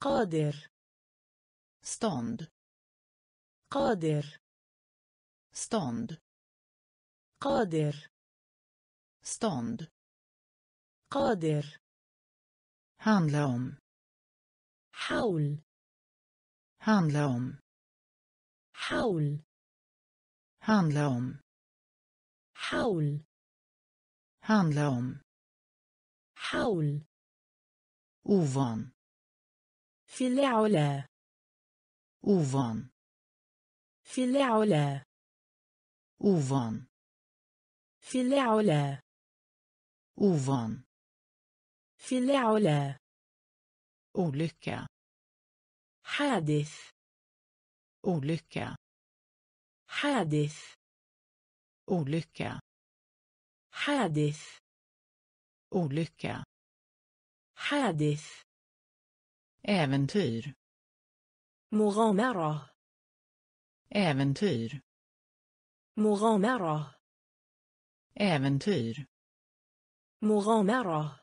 قادر stånd قادر stånd قادر stånd قادر handla om حول handla om حول handla om حول handla om حول ovan في العلا ovan. في العلا ovan. في العلا ovan. في العلا olycka. حادث. Olycka. حادث. Olycka. حادث. Olycka. حادث. äventyr مغامرة äventyr مغامرة äventyr مغامرة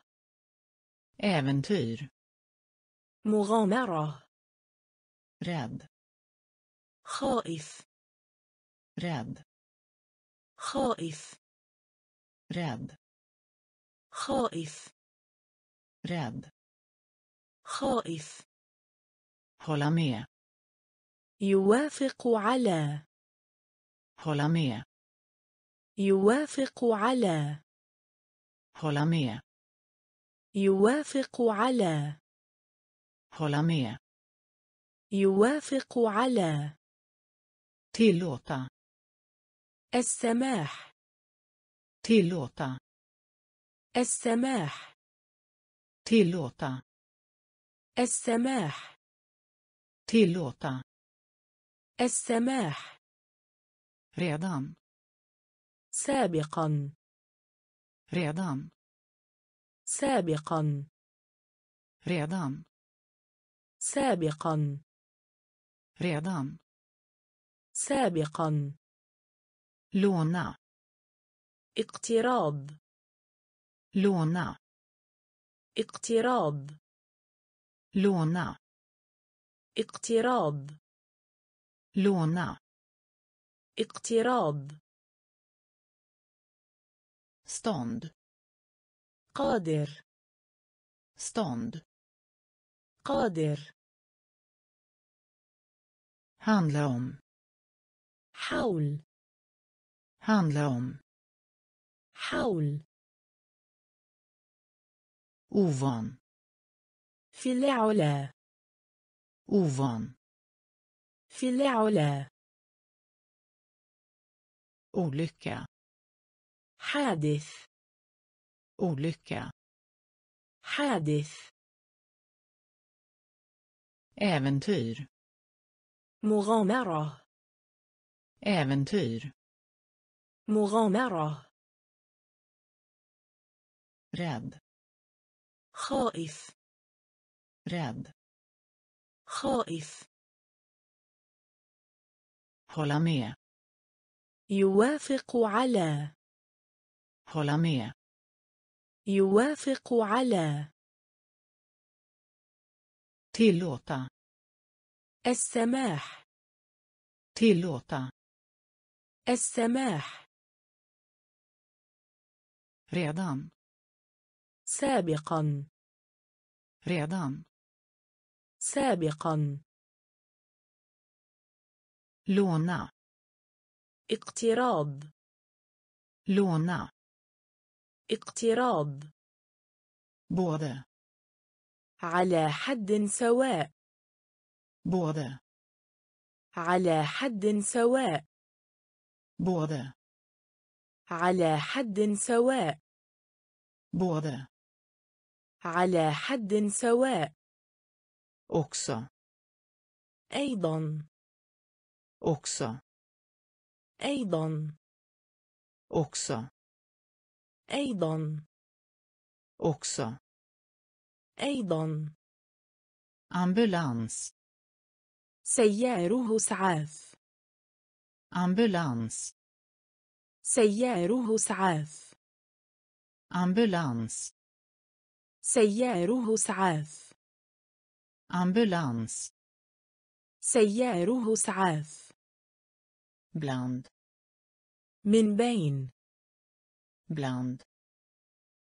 äventyr مغامرة rädd خائف rädd خائف rädd خائف rädd خائف. هولامية يوافق على. هولامية يوافق على. هولامية يوافق على. هولامية يوافق على. تيلوتا السماح. تيلوتا السماح. تيلوتا السماح. tillåta السماح. redan سابقا. redan سابقا. redan سابقا. redan سابقا. låna اقتراض. låna اقتراض. Låna اقتراض låna اقتراض stånd قادر stånd قادر handla om حول handla om حول ovan في العلا. Ovan. في العلا. Olycka. حادث. Olycka. حادث. Äventyr. مغامرة. Äventyr. مغامرة. Rädd. خائف. Rädd خائف hålla med يوافق على hålla med يوافق على tillåta السماح tillåta السماح redan سابقا redan سابقا. låna اقتراض låna اقتراض både على حد سواء. både على حد سواء. både على حد سواء. både على حد سواء. också أيضا också أيضا också أيضا också أيضا ambulans سياره إسعاف ambulans سياره إسعاف ambulans سياره إسعاف ambulans سيارة إسعاف bland من بين bland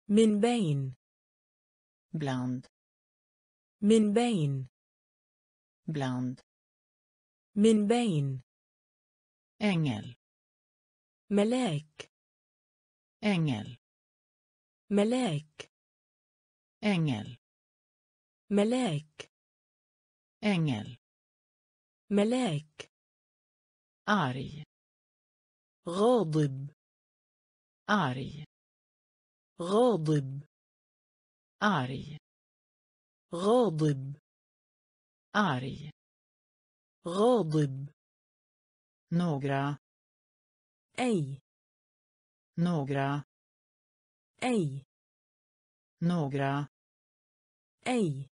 من بين bland من بين bland من بين ängel ملاك ängel ملاك ängel ملاك ängel ملاك arg غاضب arg غاضب arg غاضب arg غاضب några أي några أي några أي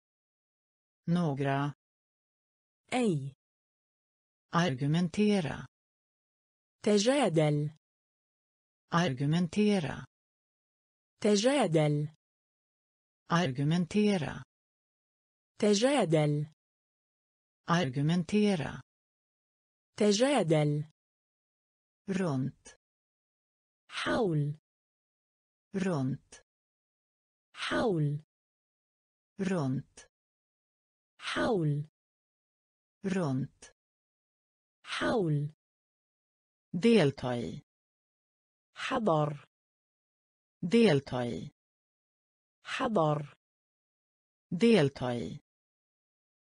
några أي. أرجمنتيرا. تجادل. أرجمنتيرا. تجادل. argumentera. تجادل. argumentera. تجادل. runt. حول. runt. حول. runt. حول. Runt حول delta i حضر delta i حضر delta i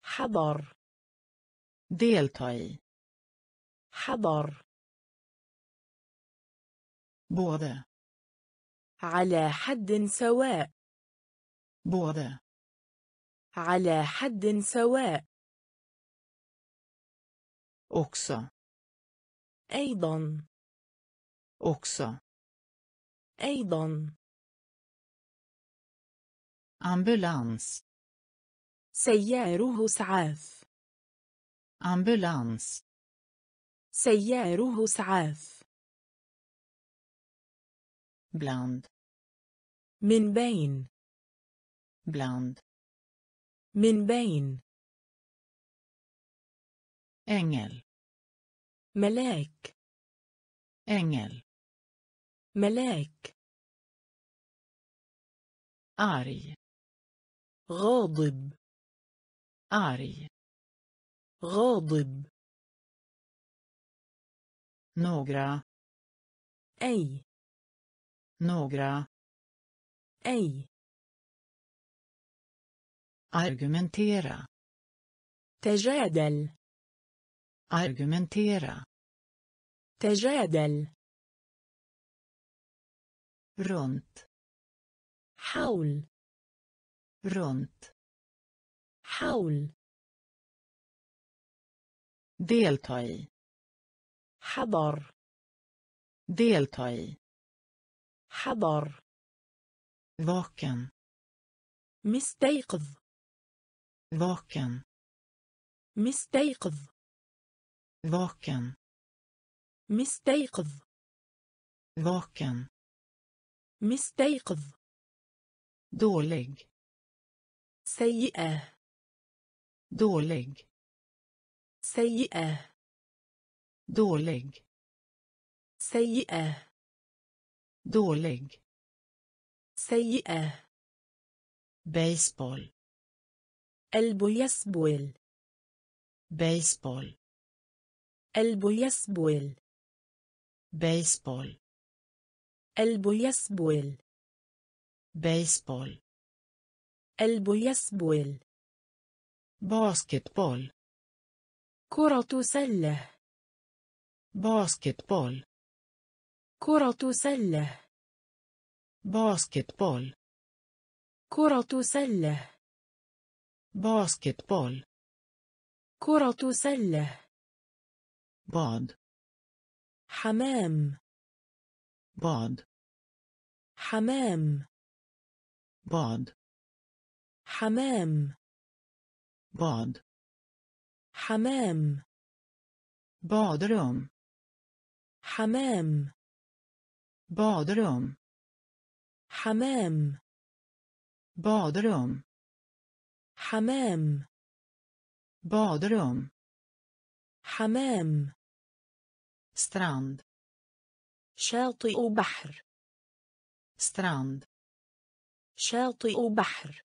حضر delta i حضر både على حد سواء både على حد سواء också. أيضا också. أيضا ambulans. سياره إسعاف ambulans. سياره إسعاف bland. من بين bland. من بين ängel ملاك ängel ملاك arg غاضب arg غاضب några أي några أي argumentera تجادل argumentera تجادل runt حول runt حول delta i حضر delta i حضر vaken مستيقظ vaken مستيقظ vaken مستيقظ vaken مستيقظ dålig سيئة dålig سيئة dålig سيئة dålig سيئة baseboll البيسبول baseboll البيسبول baseboll البيسبول baseboll البيسبول basketboll كرة سلة. basketboll كرة سلة. basketboll كرة كرة سلة, basketboll. كرة سلة. bad حمام. bad حمام. bad حمام. bad حمام. badrum حمام. badrum حمام. badrum حمام. badrum حمام, حمام. Strand شاطئ بحر strand شاطئ بحر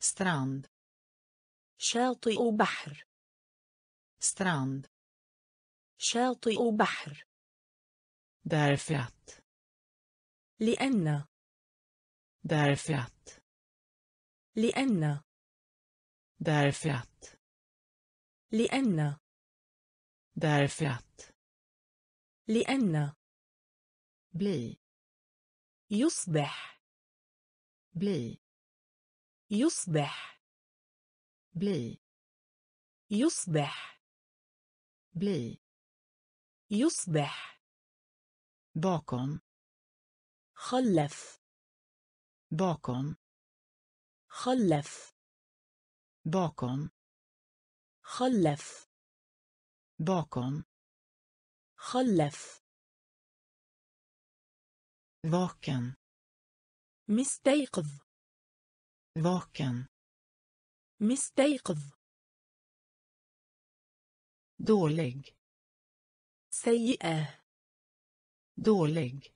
strand شاطئ بحر strand شاطئ بحر därför att لأن därför att لأن därför att لأن därför att لأن. بلي. يصبح. بلي. يصبح. بلي. يصبح. بلي. يصبح. باكم. خلف. باكم. خلف. باكم. خلف. باكم. خلف. واكن مستيقظ. واكن مستيقظ. دولج سيئة. دولج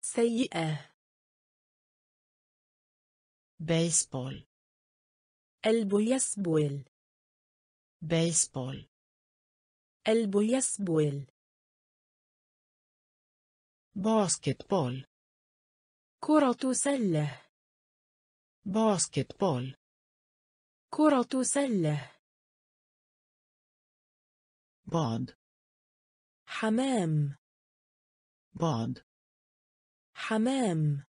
سيئة. baseboll البيسبول baseboll البيسبول basketboll. كرة سلة basketboll. كرة سلة bad. حمام. bad. حمام.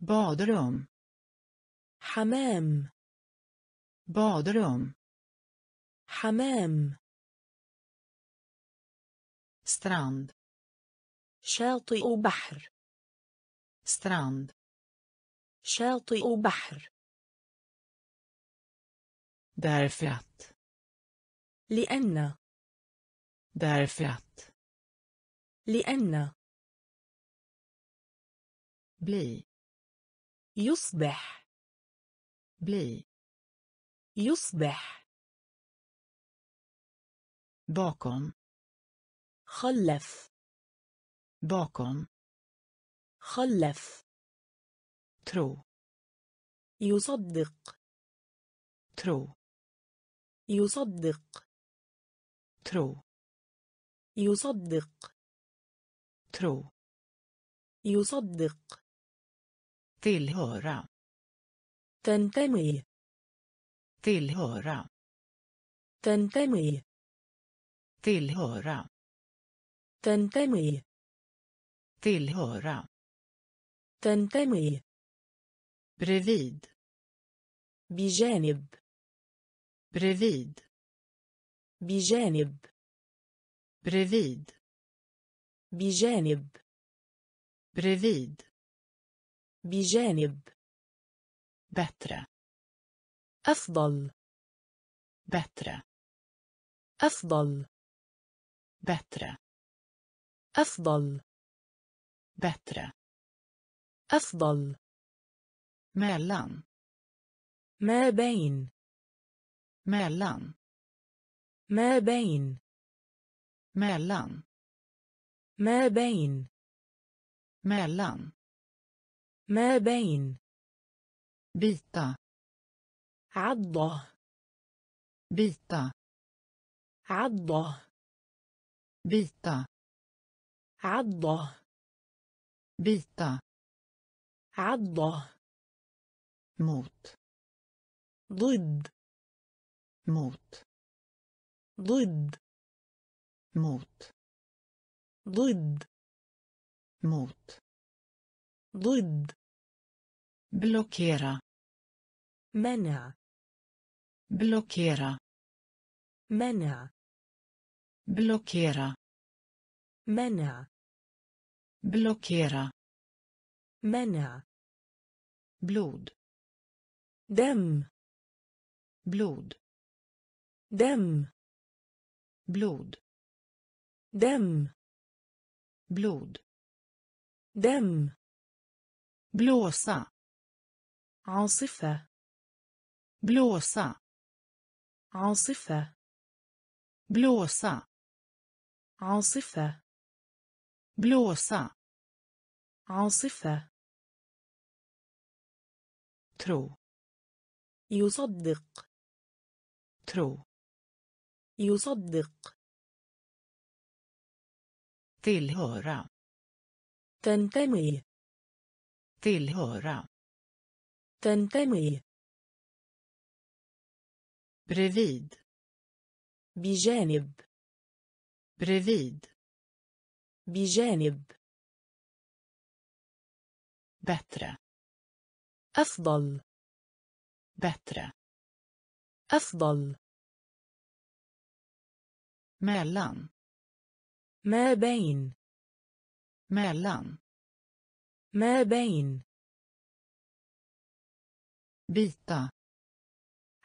badrum حمام. badrum حمام. strand شاطئ بحر. strand شاطئ بحر. دارفيات لأن. دارفيات لأن. بلي يصبح. بلي يصبح. Bakom خلف bakom خلف tro يصدق tro يصدق tro يصدق tro يصدق tillhöra تنتمي tillhöra تنتمي tillhöra تنتمي tillhöra تنتمي bredvid بجانب bredvid بجانب bredvid بجانب bredvid بجانب bättre أفضل bättre أفضل bättre أفضل bättre أفضل mellan ما بين mellan ما بين mellan ما بين mellan ما بين bita عضة bita عضة bita عضة bita عضة mot ضد mot ضد mot ضد mot ضد blockera منع blockera منع blockera منع blockera منع blod دم blod دم blod دم blod دم blåsa عاصفة blåsa عاصفة blåsa عاصفة. بلوسا عاصفة. ترو. يصدق. ترو. يصدق. تلهورا. تنتمي. تلهورا. تنتمي. بريفيد. بجانب. Bredvid بجانب bättre أفضل bättre أفضل mellan ما بين mellan ما بين bita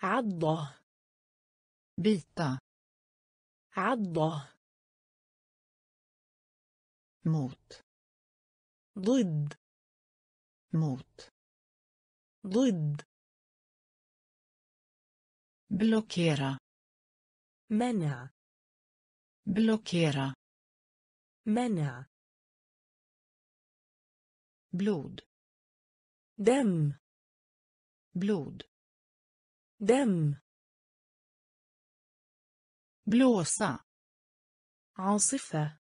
عضة bita عضة mot ضد mot ضد blockera منع blockera منع blod دم blod دم blåsa عاصفة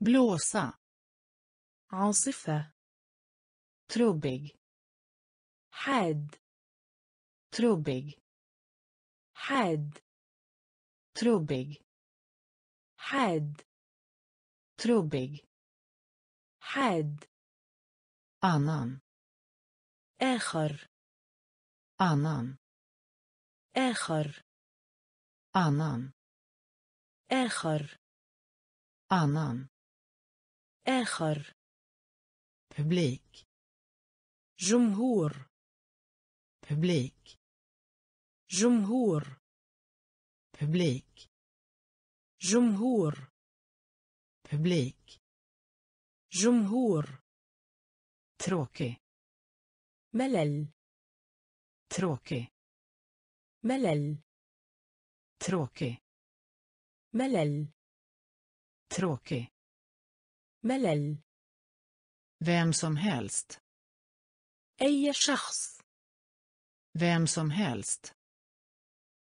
blåsa عاصفة trubbig حاد trubbig حاد trubbig حاد trubbig حاد annan آخر annan آخر annan آخر annan آخر. بليك جمهور. بليك جمهور. بليك جمهور. بليك جمهور. tråkig ملل. tråkig ملل. tråkig ملل. tråkig ملل vem som helst أي شخص vem som helst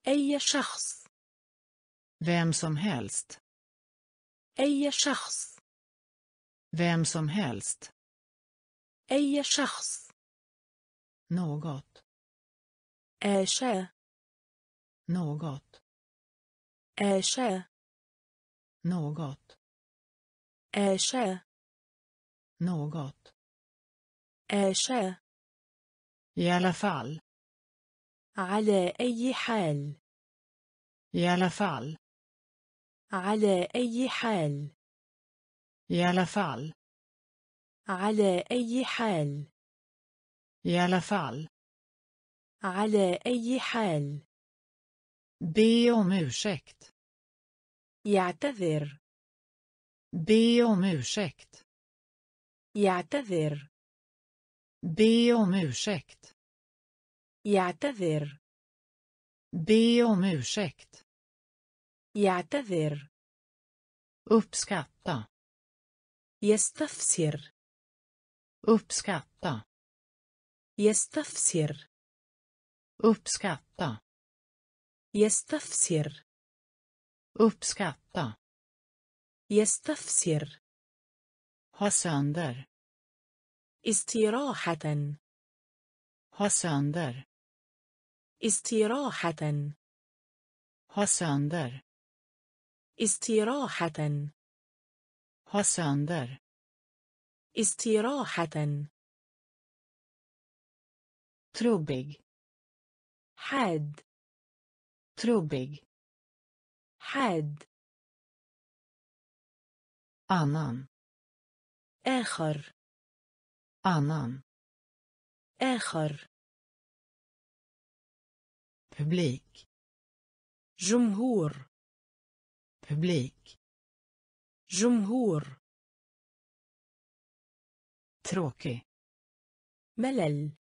أي شخص vem som helst أي شخص vem som helst أي شخص något آشا något آشا något آشا något آشا i alla fall على أي حال i alla fall على أي حال i alla fall على أي حال i alla fall على أي حال be om ursäkt يعتذر be om ursäkt يعتذر be om ursäkt يعتذر be om ursäkt يعتذر uppskatta يستفسر uppskatta يستفسر uppskatta يستفسر uppskatta يستفسر ha sönder استراحة ha sönder استراحة ha sönder استراحة ha sönder استراحة trubbig حاد trubbig حاد annan آخر annan آخر publik جمهور publik جمهور tråkig ملل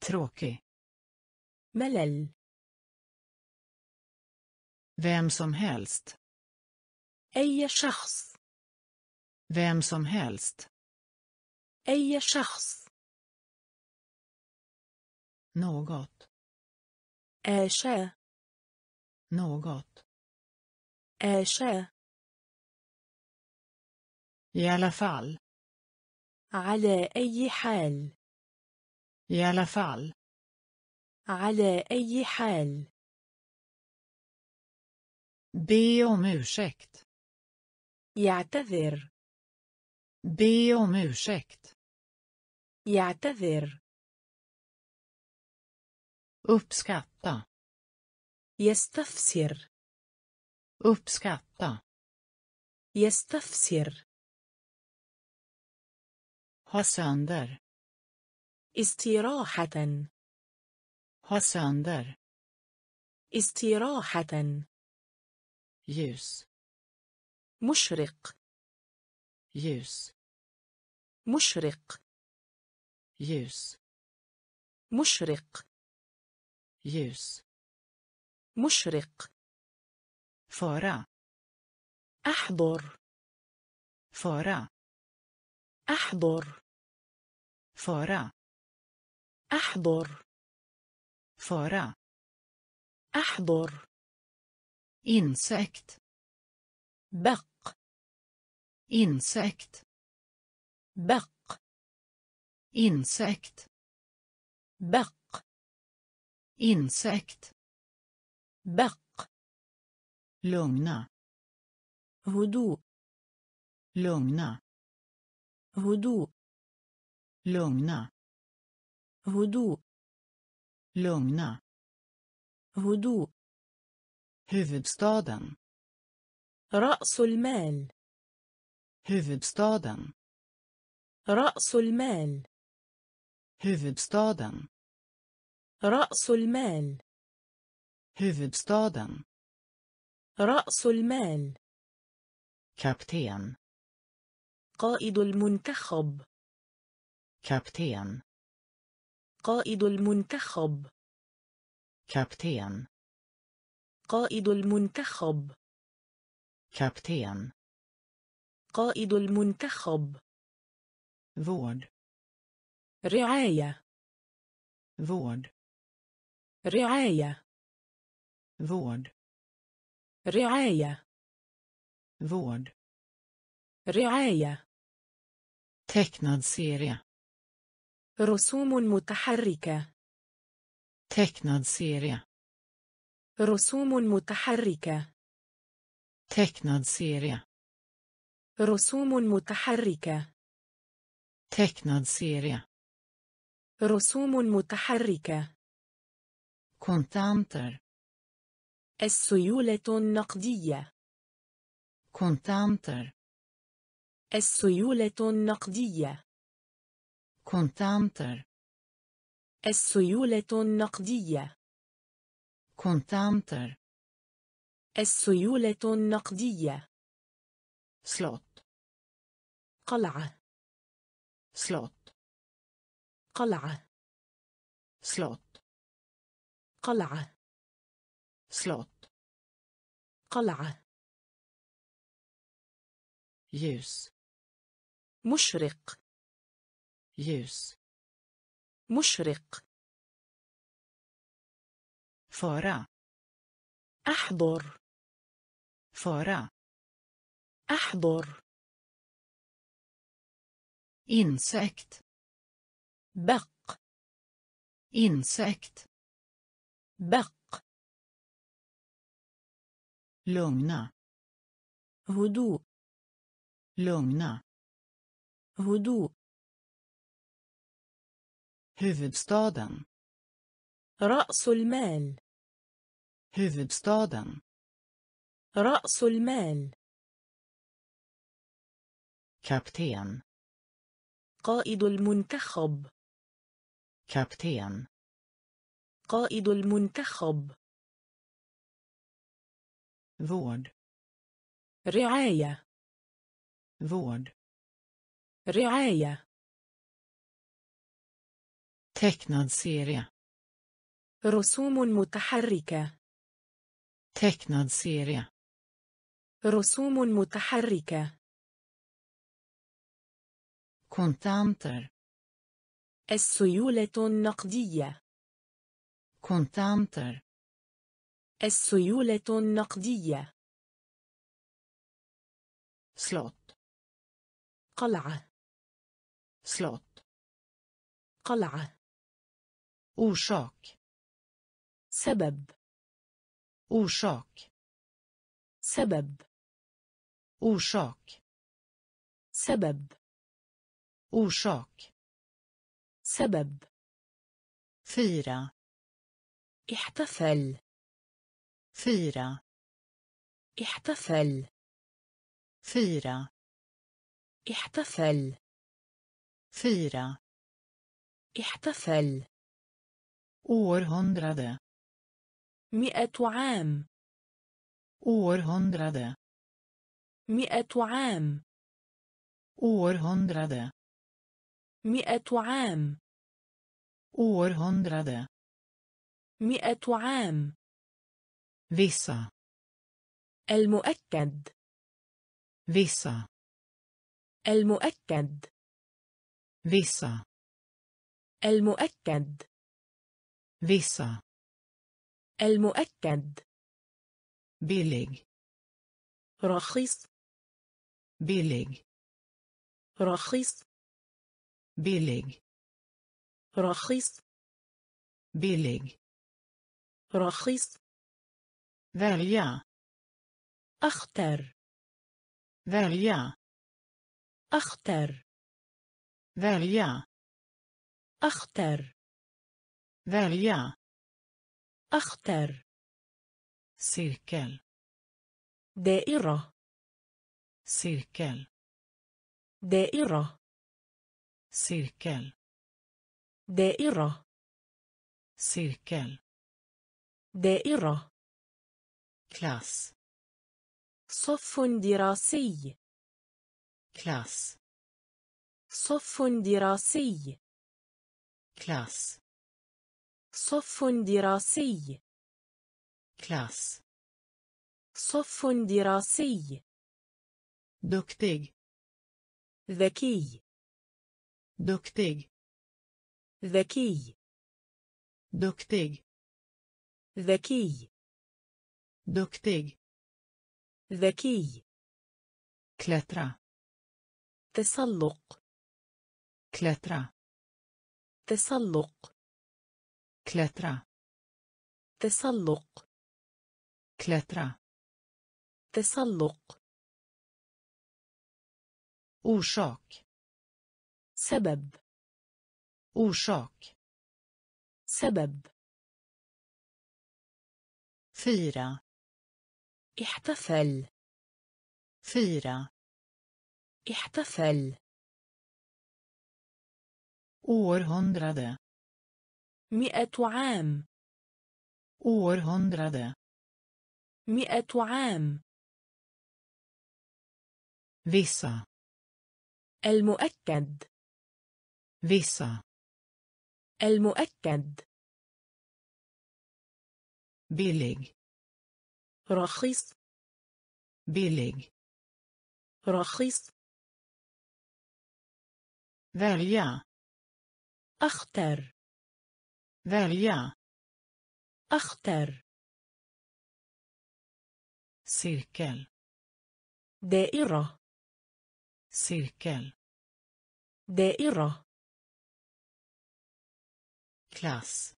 tråkig ملل Vem som helst. أي شخص Vem som helst. أي شخص Något. آشا Något. آشا I alla fall. على أي حال I alla fall. على أي حال Be om ursäkt. يعتذر Be om ursäkt. يعتذر Uppskatta. يستفسر Uppskatta. يستفسر Ha sönder. استراحة Ha sönder. استراحة Ljus. مشرق Ljus. مشرق. يوس. مشرق. يوس. مشرق. فارا. أحضر. فارا. أحضر. فارا. أحضر. فارا. أحضر. إنسكت بق. إنسكت بق Insekt. بق Insekt. بق Lugna. هدوء Lugna. هدوء Lugna. هدوء Lugna. هدوء Huvudstaden. رأس المال Huvudstaden. رأس المال Huvudstaden. رأس المال Huvudstaden. رأس المال Kapten. قائد المنتخب Kapten. قائد المنتخب Kapten. قائد المنتخب Kapten. قائد المنتخب Vård. رعاية Vård. رعاية Vård. رعاية Vård. رعاية Tecknad serie. رسوم متحركة Tecknad serie. رسوم متحركة Tecknad serie. رسوم متحركة Tecknad serie. رسوم متحركة Kontanter. السيولة النقدية Kontanter. السيولة النقدية Kontanter. السيولة النقدية Kontanter. السيولة النقدية Slott. قلعة سلوت قلعة سلوت قلعة سلوت قلعة يوس مشرق يوس مشرق فارا أحضر فارا أحضر Insekt. بق Insekt. بق Lugna. هدوء Lugna. هدوء Huvudstaden. رأس المال Huvudstaden. رأس المال Kapten. قائد المنتخب Kapten. قائد المنتخب Vård. رعاية Vård. رعاية Tecknad serie. رسوم متحركة tecknad serie رسوم متحركة kontanter السيولة النقدية. kontanter السيولة النقدية. slott قلعة. slott قلعة. orsak سبب. orsak سبب. orsak سبب. Orsak سبب fira احتفل fira احتفل fira احتفل fira احتفل århundrade مئة عام århundrade مئة عام århundrade مئة عام. Århundrade. مئة عام. Vissa. المؤكد. Vissa. المؤكد. Vissa. المؤكد. Vissa. المؤكد. Billig. رخيص. Billig. رخيص. billig رخيص. billig رخيص. välja اختر välja اختر välja اختر välja اختر cirkel دائرة. سيركل دائرة. Cirkel. دائرة cirkel. دائرة klass. صف دراسي klass. صف دراسي klass. صف دراسي klass. صف دراسي duktig. ذكي دكتيج ذكي. دكتيج ذكي. دكتيج ذكي. كلاترا تسلق. كلاترا تسلق. كلاترا تسلق. كلاترا تسلق. أوشاك سبب. أوشاك سبب. فيرا احتفل. فيرا احتفل. århundrade مئة عام. århundrade مئة عام. vissa المؤكد. vissa المؤكد. billig رخيص. بيليج رخيص. فاليا اختر فاليا اختر سيركل دائرة. سيركل دائرة. klass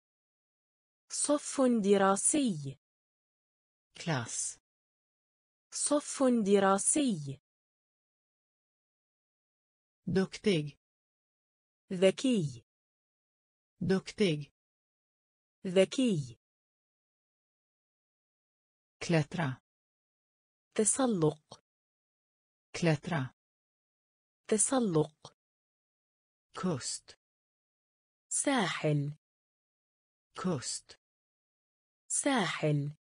صف دراسي klass صف دراسي duktig ذكي duktig ذكي klättra تسلق klättra تسلق kust ساحل kust. ساحل.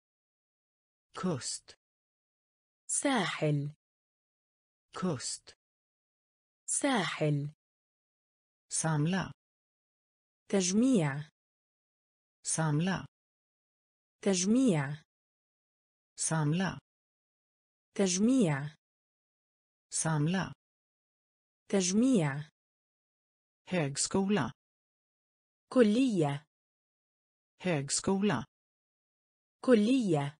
kust. ساحل. kust. ساحل. samla. تجميع. samla. تجميع. samla. تجميع. ساملا. تجميع. هيغسكولا كلية. högskola كلية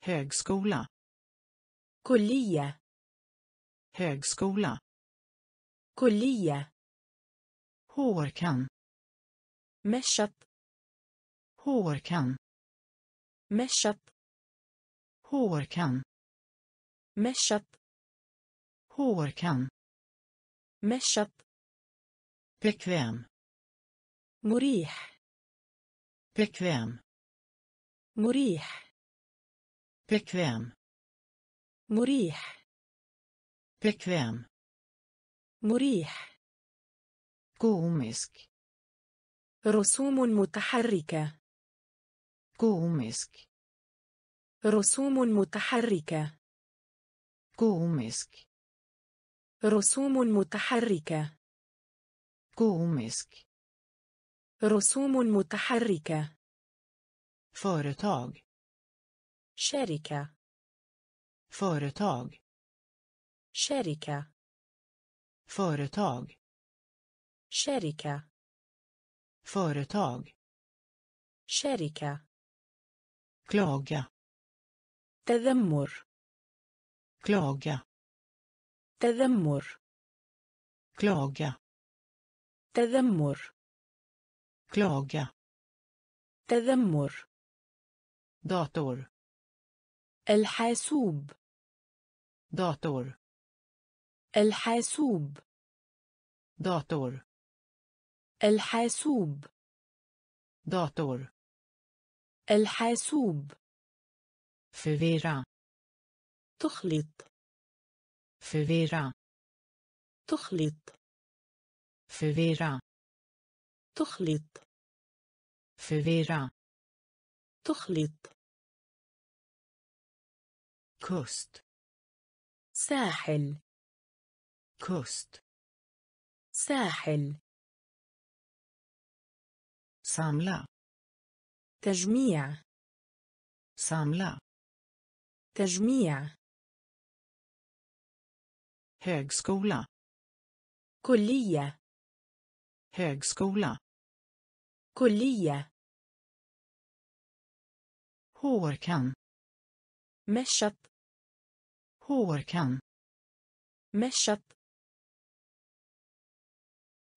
högskola كلية högskola كلية hårkam مشط hårkam مشط hårkam مشط hårkam مشط bekväm مريح bekväm. مريح. Bekväm. مريح. Bekväm. مريح. Komisk. رسوم متحركة. Komisk. رسوم متحركة. Komisk. رسوم متحركة. Komisk. رسوم متحركة företag شركة företag شركة företag شركة företag شركة klaga تذمر klaga تذمر klaga تذمر klaga تذمر dator الحاسوب dator الحاسوب dator الحاسوب dator الحاسوب förvirra تخلط förvirra تخلط förvirra تخلط. förvirra تخلط. kust. ساحل. kust. ساحل. samla. تجميع. samla. تجميع. högskola kollie högskola كلية hårkam مشط hårkam مشط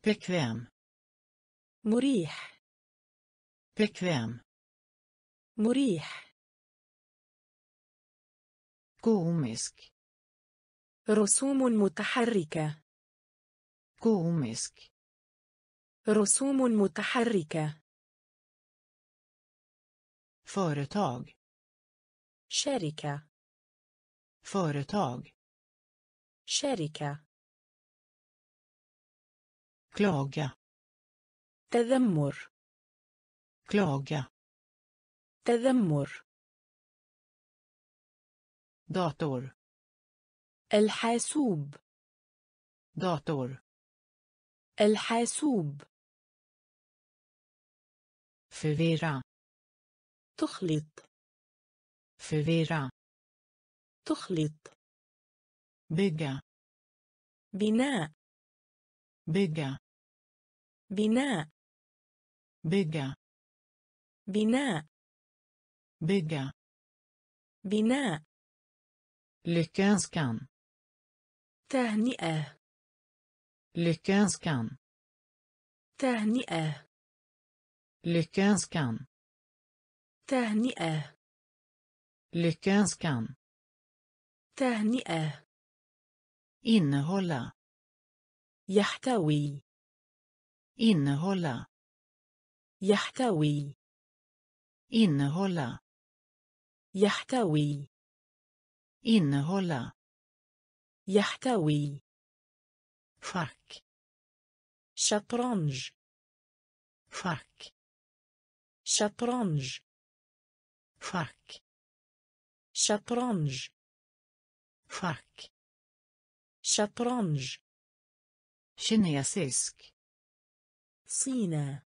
bekväm مريح bekväm مريح komisk رسوم متحركة komisk رسوم متحركة. företag شركة företag شركة klaga تذمر. klaga تذمر. dator الحاسوب. dator الحاسوب. فيرا تخلط. فيرا تخلط. بيجا. بناء. بيجا. بناء. بيجا. بناء. بيجا. بناء. لكنسكان تهنئة. لكنسكان تهنئة. Lyckönskan تهنئة lyckönskan تهنئة innehålla يحتوي innehålla يحتوي innehålla يحتوي innehålla يحتوي schack شطرنج schack شطرنج schack شطرنج schack شطرنج kinesisk صينة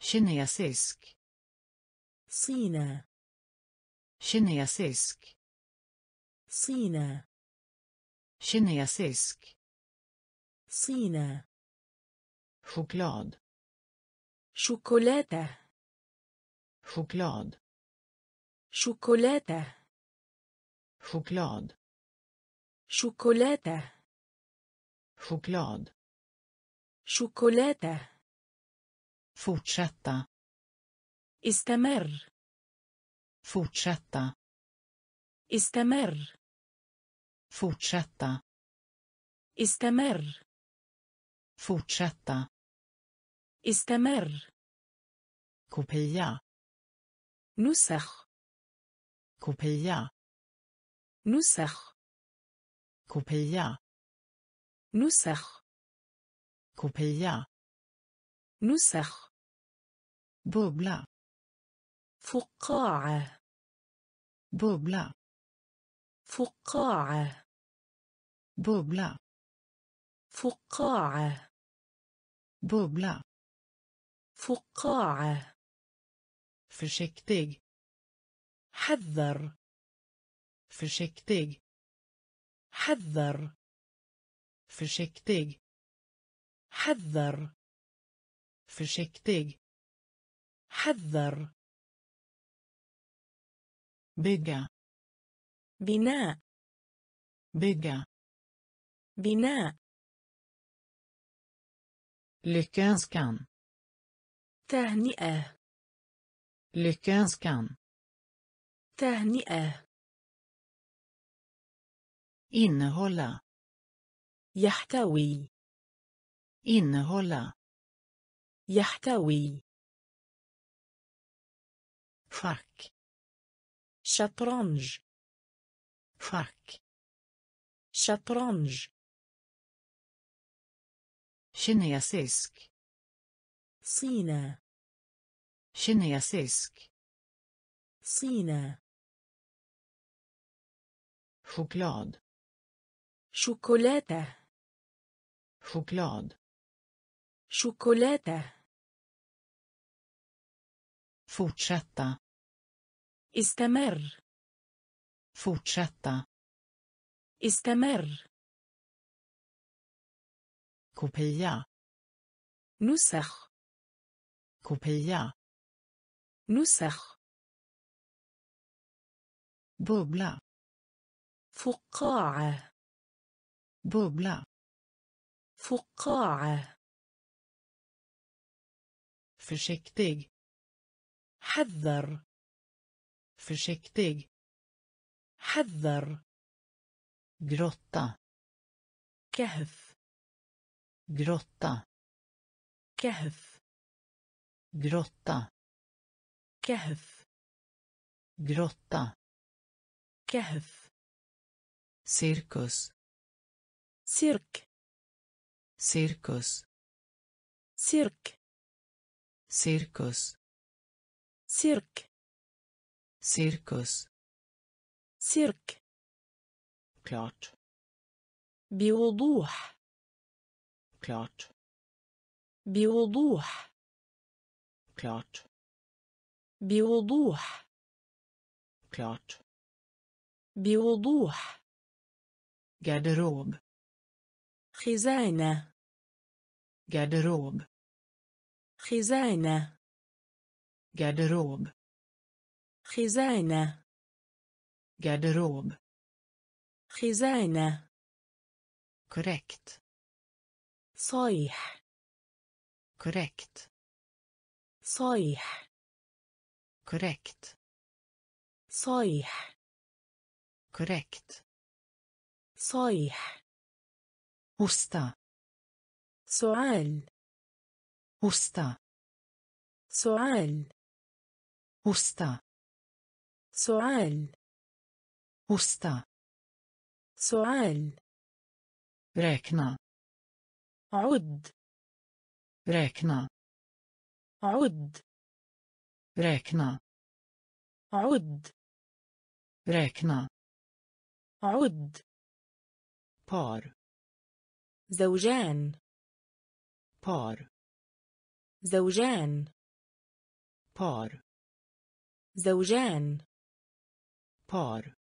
kinesisk صينة kinesisk صينة kinesisk صينة choklad شوكولاتة choklad شوكولاتة choklad شوكولاتة choklad شوكولاتة fortsätta استمر fortsätta استمر fortsätta استمر fortsätta استمر kopia نسخ. kopia نسخ. kopia نسخ. kopia نسخ. bubbla فقاعة. bubbla فقاعة. bubbla فقاعة. بوبلا فقاعة. Försiktig حذر försiktig حذر försiktig حذر försiktig حذر bygga بناء bygga بناء lyckönskan تهنئة lyckönskan تهنئة innehålla يحتوي innehålla يحتوي schack شطرنج schack شطرنج kinesisk صينة kinesisk صينة choklad شوكولاتة choklad شوكولاتة fortsätta استمر fortsätta استمر kopia نسخ kopia نسخ. بوبلا. فقاعة. bubbla. فقاعة. försiktig حذر. försiktig حذر. grotta. كهف. grotta. كهف. grotta. كهف grotta كهف cirkus سيرك cirkus سيرك cirkus سيرك cirkus سيرك klart بوضوح klart بوضوح klart بوضوح klart بوضوح garderob خزانة garderob خزانة garderob خزانة garderob خزانة korrekt صيح korrekt صيح korrekt صيح korrekt صيح hosta سؤال hosta سؤال hosta سؤال hosta سؤال räkna عد räkna عد räkna. عد räkna. عد par. زوجان. par. زوجان. par. زوجان. par.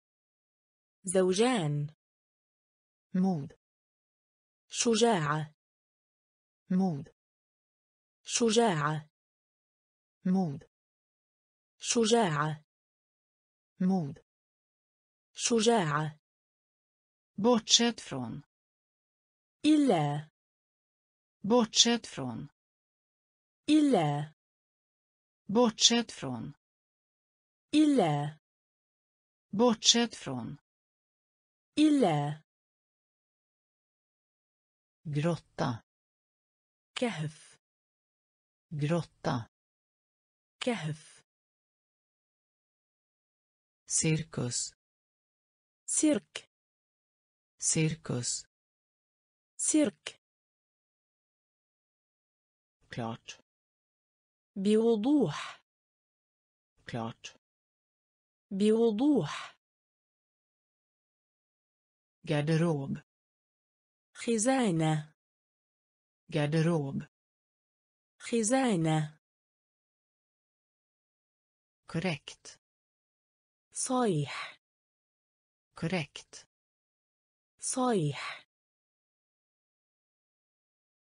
زوجان. mod شجاعة. mod شجاعة. mod شجاعة mod شجاعة bortsett från إلا bortsett från إلا bortsett från إلا bortsett från إلا grotta كهف grotta كهف cirkus سيرك cirkus سيرك klart بوضوح klart بوضوح garderob خزانة garderob خزانة korrekt صايح كوركت صايح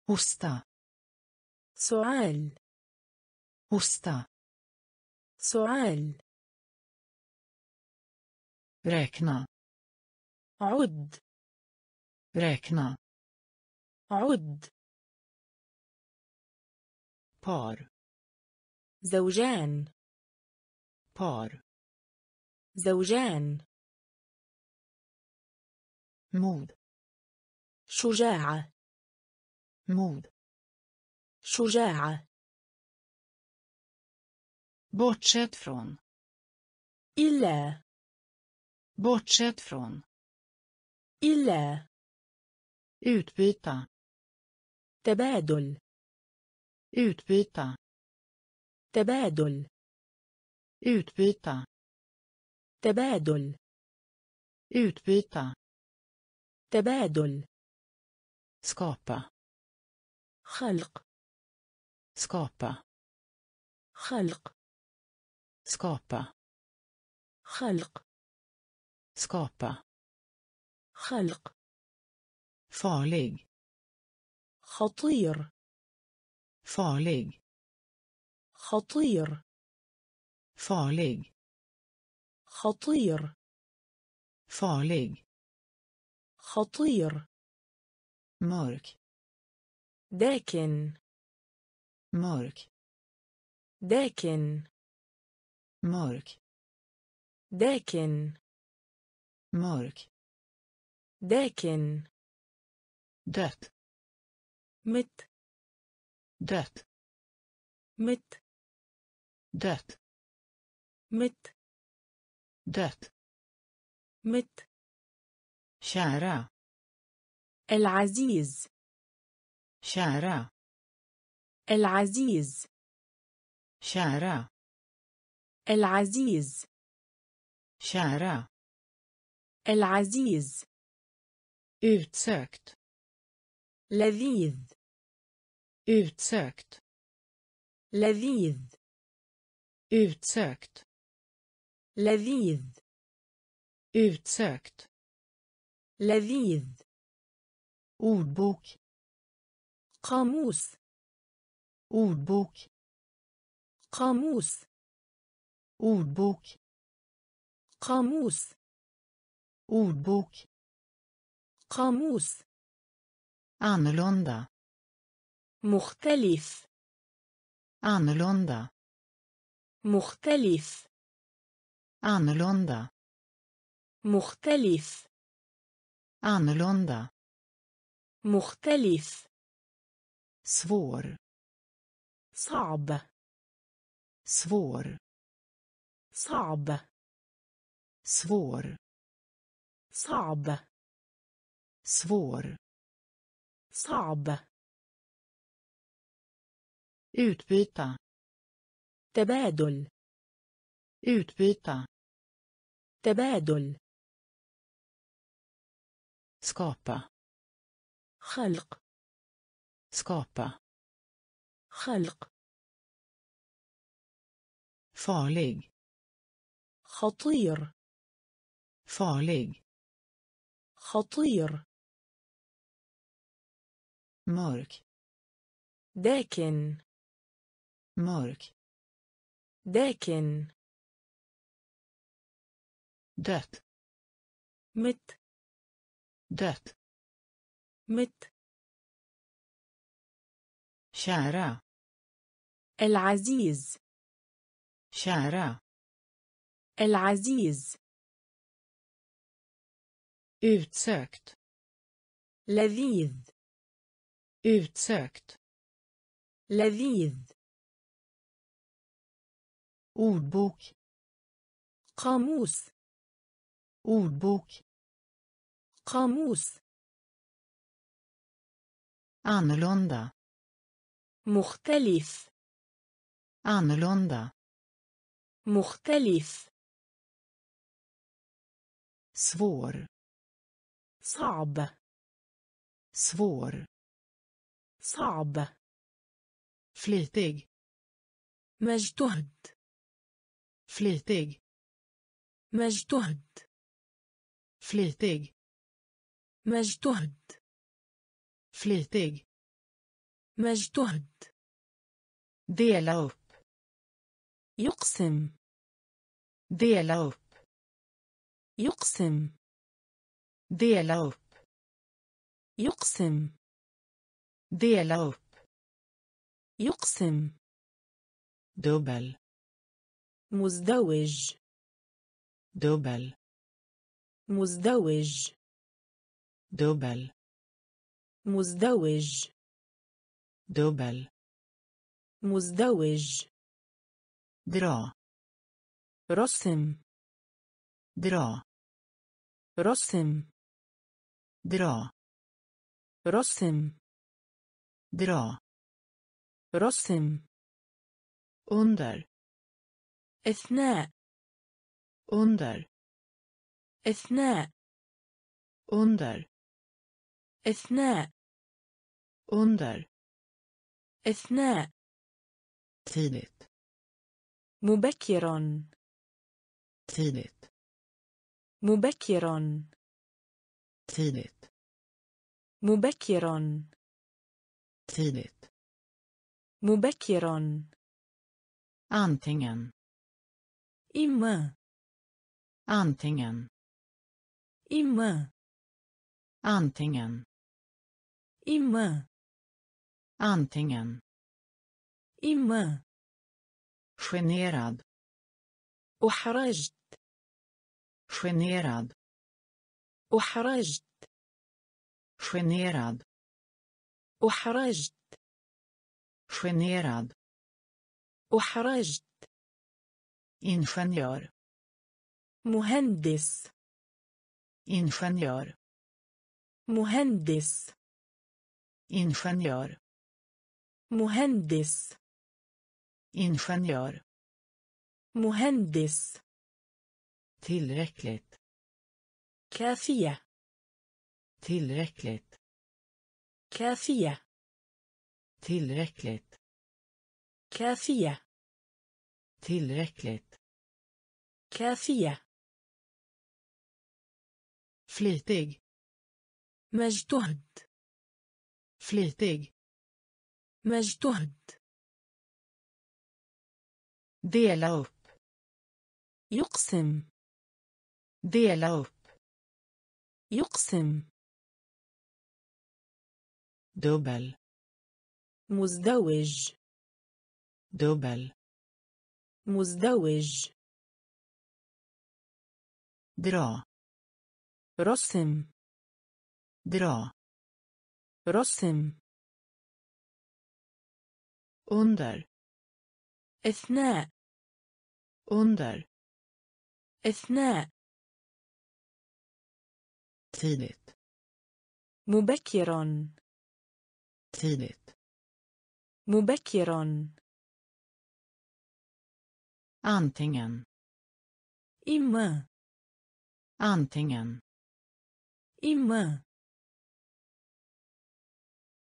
هوستا سؤال هوستا سؤال ركنا عد. ركنا عد. بار. زوجان. بار. زوجان. mod. شجاعة. mod. شجاعة. bortsett från إلا. bortsett från إلا. Utbyta. تبادل. Utbyta. تبادل. Utbyta. تبادل utbyta تبادل skapa خلق skapa خلق skapa خلق skapa خلق farlig خطير farlig خطير farlig خطير. فارليغ خطير. مارك داكن. مارك داكن. مارك داكن. مارك داكن. دات مت. دات مت. دات مت, مت. دات مت. شعرا العزيز. شعرا العزيز. شعرا العزيز. شعرا العزيز. utsökt لذيذ. utsökt لذيذ. utsökt لذيذ utsökt لذيذ ordbok قاموس ordbok قاموس ordbok قاموس ordbok قاموس annorlunda مختلف annorlunda مختلف annorlunda مختلف annorlunda مختلف svår صعب svår صعب svår صعب svår صعب utbyta تبادل utbyta تبادل skapa خلق skapa خلق farlig خطير farlig خطير mörk داكن mörk داكن دات مت دات مت شعرا العزيز شعرا العزيز utsökt. لذيذ utsökt. لذيذ ordbok. قاموس ordbok قاموس annorlunda مختلف annorlunda مختلف svår صعب svår صعب flitig مجتهد flitig مجتهد flitig مجتهد flitig مجتهد dela upp يقسم dela upp يقسم dela upp يقسم dela upp يقسم dubbel مزدوج dubbel مزدوج. دوبل. مزدوج. دوبل. مزدوج. درا. رسم. درا. رسم. dra. رسم. dra. رسم. under اثناء. under اثناء under اثناء under اثناء tidigt مبكرا tidigt مبكرا tidigt مبكرا tidigt مبكرا antingen إما antingen إما antingen إما antingen إما generad أحرجت generad أحرجت generad أحرجت generad أحرجت ingenjör مهندس ingenjör مهندس ingenjör مهندس ingenjör مهندس tillräckligt كافية tillräckligt كافية tillräckligt كافية tillräckligt كافية flitig مجتهد flitig مجتهد dela upp يقسم dela upp يقسم dubbel مزدوج dubbel مزدوج dra رسم dra رسم under اثناء under اثناء tidigt مبكرا tidigt مبكرا antingen إما antingen إما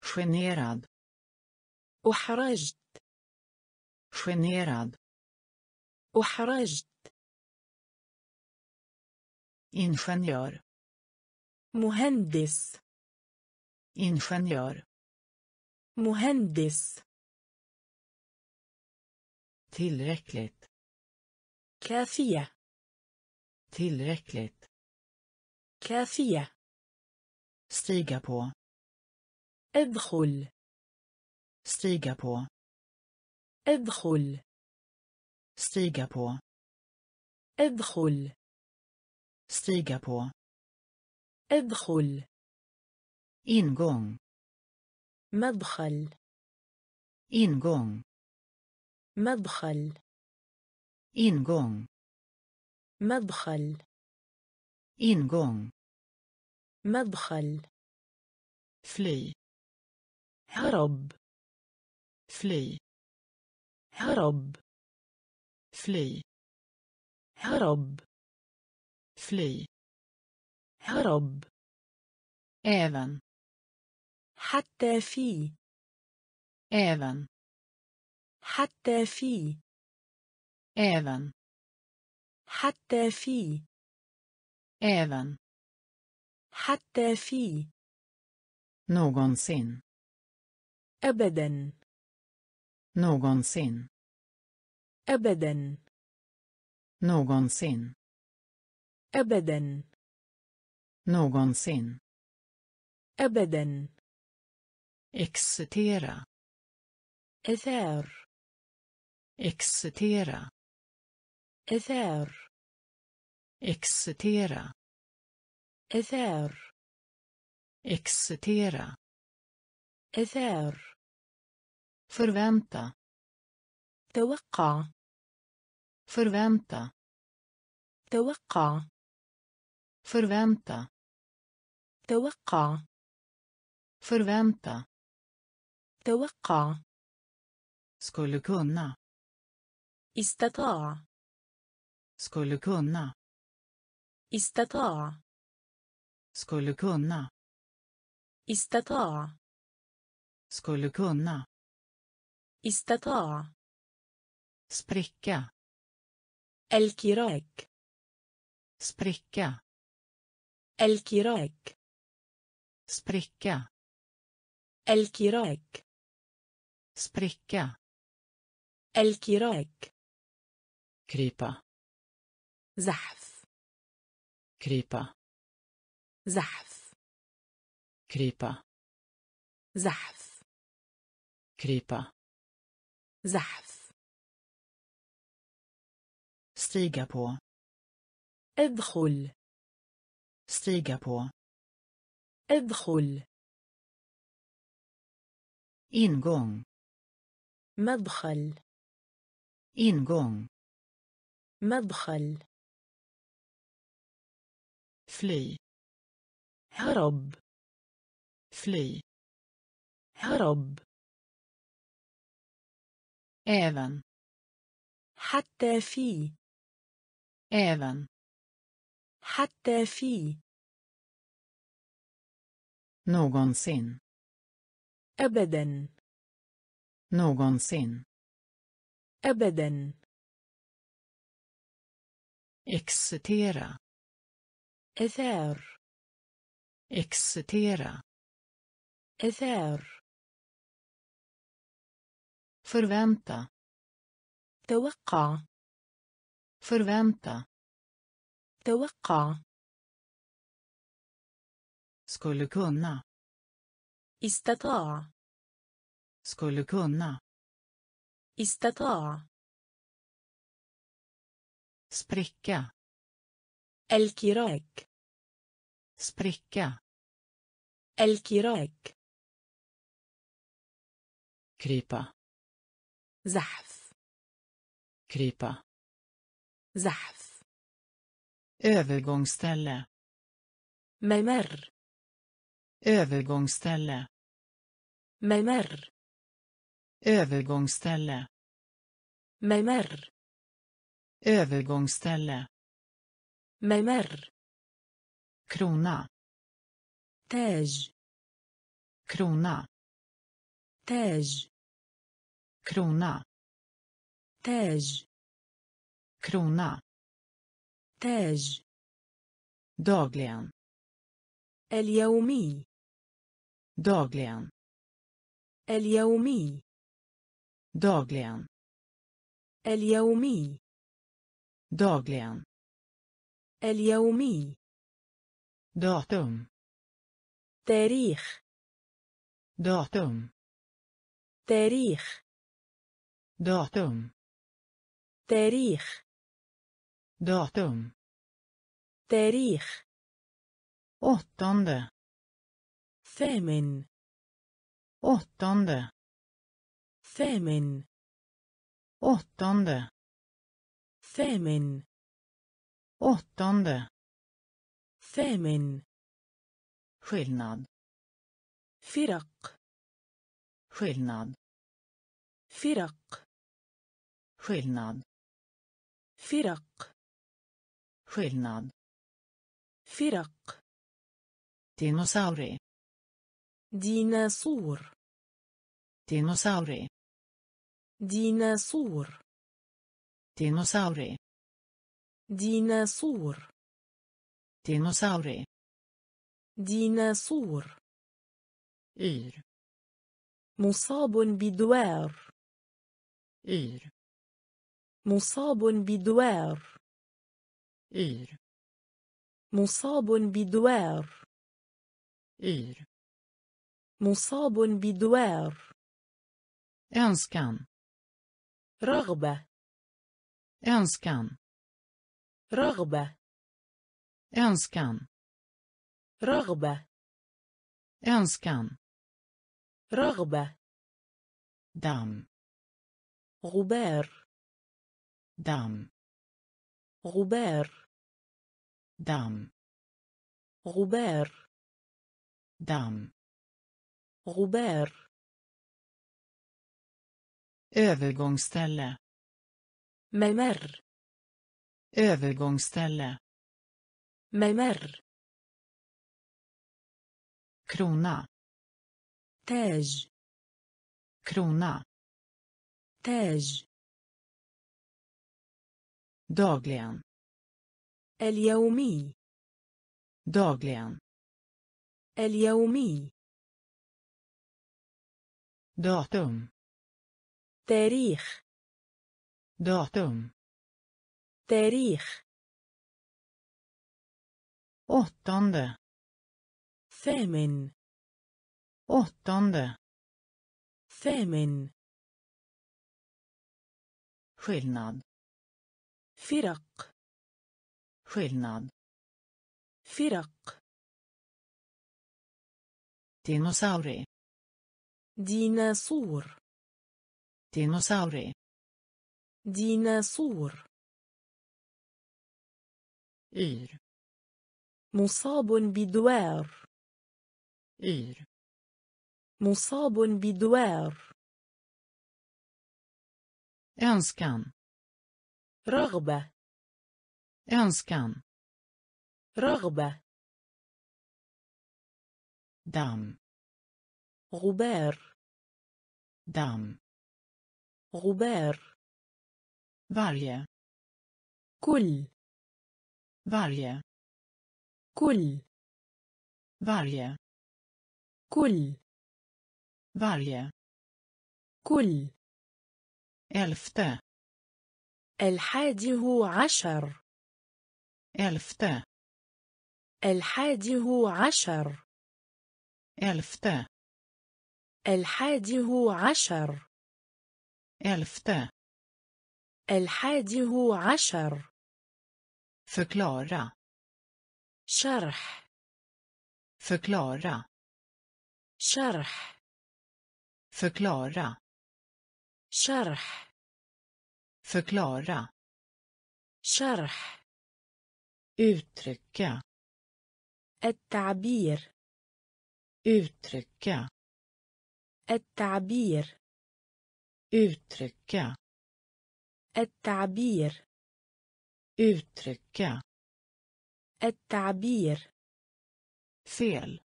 generad أحرجت generad أحرجت ingenjör مهندس ingenjör مهندس tillräckligt كافية tillräckligt كافية stiga på ادخل stiga på ادخل stiga på ادخل stiga på ادخل ingång مدخل ingång مدخل ingång مدخل ingång مدخل. fly هرب. fly هرب. fly هرب. fly هرب. även حتى في. även حتى في. även حتى في. även حتى في någonsin أبدا någonsin أبدا någonsin أبدا någonsin أبدا excitera إثار excitera إثار excitera إثار excitera إثار förvänta توقع förvänta توقع förvänta توقع förvänta توقع skulle kunna استطاع skulle kunna استطاع skulle kunna استطاع skulle kunna استطاع spricka الكراك spricka الكراك spricka الكراك spricka الكراك krypa زحف krypa زحف. krypa. زحف. krypa. زحف. stiga på ادخل. stiga på ادخل. ingång مدخل. ingång مدخل. فلي. هرب fly هرب även حتى في även حتى في någonsin أبدا någonsin أبدا excitera إثار excitera إثار förvänta توقع förvänta توقع skulle kunna استطاع skulle kunna استطاع spricka الكراك spricka الكراك krypa زحف krypa زحف övergångsställe ممر övergångsställe ممر övergångsställe ممر övergångsställe ممر krona تاج krona تاج krona تاج krona تاج dagligen اليومي dagligen اليومي dagligen اليومي dagligen اليومي datum تاريخ datum تاريخ datum تاريخ datum تاريخ åttonde ثامن åttonde ثامن åttonde ثامن åttonde ثامن skillnad فرق skillnad فرق skillnad فرق skillnad فرق dinosaurie ديناصور dinosaurie ديناصور dinosaurie ديناصور dinosaurie ديناصور. yr مصاب بدوار. yr مصاب بدوار. yr مصاب بدوار. yr مصاب بدوار. önskan رغبة. önskan رغبة. önskan رغبة önskan رغبة damm غبار damm غبار damm غبار damm غبار övergångsställe ممر övergångsställe ممر krona تاج krona تاج dagligen اليومي dagligen اليومي datum تاريخ datum تاريخ åttonde ثامن åttonde ثامن skillnad فرق skillnad فرق dinosaurie ديناصور dinosaurie ديناصور yr مصاب بدوار إير. مصاب بدوار. أنسكان. رغبة. أنسكان. رغبة. دام غبار. دام غبار. varje kull varje kull varje كل. Varje. كل. Elfte. الحادي عشر. Elfte. الحادي عشر. Elfte. الحادي عشر. Elfte. الحادي عشر. Förklara. شرح. Förklara. شرح förklara شرح förklara شرح uttrycka التعبير uttrycka التعبير uttrycka التعبير uttrycka التعبير fel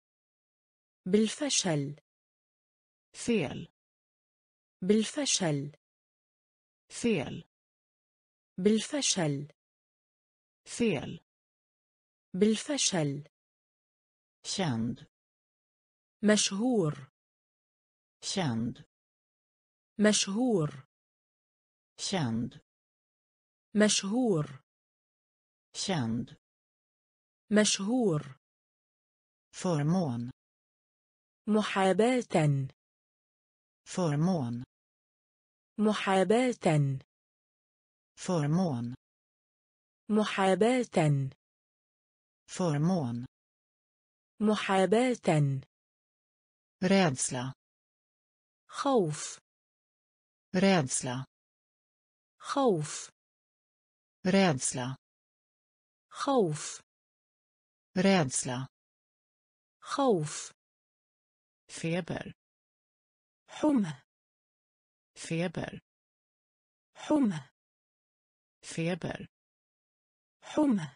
بالفشل. fel بالفشل. fel بالفشل. fel بالفشل. känd مشهور. känd مشهور. känd مشهور. känd مشهور. förmån محاباة förmån محاباة förmån محاباة förmån محاباة رادسلا خوف. رادسلا خوف. رادسلا خوف. رادسلا خوف, خوف. Feber حمى feber حمى feber حمى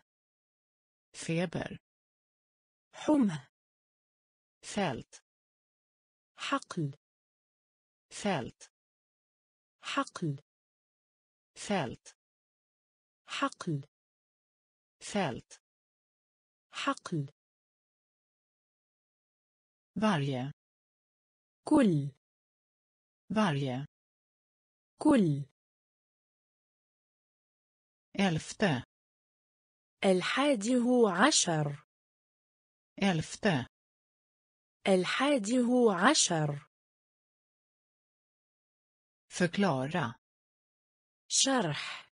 feber حمى fält حقل fält حقل fält حقل fält حقل varje كل فاريا كل. الفتا الحادي هو عشر. الفتا الحادي هو عشر. فكلارا شرح.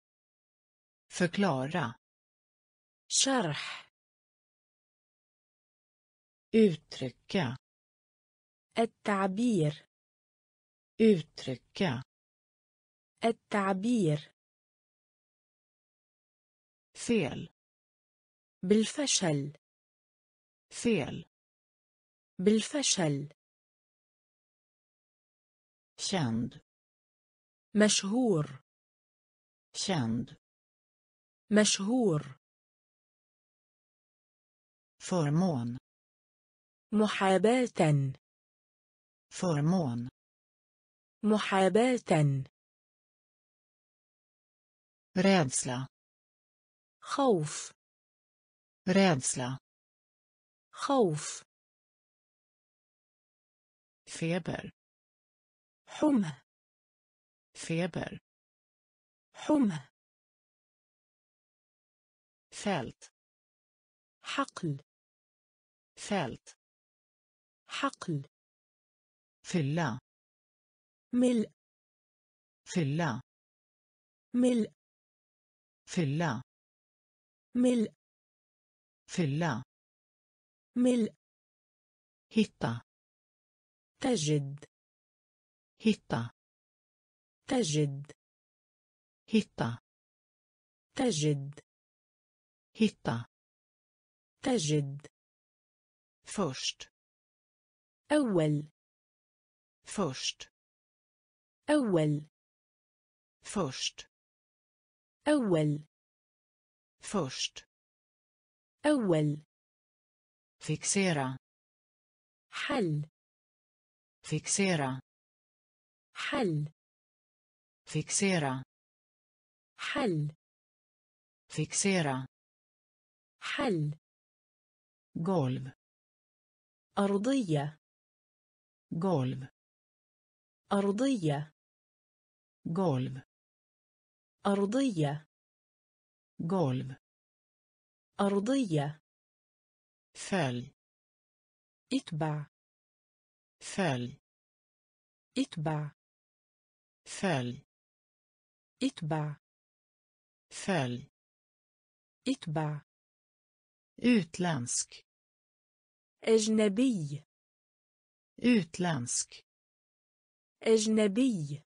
فكلارا شرح. Uttrycka. التعبير uttrycka. التعبير fel. بالفشل fel. بالفشل känd. مشهور känd. مشهور förmån. محاباة förmån محاباة rädsla خوف rädsla خوف feber حمى feber حمى fält حقل fält حقل fylla ملء fylla ملء fylla ملء fylla ملء hitta تجد hitta تجد hitta تجد hitta تجد först أول först أول först أول först أول fixera حل fixera حل fixera حل fixera حل golv أرضية golv أرضية golv أرضية golv أرضية följ اتبع följ اتبع följ اتبع följ اتبع utländsk أجنبي utländsk أجنبي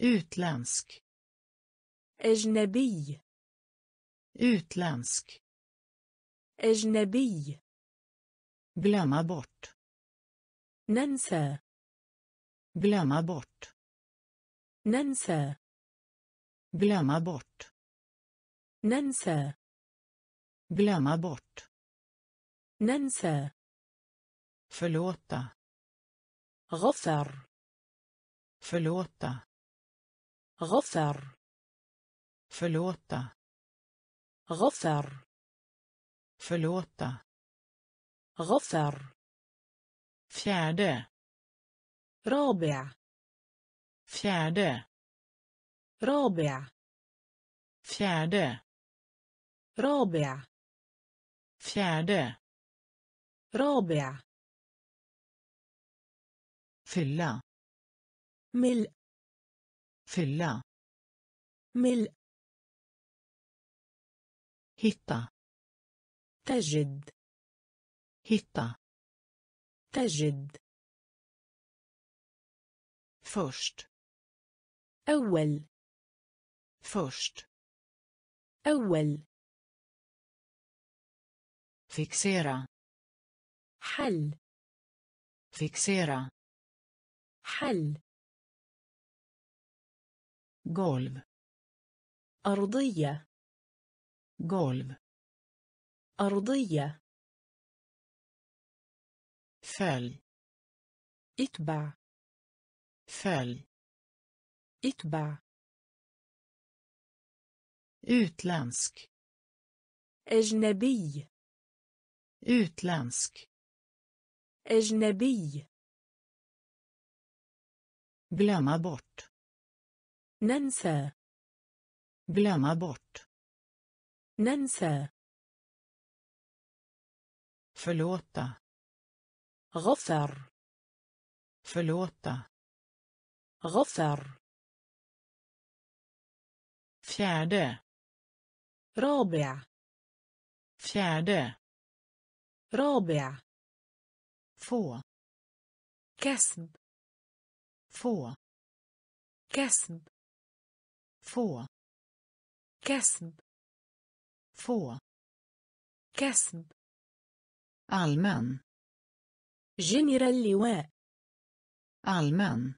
utländsk أجنبي utländsk أجنبي glömma bort ننسى glömma bort ننسى glömma bort ننسى glömma bort ننسى förlåta غفر förlåta غفر Förlåta. غفر Förlåta. غفر Fjärde. رابع Fjärde. رابع Fjärde. رابع Fjärde. رابع Fylla. مل فلا مل. هتا تجد. هتا تجد. فشت أول. فشت أول. فيكسيرا. حل. فيكسيرا. حل. Golv. أرضية Golv. أرضية Följ. اتبع Följ. اتبع Utländsk. أجنبي Utländsk. أجنبي Glömma bort. ننسى Glömma bort. ننسى Förlåta. غفر Förlåta. غفر Fjärde. رابع Fjärde. رابع Få. كسب Få. كسب Få. كسب Få. كسب Allmän. جنرال اللواء Allmän.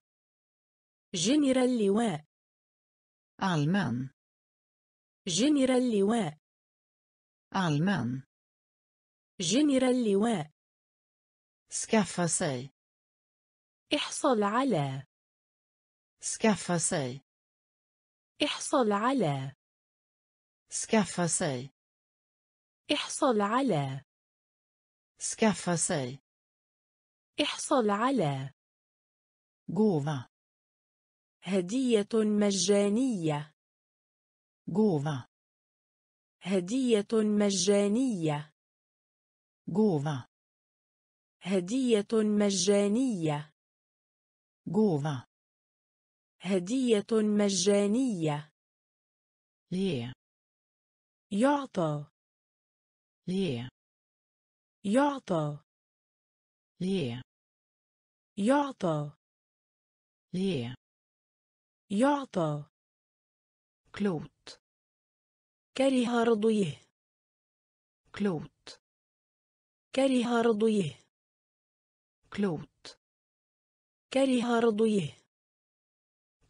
جنرال اللواء Allmän. جنرال اللواء Allmän. جنرال اللواء Skaffa sig. احصل على Skaffa sig. احصل على Skaffa sig. احصل على Skaffa sig. احصل على Gåva. هدية مجانية Gåva. هدية مجانية Gåva. هدية مجانية Gåva. هدية مجانية Ge. يعطى Ge. يعطى Ge. يعطى Ge. يعطى Klot. كره رضيه Klot. كره رضيه Klot. كره رضيه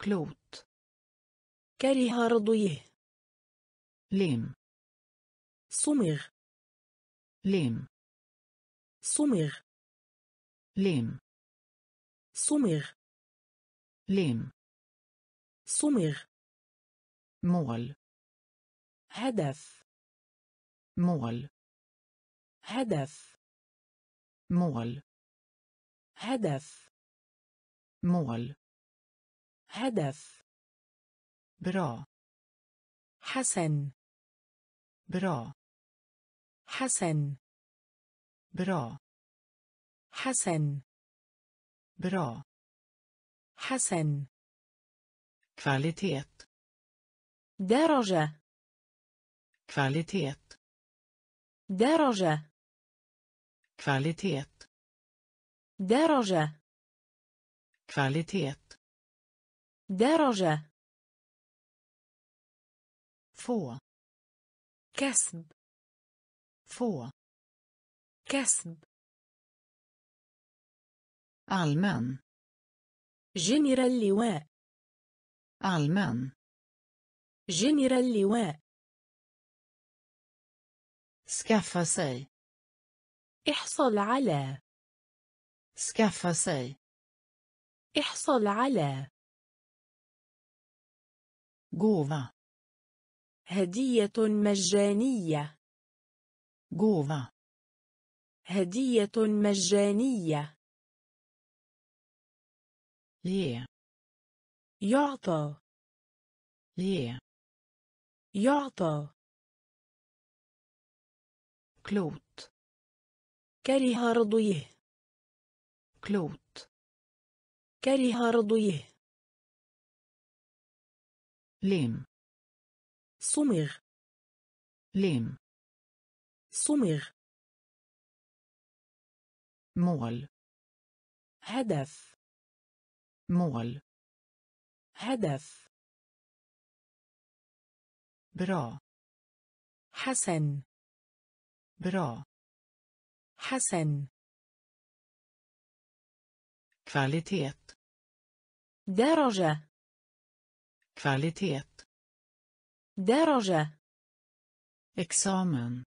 Klot. كره رضيه Lim. صمغ Lim. صمغ Lim. صمغ Lim. صمغ Mål. هدف Mål. هدف Mål. هدف Mål. هدف. برا حسن. برا حسن. برا حسن. برا حسن. kvalitet. درجة. kvalitet. درجة. kvalitet. درجة. kvalitet. درجة Få. كسب Få. كسب Allmän. جنرال اللواء Allmän. جنرال اللواء Skaffa sig. احصل على Skaffa sig. احصل على Gåva. هدية مجانية. gåva هدية مجانية. ge يعطى. ge يعطى. klot كره رضيه. klot كره رضيه. ليم صمغ ليم صمغ مول. هدف. مول. هدف. برا. حسن. برا. حسن. كفاليتيت درجة. Kvalitet درجة examen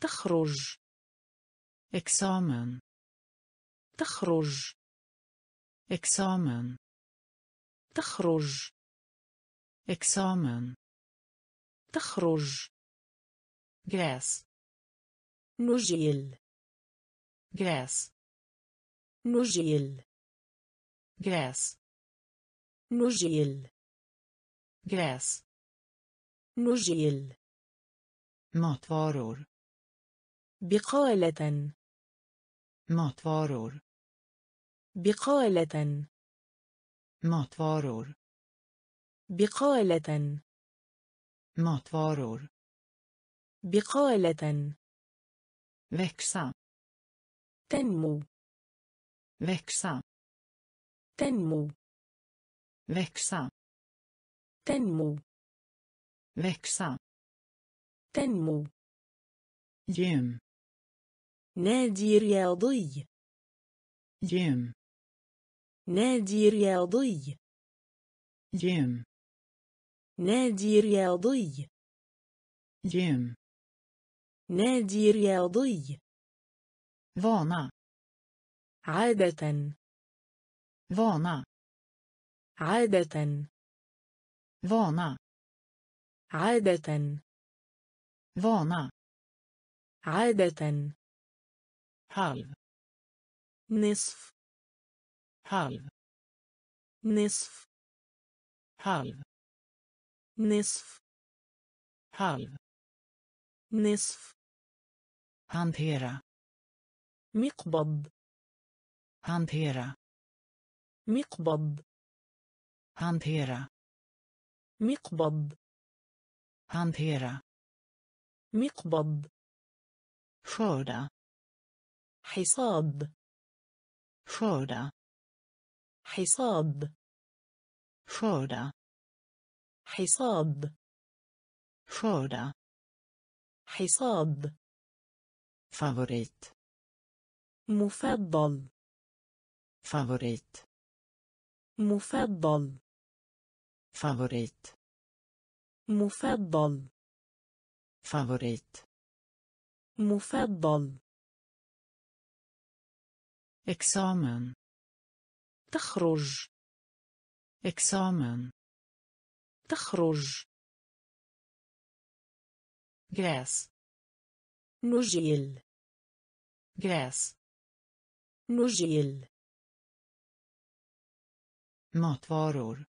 تخرج examen تخرج examen تخرج examen تخرج gräs نجيل gräs نجيل gräs نجيل gräs نجيل matvaror بقالة matvaror بقالة matvaror بقالة matvaror بقالة växa تنمو växa تنمو växa تنمو. växa تنمو. gym نادي رياضي. gym نادي رياضي. gym نادي رياضي. gym نادي رياضي. vana عادة. vana عادة. vana عادة vana عادة halv نصف halv نصف halv نصف halv نصف hantera مقبض hantera مقبض hantera مقبض. هانتيرا مقبض. شوردا حصاد. شوردا حصاد. شوردا حصاد. شوردا حصاد. فافوريت مفضل. فافوريت مفضل. Favorit مفضل favorit مفضل examen تخرج examen تخرج gräs نجيل gräs نجيل matvaror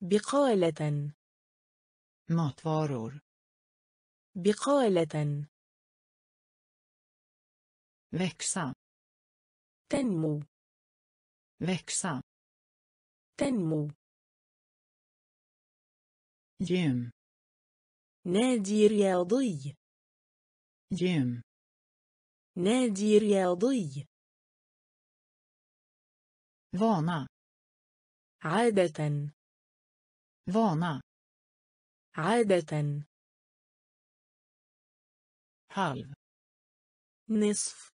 بقالة. matvaror بقالة. växa. تنمو. växa. تنمو. gym. نادي رياضي. gym. نادي رياضي. vana. عادة. فانا عادة. حلف نصف.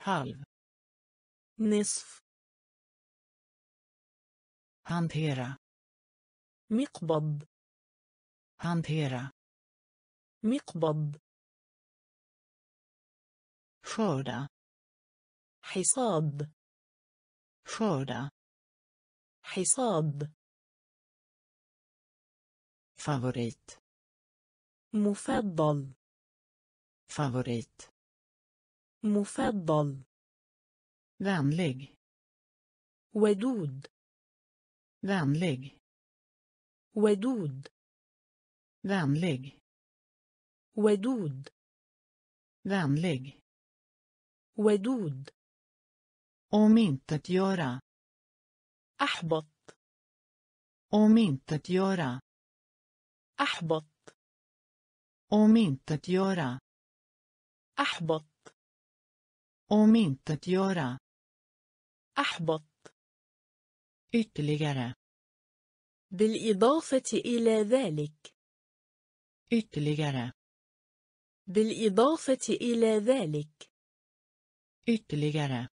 حلف نصف. هانتيرا مقبض. هانتيرا مقبض. شوردا حصاد شوردا حصاد favorit مفضل favorit مفضل vänlig ودود vänlig ودود vänlig ودود vänlig ودود omintetgöra أحبط omintetgöra أحبط. أومنتت يورا. أحبط. أومنتت يورا. أحبط. Ytterligare. بالإضافة إلى ذلك. Ytterligare. بالإضافة إلى ذلك. Ytterligare.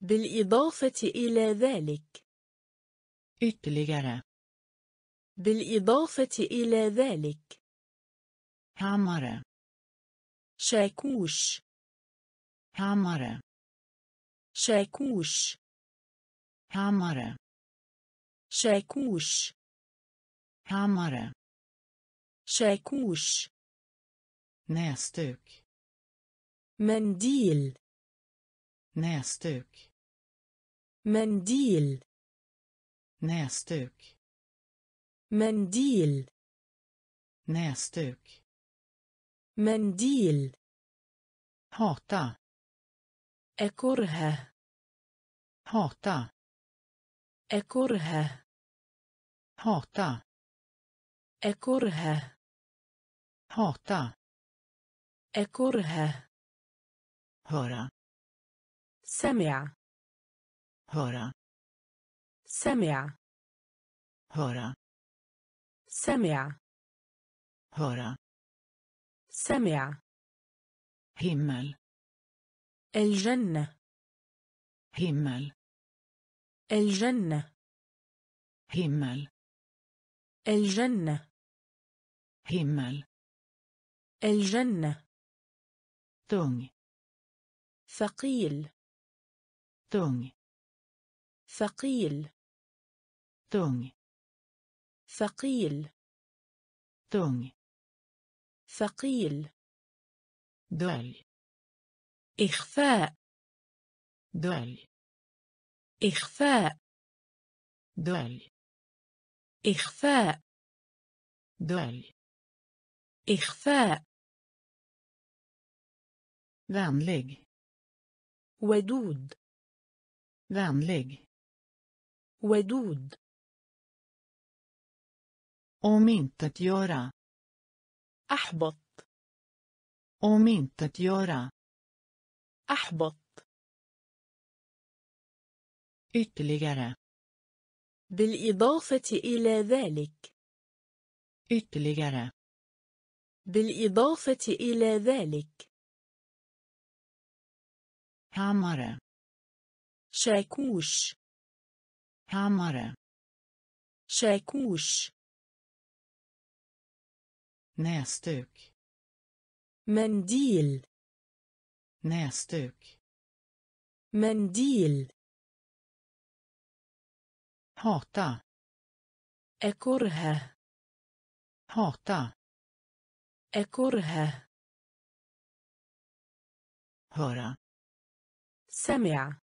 بالإضافة إلى ذلك. Ytterligare. بالإضافة إلى ذلك. حمرة شاكوش. حمرة شاكوش. حمرة شاكوش. حمرة شاكوش. ناستوك. منديل. ناستوك. منديل. ناستوك. منديل. منديل näsduk منديل hata أكره hata أكره hata أكره hata أكره höra سمع höra سمع höra سمع. هورا سمع. هيمل الجنة. هيمل الجنة. هيمل الجنة. هيمل الجنة. تون ثقيل. تون ثقيل. تون ثقيل tung. ثقيل dölj إخفاء. dölj إخفاء. dölj إخفاء. dölj إخفاء. Vänlig ودود. Vänlig ودود. Omintetgöra أحبط omintetgöra أحبط ytterligare بالإضافة إلى ذلك ytterligare بالإضافة إلى ذلك hammare شاكوش hammare شاكوش näsduk منديل näsduk منديل hata أكره hata أكره höra سمع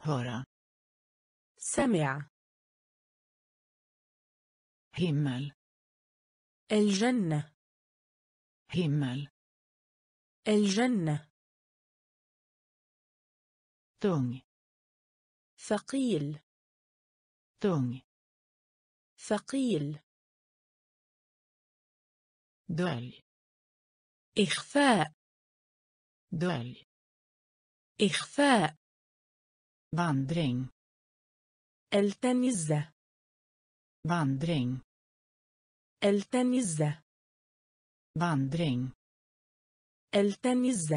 höra سمع himmel الجنة. هيمل الجنة. تونغ ثقيل. تونغ ثقيل. دول إخفاء. dölj إخفاء. vandring التنزه vandring التنزه vandring التنزه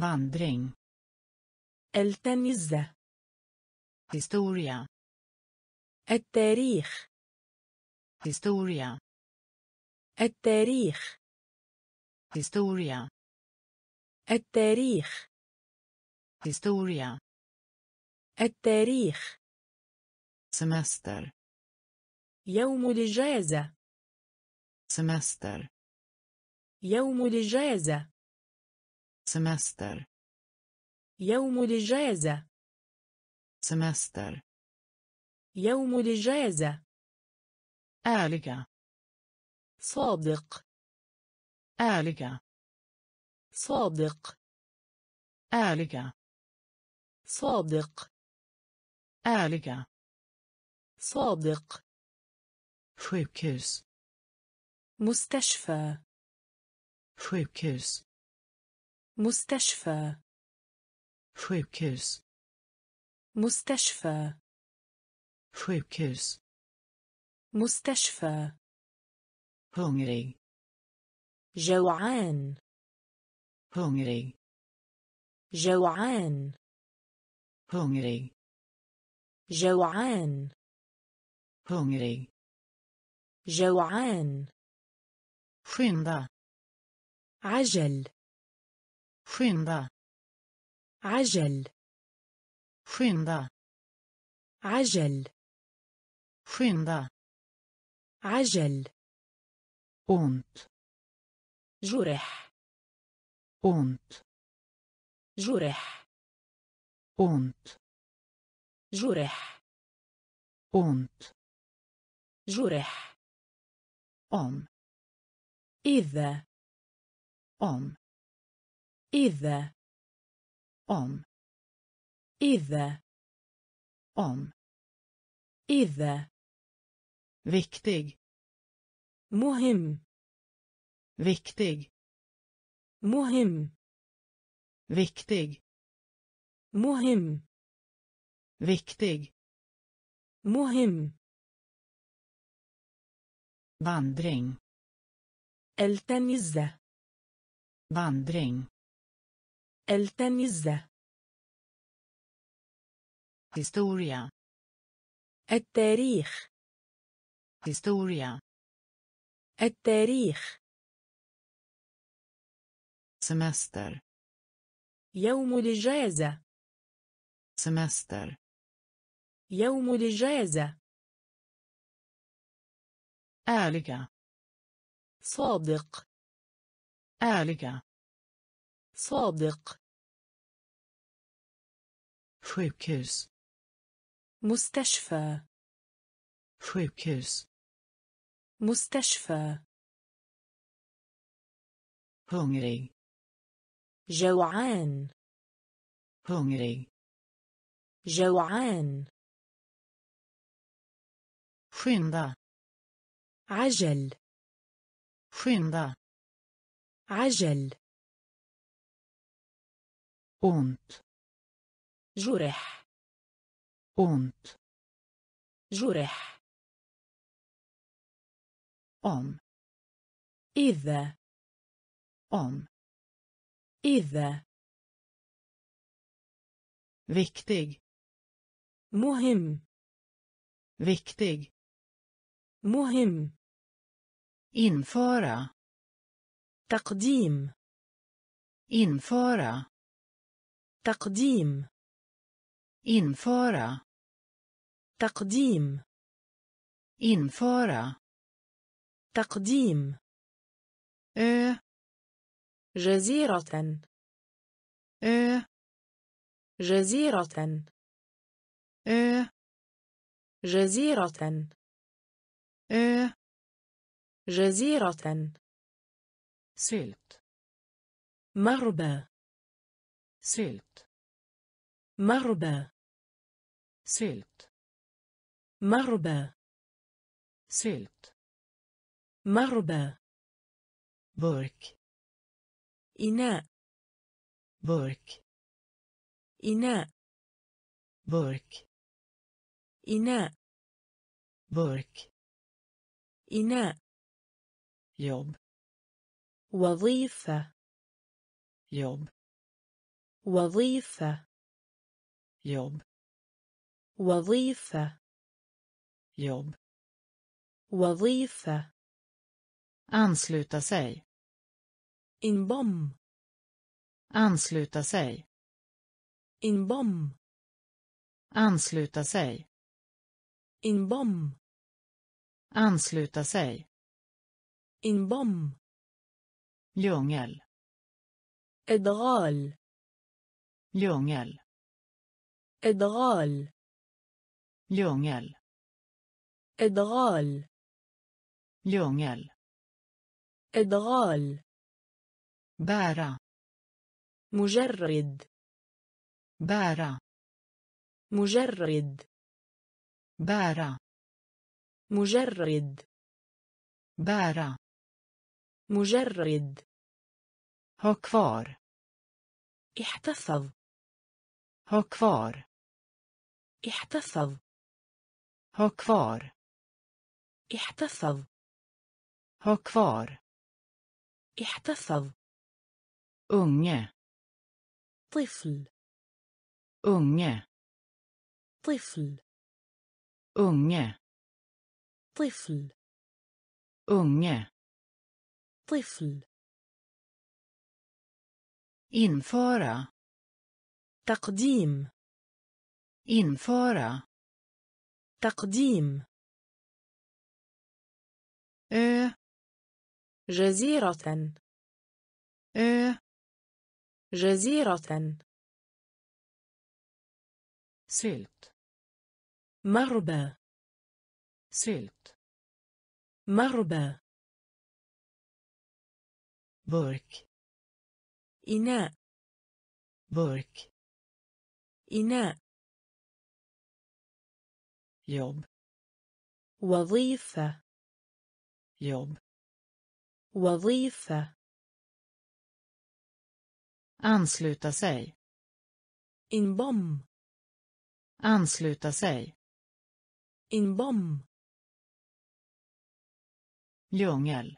vandring التنزه historia التاريخ historia التاريخ historia التاريخ historia التاريخ semester يوم الإجازة semester. يوم الإجازة semester. يوم الإجازة semester. يوم الإجازة ärliga صادق. Ärliga صادق. Ärliga صادق. Ärliga صادق. Sjukhus مستشفى sjukhus مستشفى sjukhus مستشفى sjukhus مستشفى hungrig جوعان hungrig جوعان hungrig جوعان hungrig جوعان. فيندا عجل. فيندا عجل. فيندا عجل. فيندا عجل. أنت جرح. أنت جرح. أنت جرح. أنت جرح. om إذا om إذا om إذا om إذا viktig مهم viktig مهم viktig مهم viktig مهم vandring التمز vandring التمز historia التاريخ historia التاريخ semester يوم الإجازة semester يوم الإجازة ärliga صادق ärliga صادق sjukhus مستشفى sjukhus مستشفى hungrig جوعان hungrig جوعان skynda عجل. شندا عجل. أنت جرح. أنت جرح. أم إذا. أم إذا. Viktig. mohim viktig. mohim införa. تقديم. Införa. تقديم. Införa. تقديم. Införa. تقديم. Ö. جزيرة. Ö. جزيرة. Ö. جزيرة. Ö. جزيرة. sylt مربى. sylt مربى. sylt مربى. sylt مربى. burk إناء. burk إناء. burk إناء. burk إناء. jobb وظيفة jobb وظيفة jobb وظيفة jobb وظيفة ansluta sig انضم ansluta sig انضم ansluta sig انضم Ansluta sig. إنضم. djungel أدغال. djungel أدغال. djungel أدغال. djungel أدغال. bara. مجرد. bara. مجرد. بارا. مجرد. بارا. مجرد Ha kvar. احتفظ Ha kvar. احتفظ Ha kvar. احتفظ Ha kvar. احتفظ Unge. طفل Unge. طفل Unge. طفل Unge. طفل Införa. تقديم Införa. تقديم Ö. جزيرة Ö. جزيرة Sylt. مربى Sylt. مربى Burk. إناء Burk. إناء Jobb. وظيفة Jobb. وظيفة Ansluta sig. انضم Ansluta sig. انضم Djungel.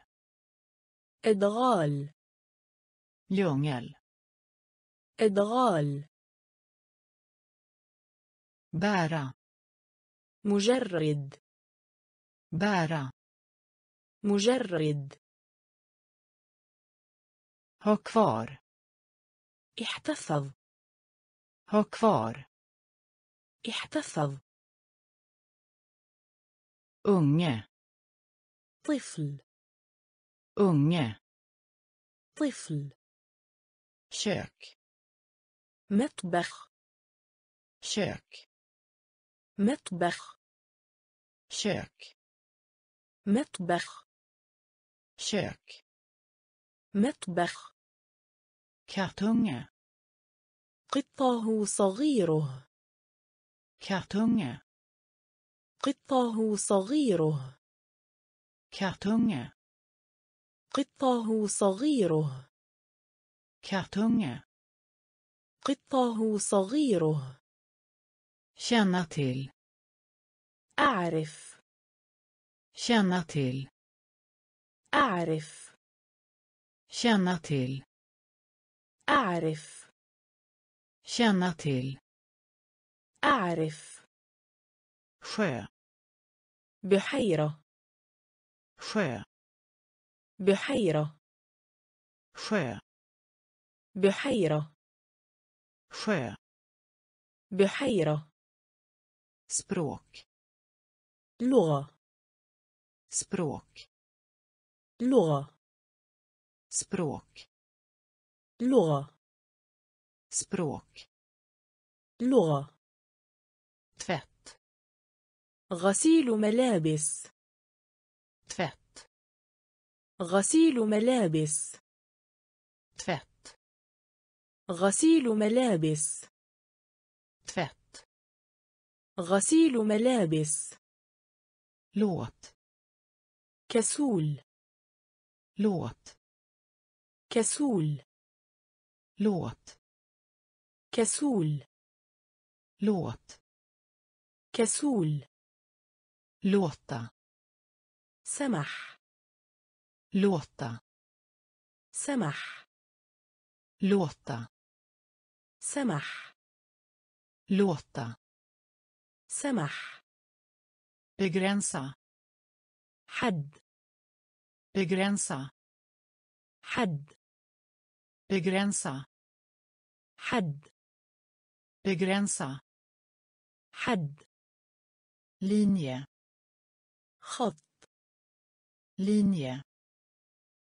إدغال Djungel. إدغال Bära. مجرد Bära. مجرد Ha kvar. احتفظ Ha kvar. احتفظ Unge. طفل Unge. طفل Kök. مطبخ Kök. مطبخ Kök. مطبخ Kök. مطبخ Kattunge. قطه صغيره Kattunge. قطه صغيره Kattunge. قطه صغيره. كاتونغ قطه صغيره. känna till أعرف. känna till أعرف. känna till أعرف. känna till أعرف. sjö بحيرة. sjö بحيرة Sjö. بحيرة Sjö. بحيرة Språk. لغة Språk. لغة Språk. لغة Språk. لغة Tvätt. غسيل ملابس Tvätt. غسيل ملابس Tvätt. غسيل ملابس Tvätt. غسيل ملابس Låt. كسول Låt. كسول Låt. كسول Låt. كسول Låta. سمح Låta. سمح Låta. سمح Låta. سمح Begränsa. حد Begränsa. حد Begränsa. حد Begränsa. حد Linje. خط linje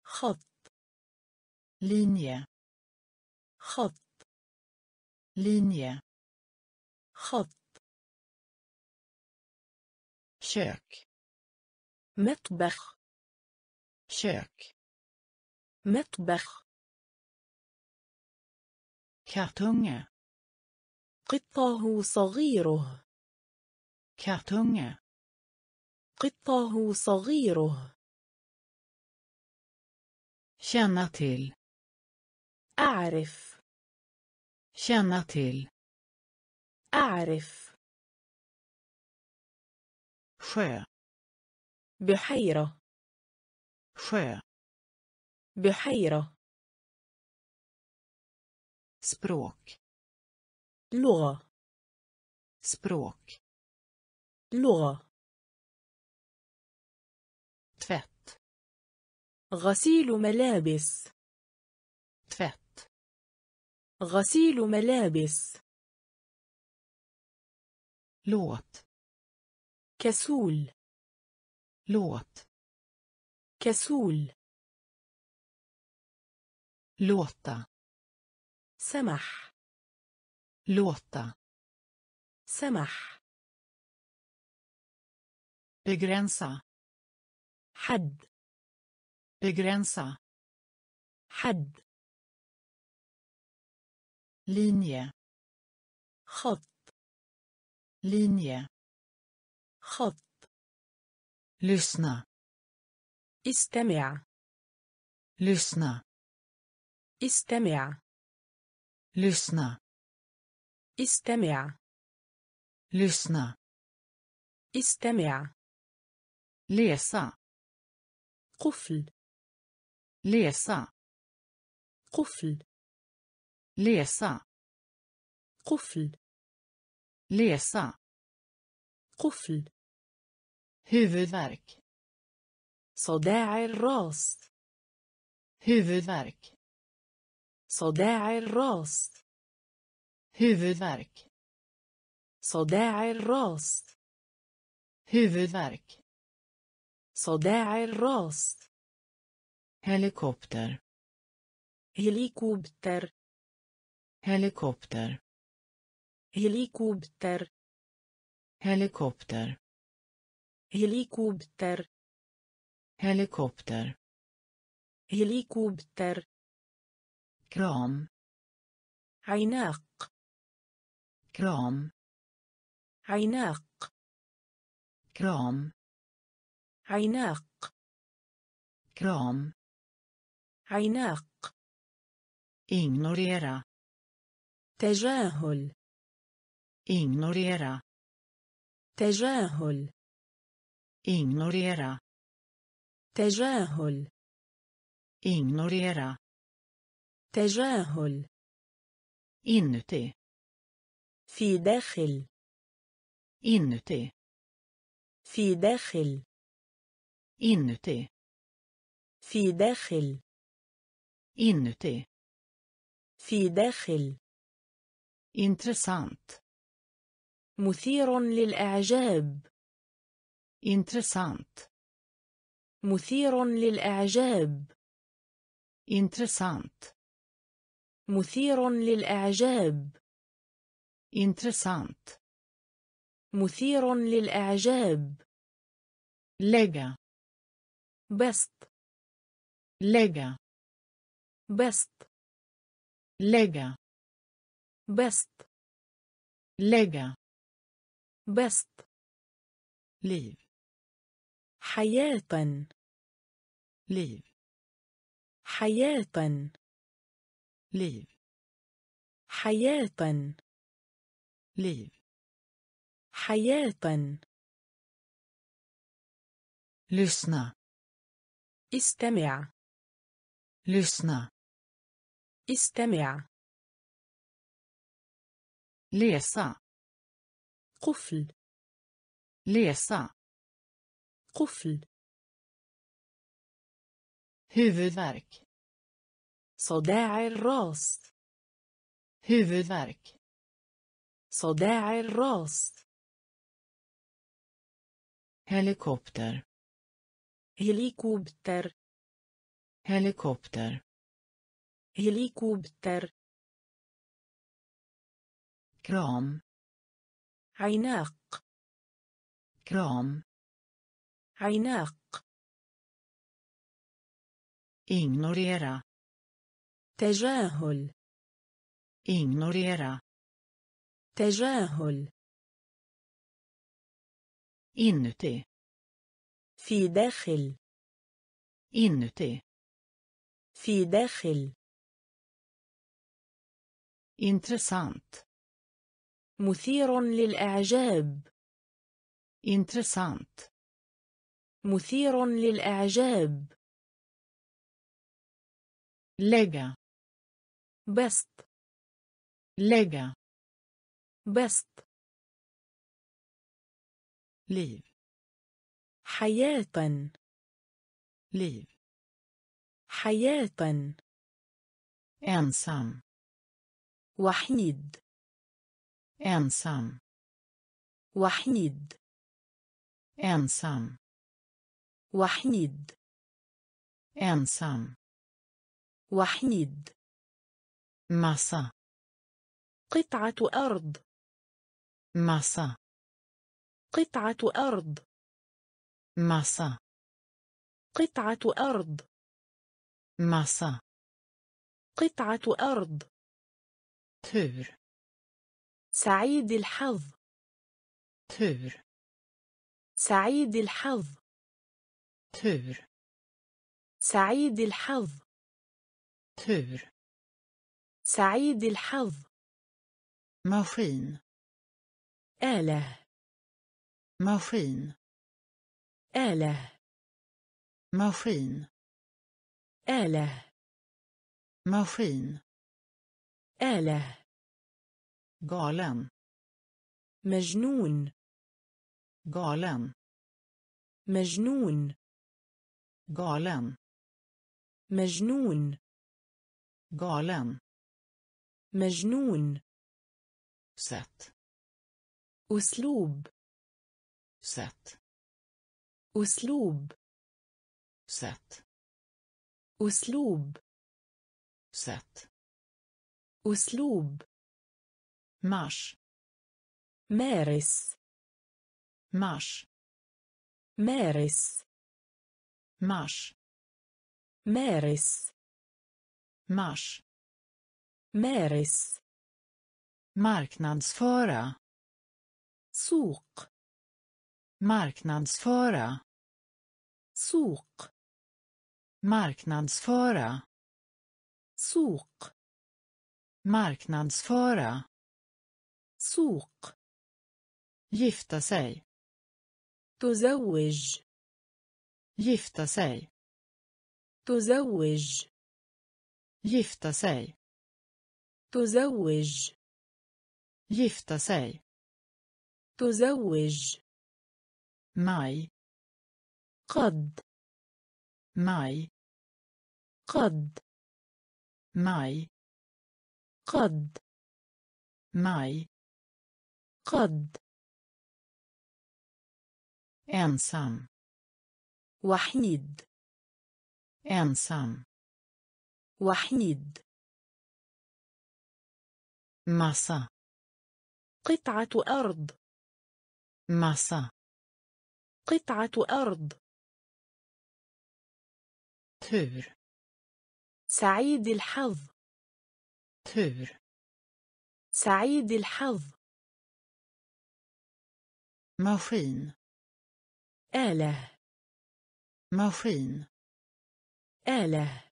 خط. لينيا خط. لينيا خط. شاك مطبخ. شاك مطبخ. كارتونة قطه صغيره. كارتونة قطه صغيره. känna till أعرف känna till أعرف sjö بحيرة sjö بحيرة språk لغة språk لغة غسيل ملابس. Tvätt. غسيل ملابس. Låt. كسول. Låt. كسول. Låta. سمح. Låta. سمح. Begränsa. حد. begränsa حد linje خط linje خط lyssna استمع lyssna استمع lyssna استمع lyssna استمع läsa قفل läsa قفل läsa قفل läsa قفل huvudvärk صداع الراس huvudvärk صداع الراس huvudvärk صداع الراس huvudvärk صداع الراس helikopter هليكوبتر helikopter هليكوبتر helikopter هليكوبتر helikopter هليكوبتر kram عناق kram عناق kram عناق kram عناق ignorera تجاهل ignorera تجاهل ignorera تجاهل ignorera تجاهل inuti في داخل inuti في داخل inuti في داخل inuti. في داخل. Interessant مثير للإعجاب. Interessant مثير للإعجاب. Interessant مثير للإعجاب. Interessant مثير للإعجاب. لجا بست لجا بست لگا بست لگا بست لیف حیاتن لیف حیاتن لیف حیاتن لیف حیاتن لسنا استمع لسنا استمع läsa قفل läsa قفل huvudvärk صداع الراس huvudvärk صداع الراس helikopter هليكوبتر helikopter هليكوبتر kram عناق kram عناق ignorera تجاهل. ignorera تجاهل. inuti في داخل. inuti في داخل. Intressant مثير للإعجاب intressant مثير للإعجاب lägga بسط lägga بسط liv حياة liv حياة ensam وحيد. ensam وحيد. ensam وحيد. ensam وحيد. massa قطعة أرض. massa قطعة أرض. massa قطعة أرض. massa قطعة أرض. Tur. سعيد الحظ. Tur. سعيد الحظ. Tur. سعيد الحظ. Tur. سعيد الحظ. Maskin. آلة. Maskin. آلة. Maskin. آلة. Maskin. آلة. galen مجنون. galen مجنون. galen مجنون. galen مجنون. sätt أسلوب. sätt أسلوب. sätt أسلوب. sätt أسلوب mars مارس mars مارس mars مارس mars مارس marknadsföra سوق marknadsföra سوق marknadsföra سوق marknadsföra سوق gifta sig تزوج gifta sig تزوج gifta sig تزوج gifta sig تزوج maj قد maj قد maj قد. maj قد. ensam. وحيد. ensam. وحيد. massa. قطعة أرض. massa. قطعة أرض. tur. سعيد الحظ. تور. سعيد الحظ. ماشين آلة. ماشين آلة.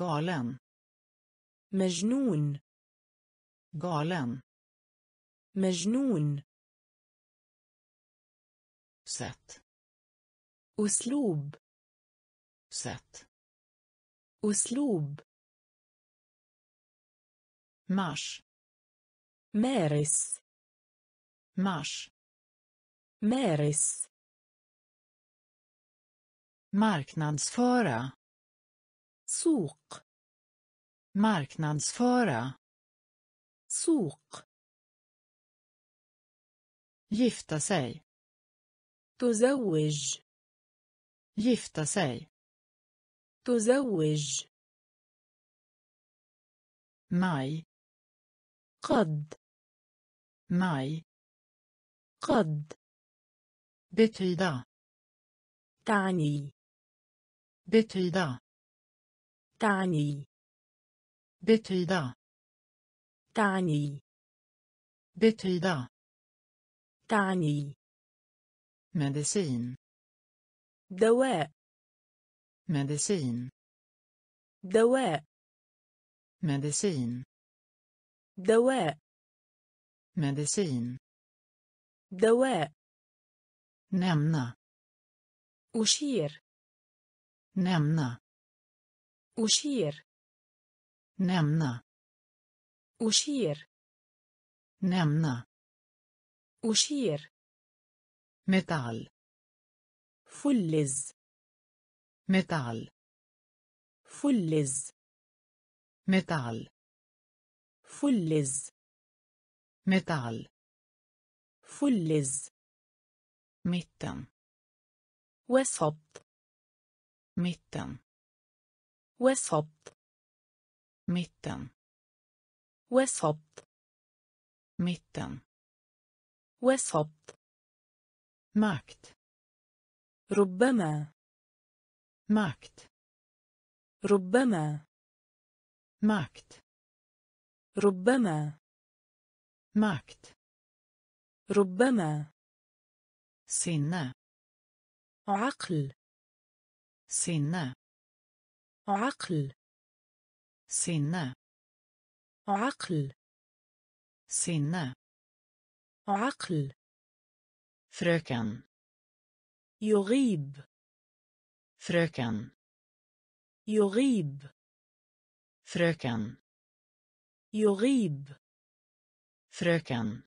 غالم. مجنون. غالم. مجنون. سات أسلوب. سات أسلوب mars مارس mars مارس marknadsföra سوق marknadsföra سوق gifta sig تزوج Gifta sig. تزوج. معي. قد. معي. قد. بتيدا تعني. بتيدا تعني. بتيدا تعني. بتيدا تعني. مدسين. دواء. Medicin. دواء Medicin. دواء Medicin. دواء Nämna. أشير Nämna. أشير Nämna. أشير Nämna. أشير Metall. فلز Metall. فلز Metall. فلز Metall. فلز Mitten. وسط Mitten. وسط Mitten. وسط Mitten. وسط Makt. ربما Makt. ربما Makt. ربما Makt. ربما Sinne. عقل Sinne. عقل Sinne. عقل Sinne. عقل Fröken. يغيب Fröken. يغيب Fröken. يغيب Fröken.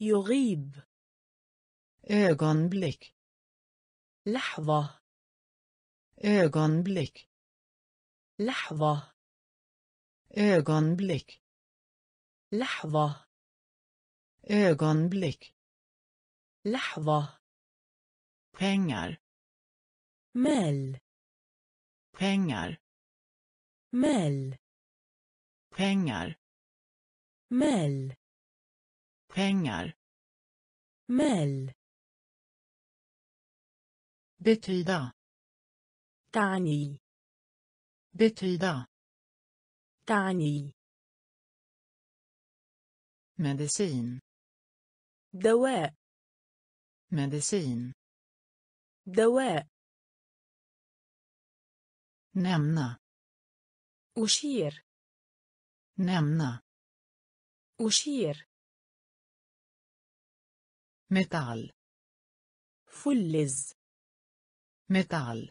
يغيب Ögonblick. لحظة Ögonblick. لحظة Ögonblick. لحظة Ögonblick. لحظة Pengar. مال Pengar. مال Pengar. مال Pengar. مال Betyda. تعني Betyda. تعني Medicin. دواء Medicin. دواء Nämna. أشير Nämna. أشير Metall. فلز Metall.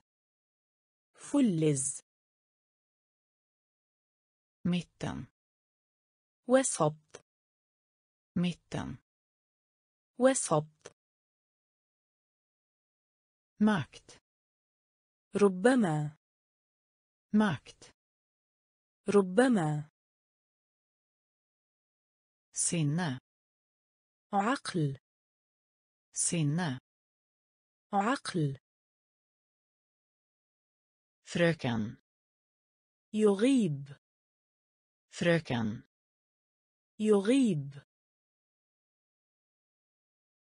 فلز Mitten. وسط Mitten. وسط Makt. ربما Makt. ربما Sinne. عقل Sinne. عقل Fröken. يغيب Fröken. يغيب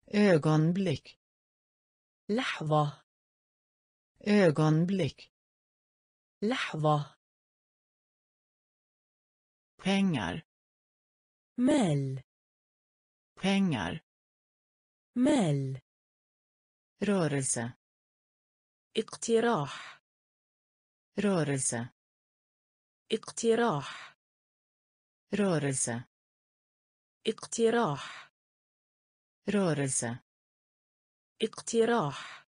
Ögonblick. لحظة Ögonblick. لحظة Pengar. مال Pengar. مال Rörelse. اقتراح Rörelse. اقتراح Rörelse. اقتراح Rörelse. اقتراح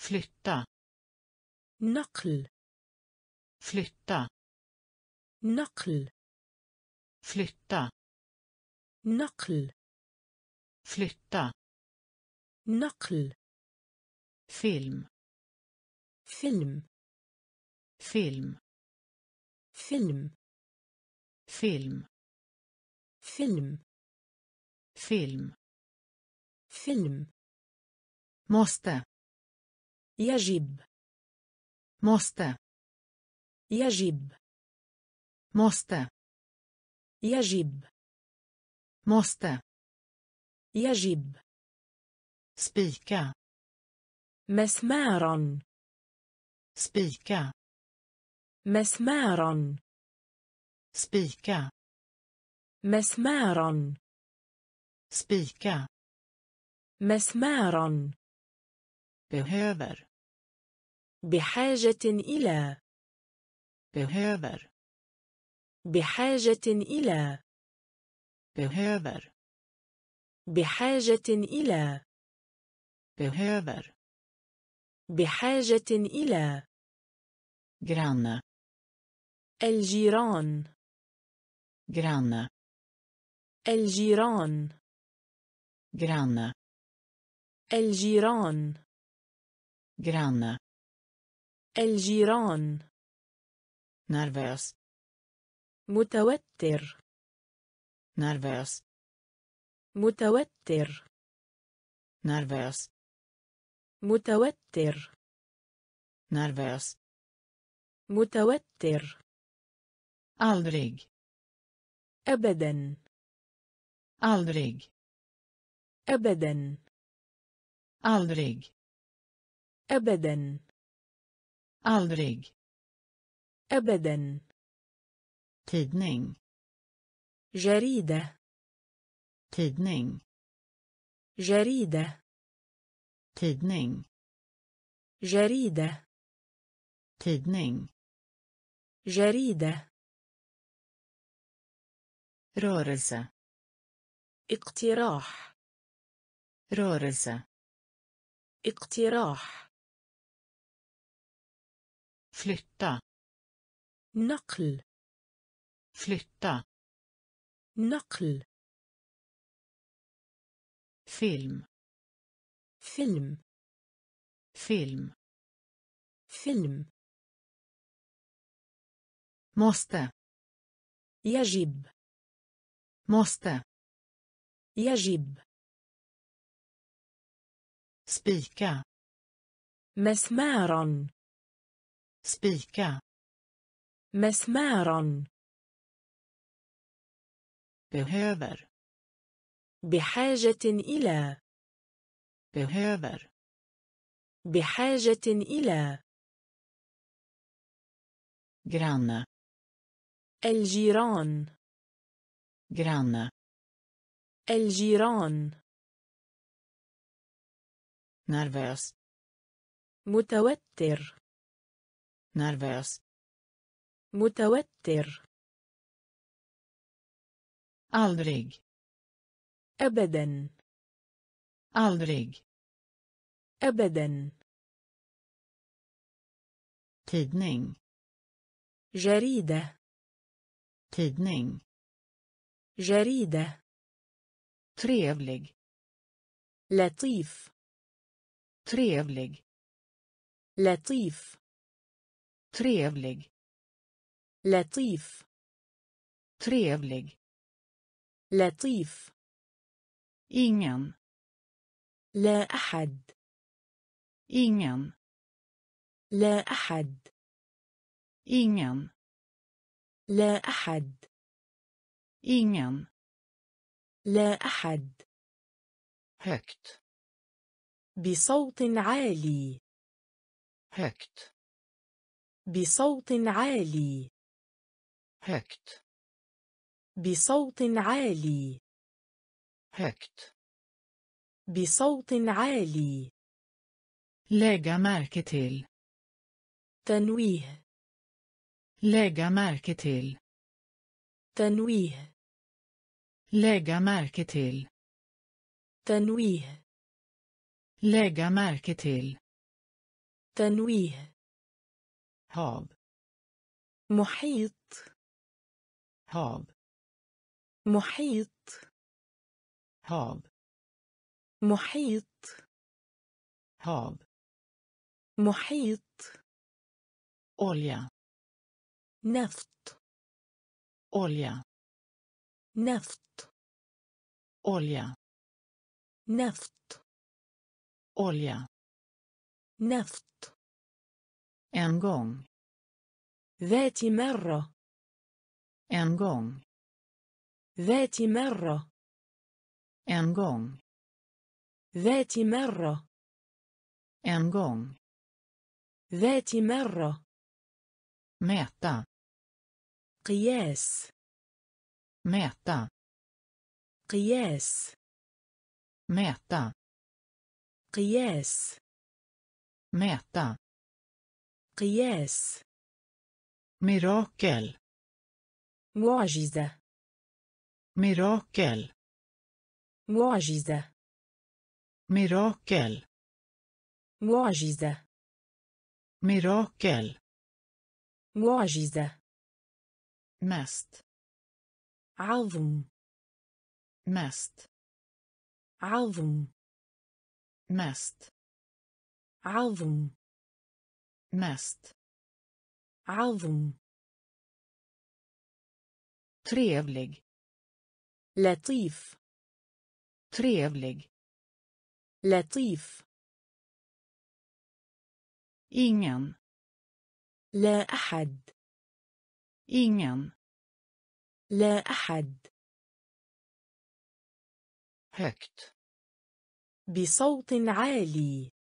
Flytta. نقل Flytta. نقل Flytta. نقل Flytta. نقل Film. فيلم Film. فيلم Film. فيلم Film. فيلم måste يجب måste يجب. måste يجب. måste يجب. spika مسمارا. spika مسمارا. spika مسمارا. spika مسمارا. behöver بحاجة إلى. Behöver. بحاجة إلى. Behöver. بحاجة إلى. Behöver. بحاجة إلى. Granne. الجيران. Granne. الجيران. Granne. الجيران. Granne. الجيران. Nervös متوتر nervös متوتر nervös متوتر nervös متوتر aldrig أبدا aldrig أبدا aldrig أبدا aldrig ابدا. تدنين. جريدة. تدنين. جريدة. تدنين. جريدة. تدنين. جريدة. رورزة. اقتراح. رورزة. اقتراح. flytta نقل flytta نقل film فيلم film فيلم måste يجب måste يجب spika مسمارا spika مسمارا. Behöver. بحاجة إلى. Behöver. بحاجة إلى. Granne. الجيران. Granne. الجيران. Nervös. متوتر. Nervös. متوتر aldrig أبدا aldrig أبدا tidning جريدة tidning جريدة trevlig لطيف trevlig لطيف trevlig لطيف. Trevlig. لطيف. Ingen. لا أحد. Ingen. لا أحد. Ingen. لا أحد. Ingen. لا أحد. Högt. بصوت عالي. Högt. بصوت عالي. Högt. بصوت عالي. Högt. بصوت عالي. Lägga märke till تنويه. Lägga märke till تنويه. Lägga märke till تنويه. لاجا ماركتيل تنويه. هاب. محيط. hav محيط hav محيط hav محيط olja نفط olja نفط olja نفط olja نفط en gång ذات مرة en gång ذات مرة en gång ذات مرة en gång ذات مرة mäta قياس mäta قياس mäta قياس mäta قياس mirakel معجزة mirakel معجزة mirakel معجزة mirakel معجزة mest عظم mest عظم mest عظم mest عظم trevlig. لطيف trevlig. لطيف ingen. لا أحد ingen. لا أحد högt. بصوت عالي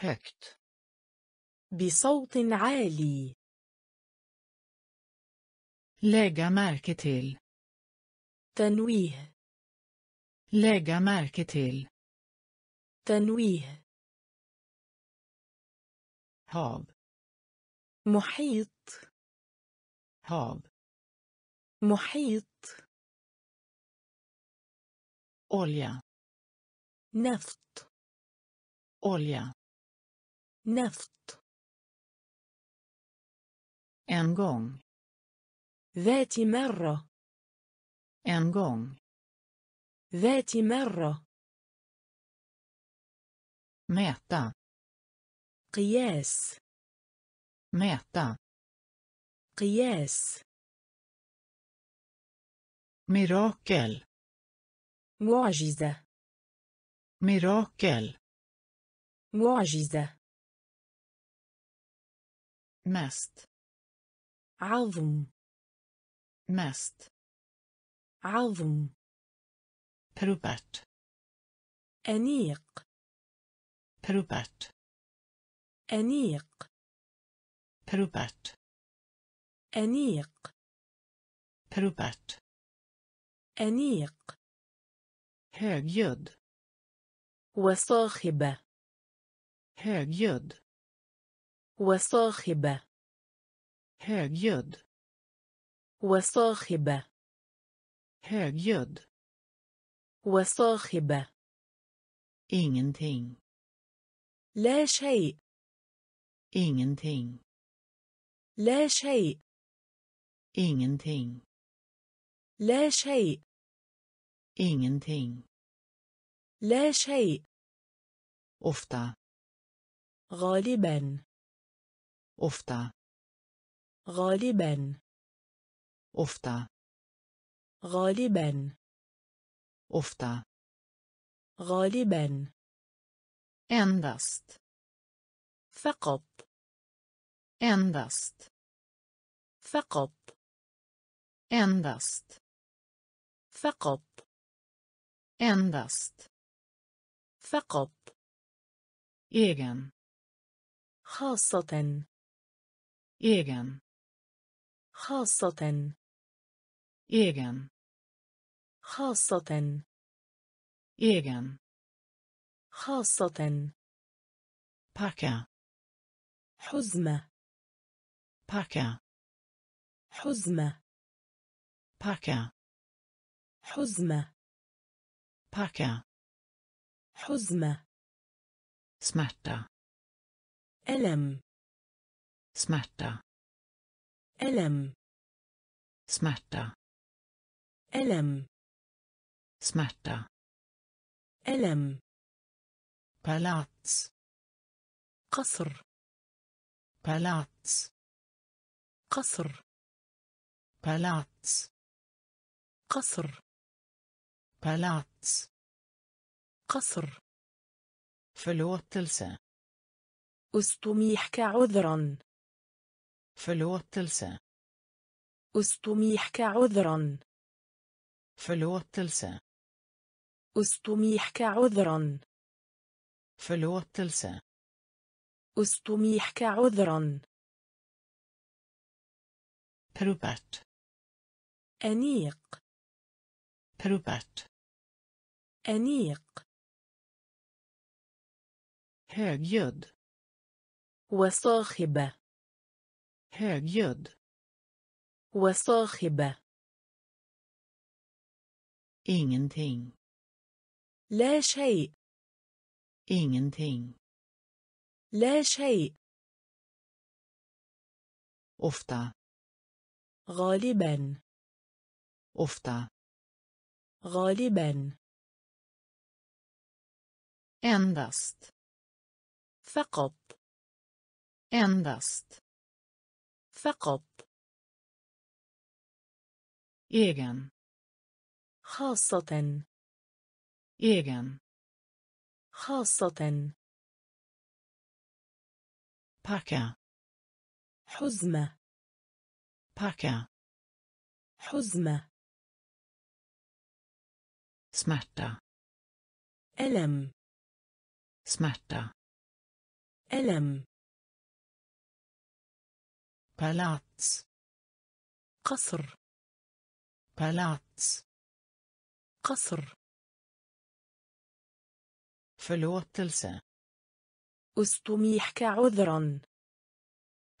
högt. بصوت عالي lägga märke till تنويه lägga märke till تنويه hav محيط hav محيط olja نفط olja نفط en gång ذات مرة. En gång. ذات مرة. Mäta. قياس. Mäta. قياس. Mirakel. معجزة. Mirakel. معجزة. Mest. عظم. Mest عظم Probert. أنيق Probert. أنيق Probert. أنيق Probert. أنيق Högljudd. وصاخبة Högljudd. وصاخبة Högljudd. وصاخبة Högljudd. وصاخبة Ingenting. لا شيء Ingenting. لا شيء Ingenting. لا شيء Ingenting. لا شيء Ofta. غالبا Ofta. غالبا Ofta. غالبا Ofta. غالبا Endast. فقط Endast. فقط Endast. فقط Endast. فقط Egen. خاصة Egen. خاصة Egen. خاصة Egen. خاصة Packa. حزمة Packa. حزمة Packa. حزمة Packa. حزمة Smärta. ألم Smärta. ألم Smärta. ألم Smärta. ألم Palats. قصر Palats. قصر Palats. قصر Palats. قصر Förlåtelse. أستميحك عذرا Förlåtelse. أستميحك عذرا Förlåtelse. أستميحك عذرا Förlåtelse. أستميحك عذرا Pruppert. أنيق Pruppert. أنيق Högljudd. وصاخبة Högljudd. وصاخبة Ingenting. لا شيء Ingenting. لا شيء Ofta. غالبا Ofta. غالبا Endast. فقط Endast. فقط Egen. خاصة. إيجن خاصة. باكا حزمة. باكا حزمة. Smärta ألم. Smärta ألم. Palats قصر. Palats قصر Förlåtelse. أستميحك عذرا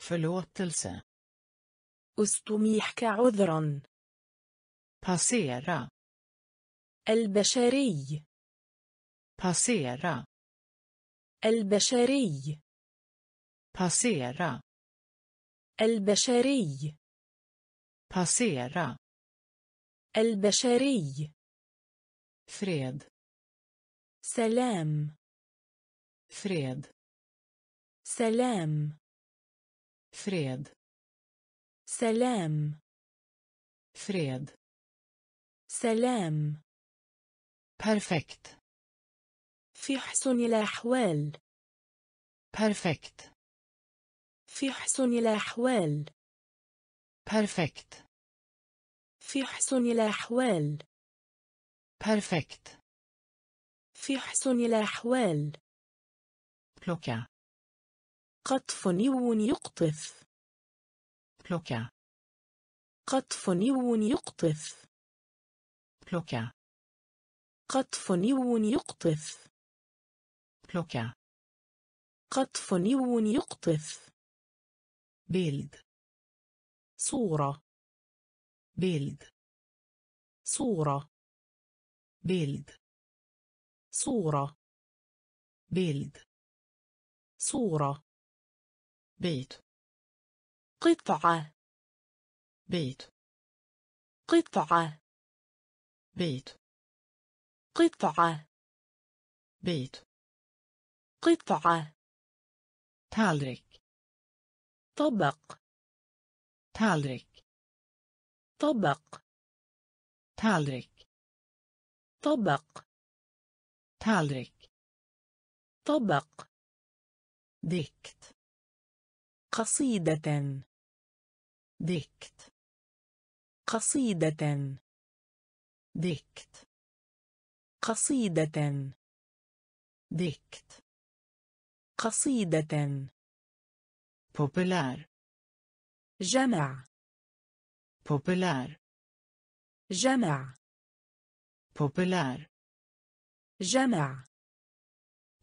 Förlåtelse. أستميحك عذرا Passera. البشري Passera. البشري Passera. البشري Passera. البشري Fred. سلام Fred. سلام Fred. سلام Fred. سلام Perfekt. في حسن الأحوال Perfekt. في حسن الأحوال Perfekt. في حسن الأحوال Perfekt. في حسن الأحوال Plocka. قطف نيون يقطف Plocka. قطف نيون يقطف Plocka. قطف نيون يقطف Plocka. قطف نيون يقطف Bild. صورة Bild. صورة Bild. صورة. Bild. صورة. Bit. قطعة. Bit. قطعة. Bit. قطعة. Bit. قطعة. Tallrik. طبق. Tallrik. طبق. Tallrik. طبق. Tallrik. طبق. Dikt. قصيدة. Dikt. قصيدة. Dikt. قصيدة. Dikt. قصيدة. Popular. جمع. Popular. جمع. Populär. جمع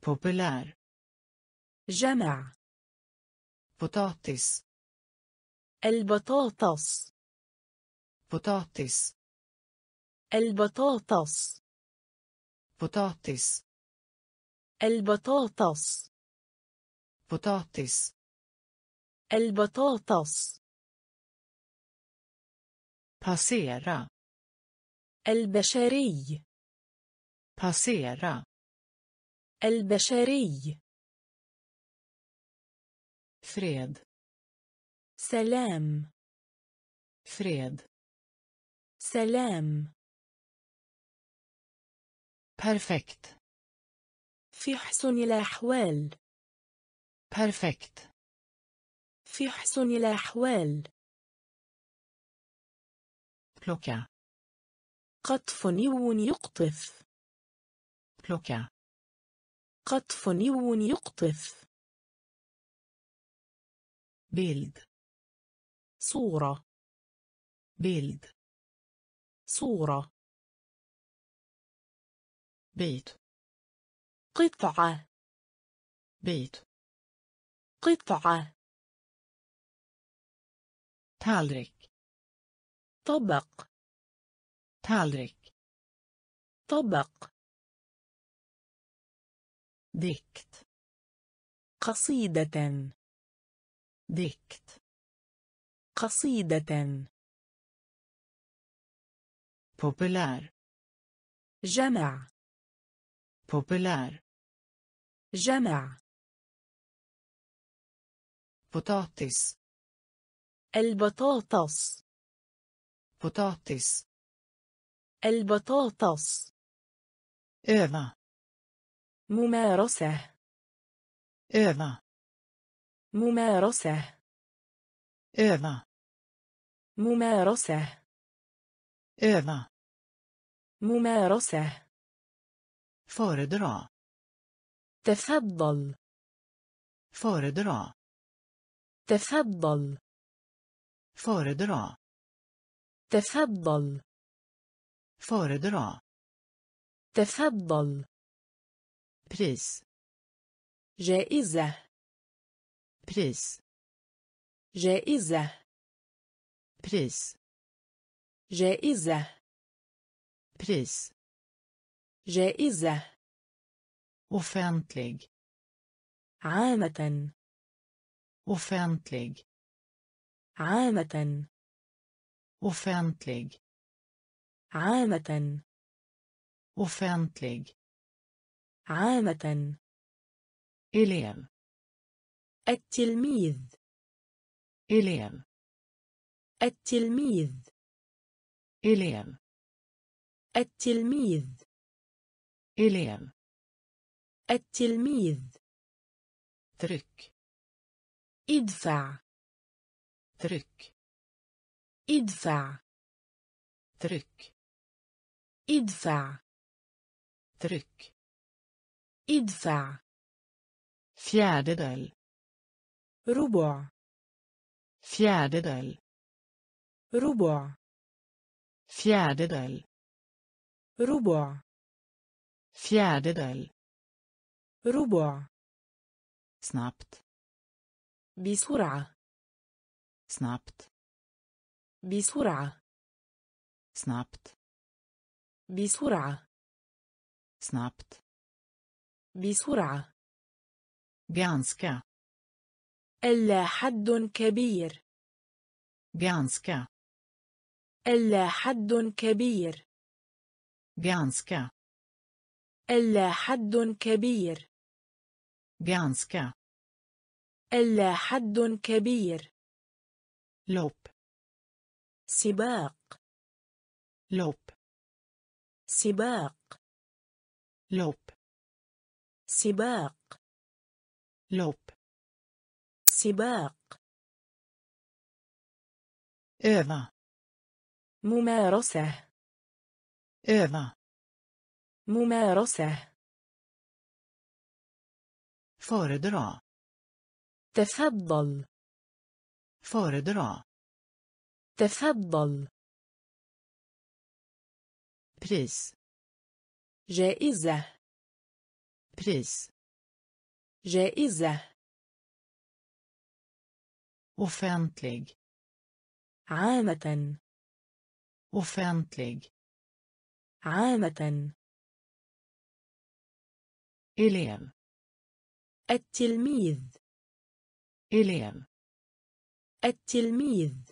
Populär. جمع Potatis. البطاطس Potatis. البطاطس Potatis. البطاطس Potatis. البطاطس Passera. البشري Passera. البشري Fred. سلام Fred. سلام Perfekt. في حسن الأحوال perfekt في حسن الأحوال plocka قطف نيو يقطف. Plocka قطف نيو يقطف. Bild. صورة. Bild. صورة. Bit قطعة. Bit قطعة. Tallrik. طبق. تالريك. طبق. دكت قصيدة. دكت قصيدة. بوبلار جمع. popular. جمع. بطاطس البطاطس. بطاطس البطاطس. öva ممارسة. öva ممارسة. öva ممارسة. öva ممارسة. föredra تفضل. föredra تفضل. föredra تفضل. Föredra تفضل pris جائزة pris جائزة pris جائزة pris جائزة offentlig عامة offentlig عامة offentlig عامة. Offentlig. عامة. Elev. التلميذ. Elev. التلميذ. Elev. التلميذ. Elev. التلميذ. Tryck ادفع. Tryck ادفع. Tryck ادفع tryck ادفع fjärdedel ربع fjärdedel ربع fjärdedel ربع fjärdedel ربع snabbt بسرعة snabbt بسرعة snabbt بسرعة. Snabbt. بسرعة. Ganska ألا حد كبير. Ganska ألا حد كبير. Ganska ألا حد كبير. Ganska ألا حد كبير. Lopp. سباق. Lopp. سباق. lopp سباق. lopp سباق. öva ممارسة. öva ممارسة. föredra تفضل. föredra تفضل. بريس جائزة. بريس جائزة. Offentlig. عامةً. Offentlig. عامةً. Elev. التلميذ. Elev. التلميذ.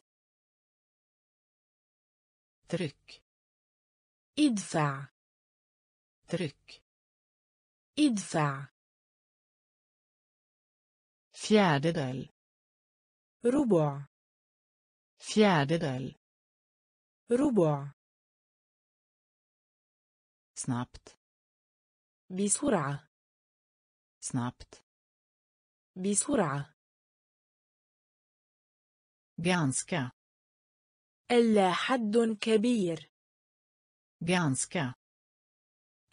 تryck ادفع. ترك. ادفع. fjärdedel ربع. fjärdedel ربع. سنابت بسرعة. snabbt. بسرعة. ganska. إلا حد كبير. Ganska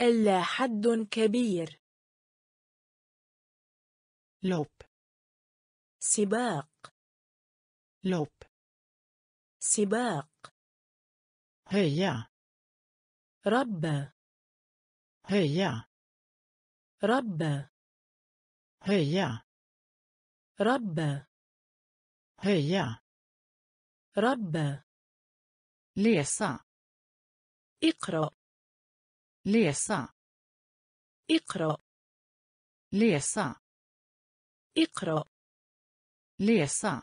ألا حد كبير lopp سباق lopp سباق höja رب höja رب höja رب höja رب läsa اقرأ läsa اقرأ läsa اقرأ läsa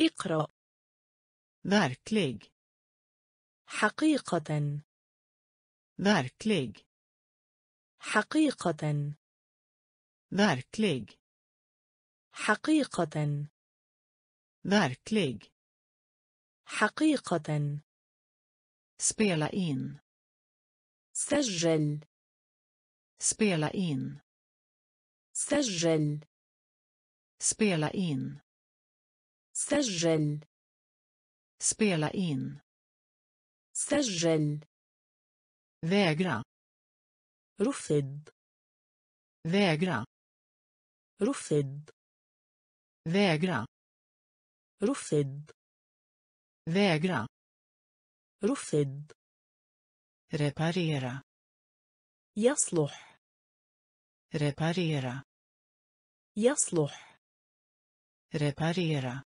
اقرأ verklig حقيقة verklig حقيقة verklig حقيقة verklig حقيقة spela in سجل spela in سجل spela in سجل spela in سجل vägra رفض vägra رفض vägra رفض vägra رفض. ريباريرا يصلح. ريباريرا يصلح. ريباريرا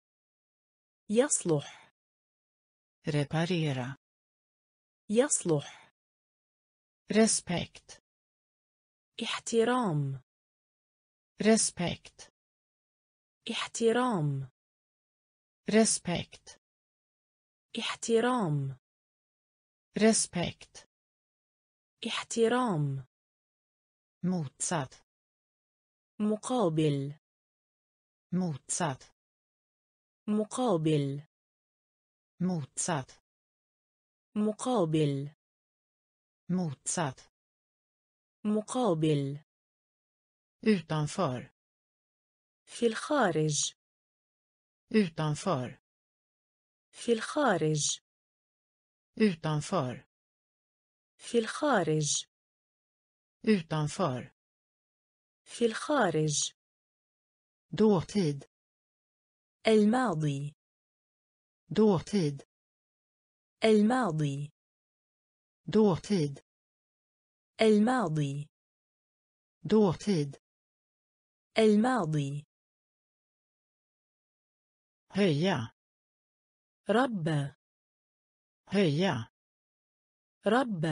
يصلح. ريباريرا يصلح. ريسبكت احترام. ريسبكت احترام. ريسبكت احترام. Respekt احترام motsatt مقابل motsatt مقابل motsatt مقابل motsatt مقابل utanför في الخارج utanför في الخارج utanför في الخارج utanför في الخارج. dåtid الماضي. dåtid الماضي. dåtid الماضي. dåtid. الماضي. Höja. رب. Höja رب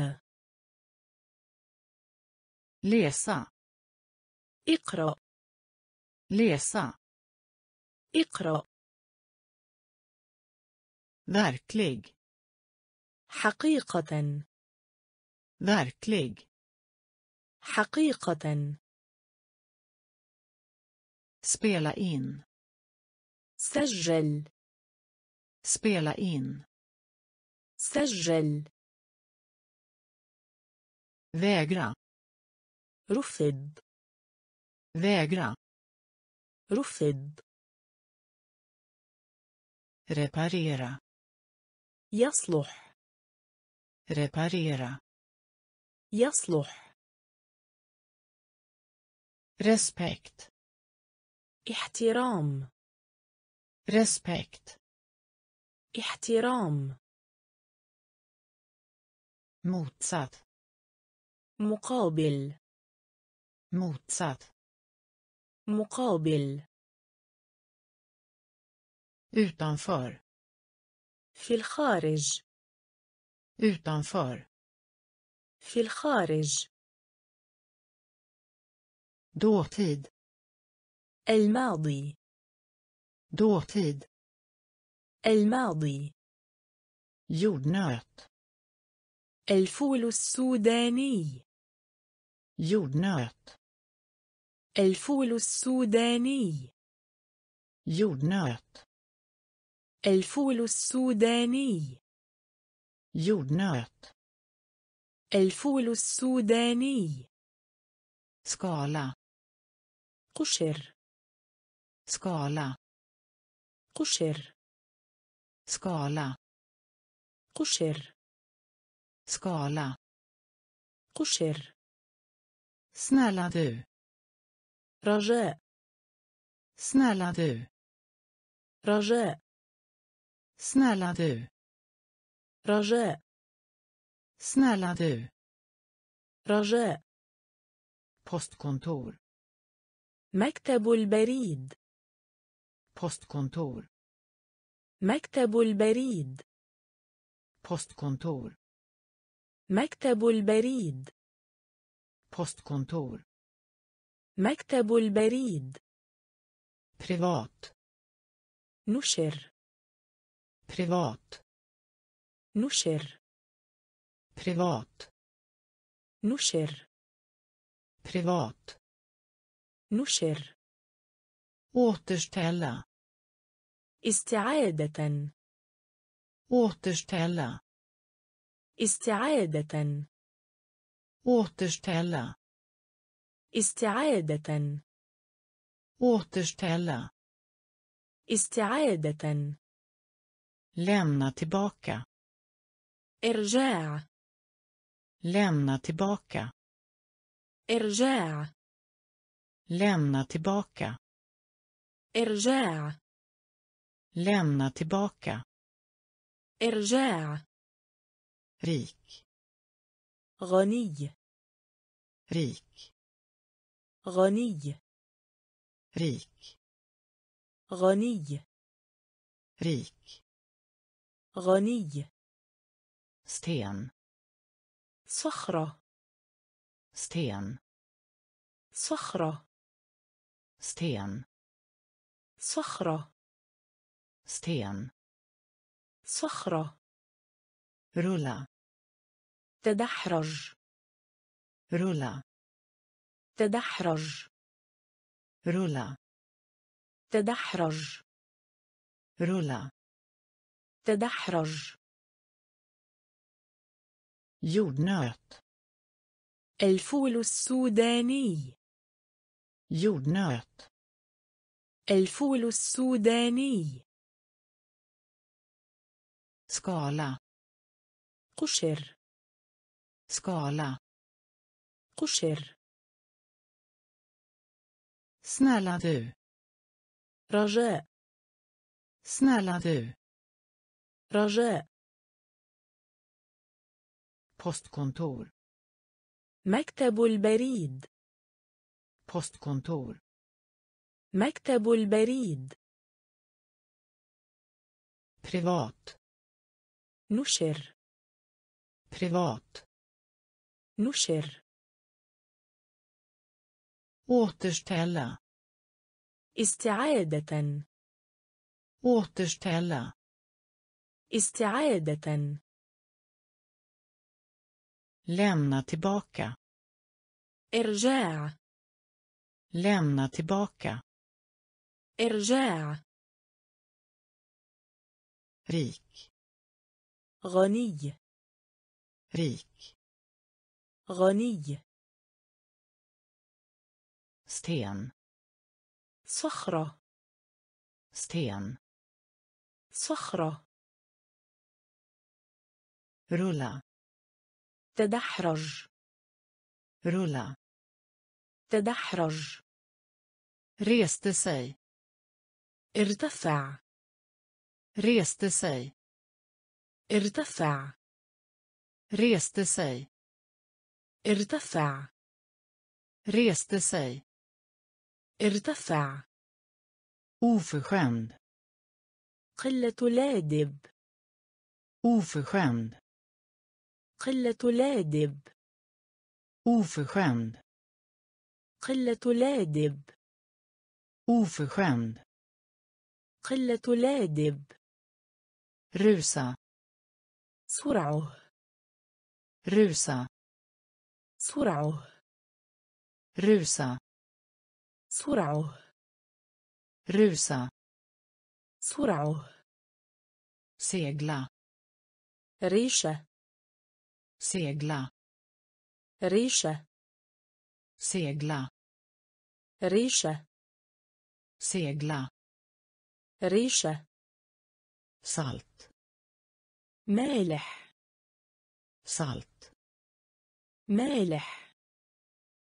läsa اقرأ läsa اقرأ verklig حقيقة verklig حقيقة spela in سجل spela in سجل. وغرا رفض. وغرا رفض. Reparera. يصلح. Reparera. يصلح. Respekt. احترام. Respekt. احترام. Motsatt مقابل motsatt مقابل utanför في الخارج utanför في الخارج dåtid الماضي dåtid الماضي jordnöt الفول السوداني. Jordnöt. الفول السوداني. Jordnöt. الفول السوداني. Jordnöt. الفول السوداني. Skala. قشر. Skala. قشر. Skala. قشر. skala قشر snälla du رجاء snälla du رجاء snälla du رجاء snälla du رجاء postkontor مكتب البريد postkontor مكتب البريد postkontor مكتب البريد postkontor مكتب البريد privat نشر privat نشر privat نشر privat نشر återställa استعادة återställa استعادة återställa استعادة återställa استعادة lämna tillbaka إرجاع lämna tillbaka إرجاع lämna tillbaka إرجاع lämna tillbaka إرجاع rik غني rik غني rik غني rik غني sten صخرة sten صخرة sten صخرة sten صخرة rulla تدحرج. rulla تدحرج. rulla تدحرج. rulla تدحرج. jordnöt الفول السوداني. jordnöt الفول السوداني. skala قشر. skala قشر snälla du رجاء snälla du رجاء postkontor مكتب البريد postkontor مكتب البريد privat نشر privat نشر återställa استعادة återställa استعادة lämna tillbaka إرجاع lämna tillbaka إرجاع rik غني rik غني. ستان صخرة. ستان صخرة. رولا. تدحرج. رولا. تدحرج. Reste sig ارتفع. Reste sig ارتفع. Reste sig ارتفع reste sig ارتفع oförskämd قلة الأدب oförskämd قلة لادب oförskämd قلة لادب oförskämd قلة لادب rusa سرعه rusa سرعه rusa سرعه rusa سرعه segla ريشة segla ريشة segla ريشة segla ريشة salt مالح salt مالح.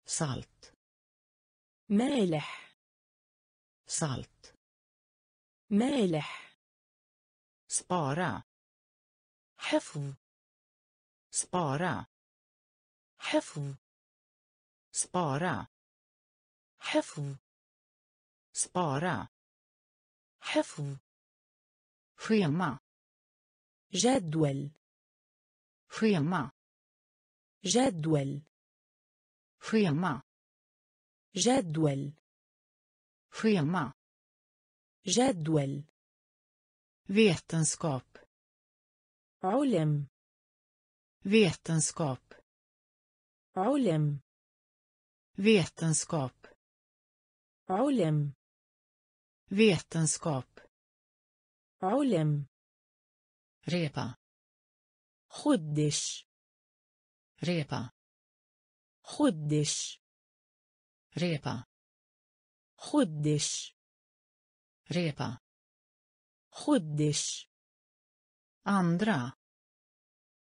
صالت مالح. صالت مالح. سبارا حفظ. سبارا حفظ. سبارا حفظ. سبارا حفظ. فيما جدول. فيما جدول schema جدول schema جدول vetenskap علم vetenskap علم vetenskap علم vetenskap علم repa خدش repa خدش repa خدش repa خدش andra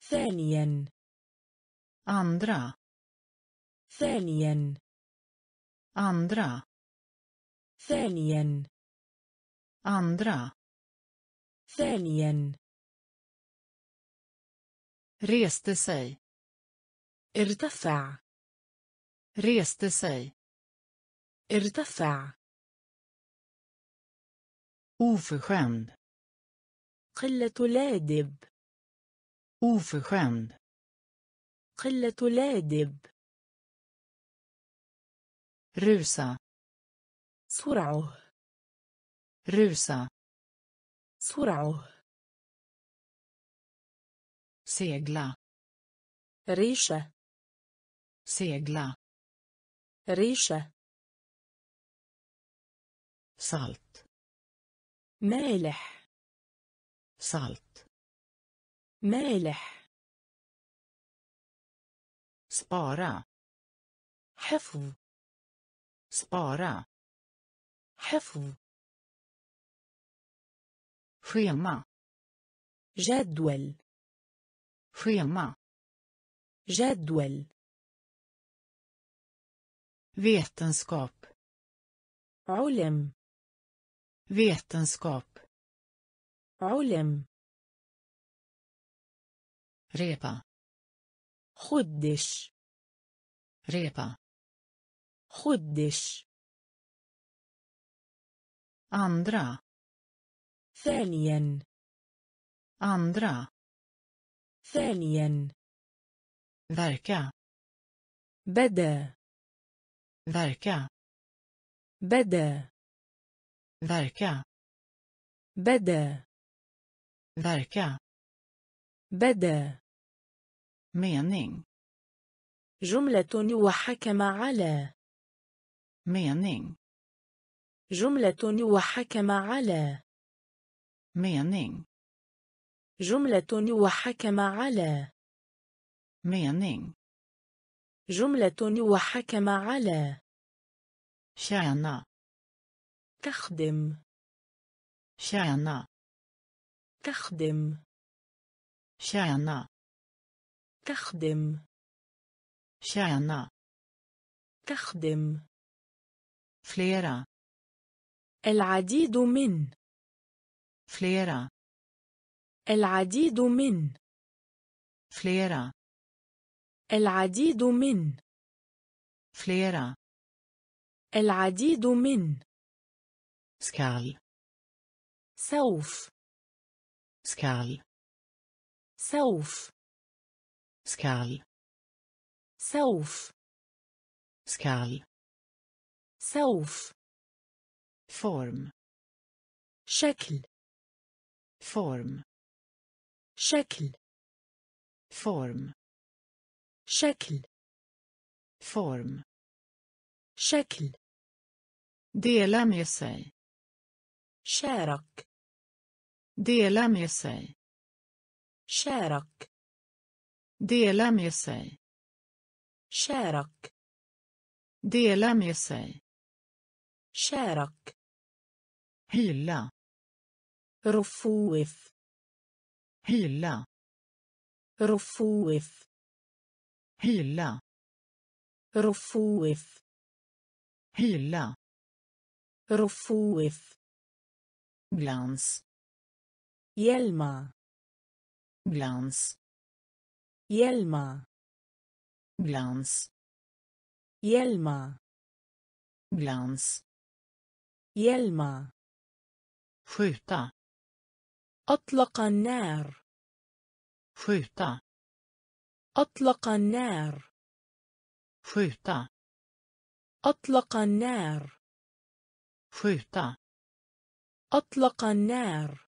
ثانيا andra ثانيا andra ثانيا andra ثانيا reste sig ارتفع reste sig ارتفع oförskämd قلة لادب oförskämd قلة لادب rusa سرعه rusa سرعه segla ريشة segla ريشة salt مالح salt مالح spara حفظ spara حفظ schema جدول schema جدول vetenskap علم vetenskap علم repa خدش repa خدش andra ثانيا andra ثانيا verka بدا verka بدا. verka بدا. verka بدا. mening. جملة وحكم على. mening. جملة وحكم على. mening. جملة وحكم على. mening. جملة وحكم على. tjäna تخدم. tjäna تخدم. tjäna تخدم. tjäna تخدم. flera العديد من. flera العديد من. flera العديد من. Flera العديد من. Skall سوف. Skall سوف. Skall سوف. Skall سوف. Form شكل. Form شكل. فورم شكل form شكل dela med sig شارك dela med sig شارك dela med sig شارك dela med sig شارك hylla رفوف hylla رفوف hylla رفوف hylla رفوف glans يلمع glans يلمع glans يلمع glans يلمع skjuta أطلق النار skjuta أطلق النار. Skjuta. أطلق النار. Skjuta. أطلق النار.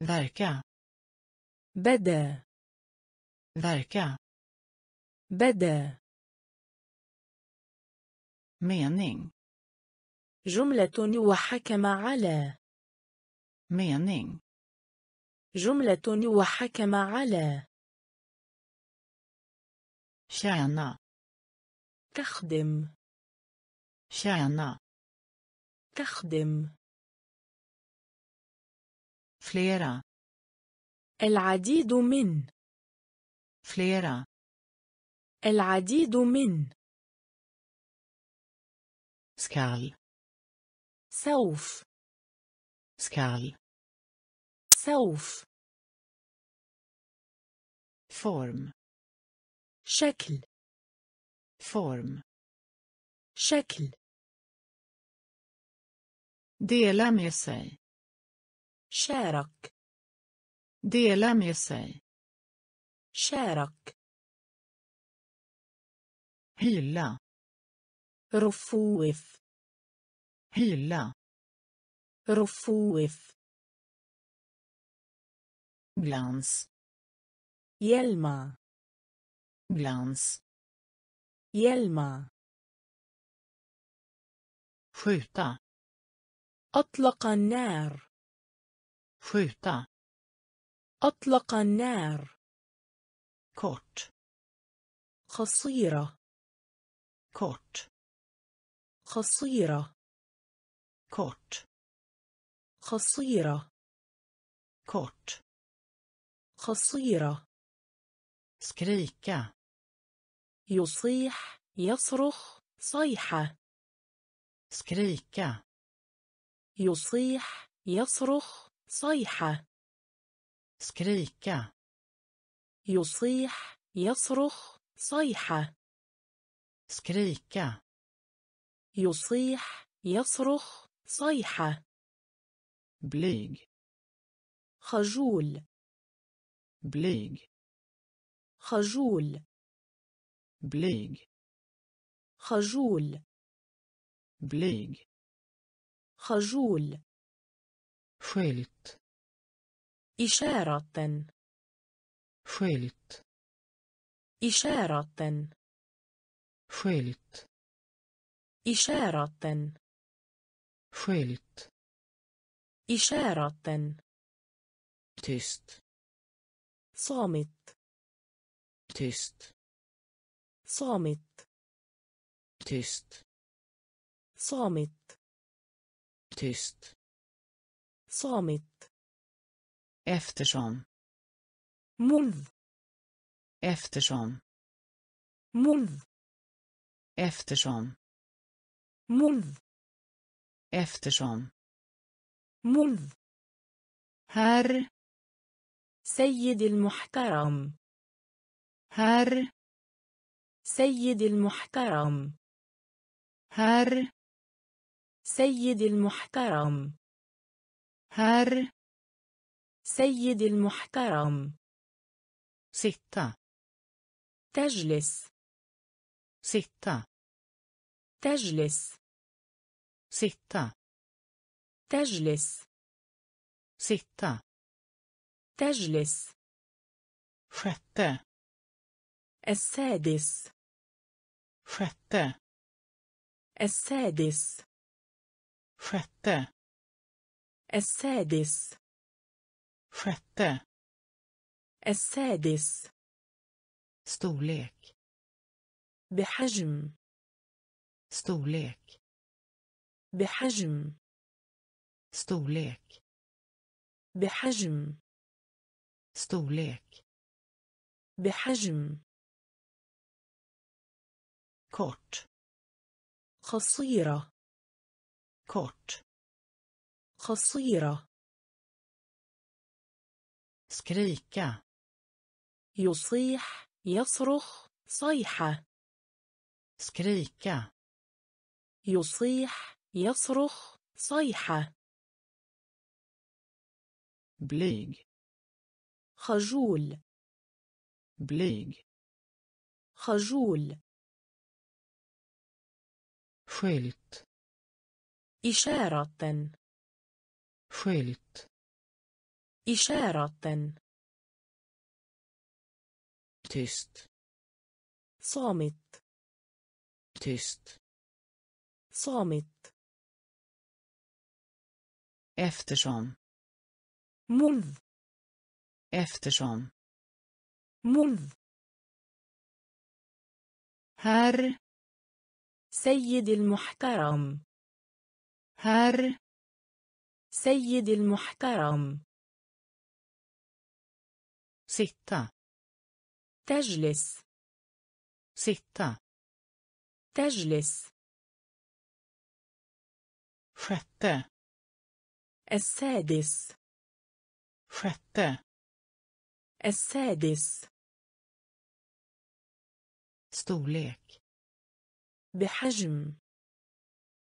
Verka. بدا. Verka. بدا. Mening. جملة وحكم على. Mening. جملة وحكم على. tjäna تخدم. tjäna تخدم. flera العديد من. flera العديد من. skall سوف. skall سوف form شكل form شكل dela med sig شارك dela med sig شارك hylla رفوف hylla رفوف glans. يلمع glans. يلمع skjuta. أطلق النار skjuta. أطلق النار kort. قصيرة kort. قصيرة kort. قصيرة kort. قصيرة skrika. يصيح يصرخ صيحة skrika. يصيح يصرخ صيحة skrika. يصيح يصرخ صيحة skrika. يصيح يصرخ صيحة blyg. خجول. Blyg خجول blyg خجول blyg خجول skylt إشارة skylt إشارة skylt إشارة skylt إشارة tyst صامت tyst صامت tyst صامت tyst صامت eftersom منذ eftersom منذ eftersom منذ eftersom منذ herr سيد المحترم. herr سيد المحترم. herr سيد المحترم. herr سيد المحترم. sitta تجلس. sitta تجلس. sitta تجلس. sitta تجلس. فتة السادس. فتة السادس. فتة السادس. Sjätte السادس. Storlek بحجم. Storlek بحجم. Storlek بحجم. Storlek بحجم kort قصيرة kort قصيرة skrika يصيح يصرخ صيحة skrika يصيح يصرخ صيحة blyg خجول blyg خجول skylt إشارة skylt إشارة tyst صامت tyst صامت eftersom منذ eftersom. Mund här سيد المحترم هر سيد المحترم ستة تجلس ستة تجلس شتة السادس شتة السادس. ستوليك بحجم.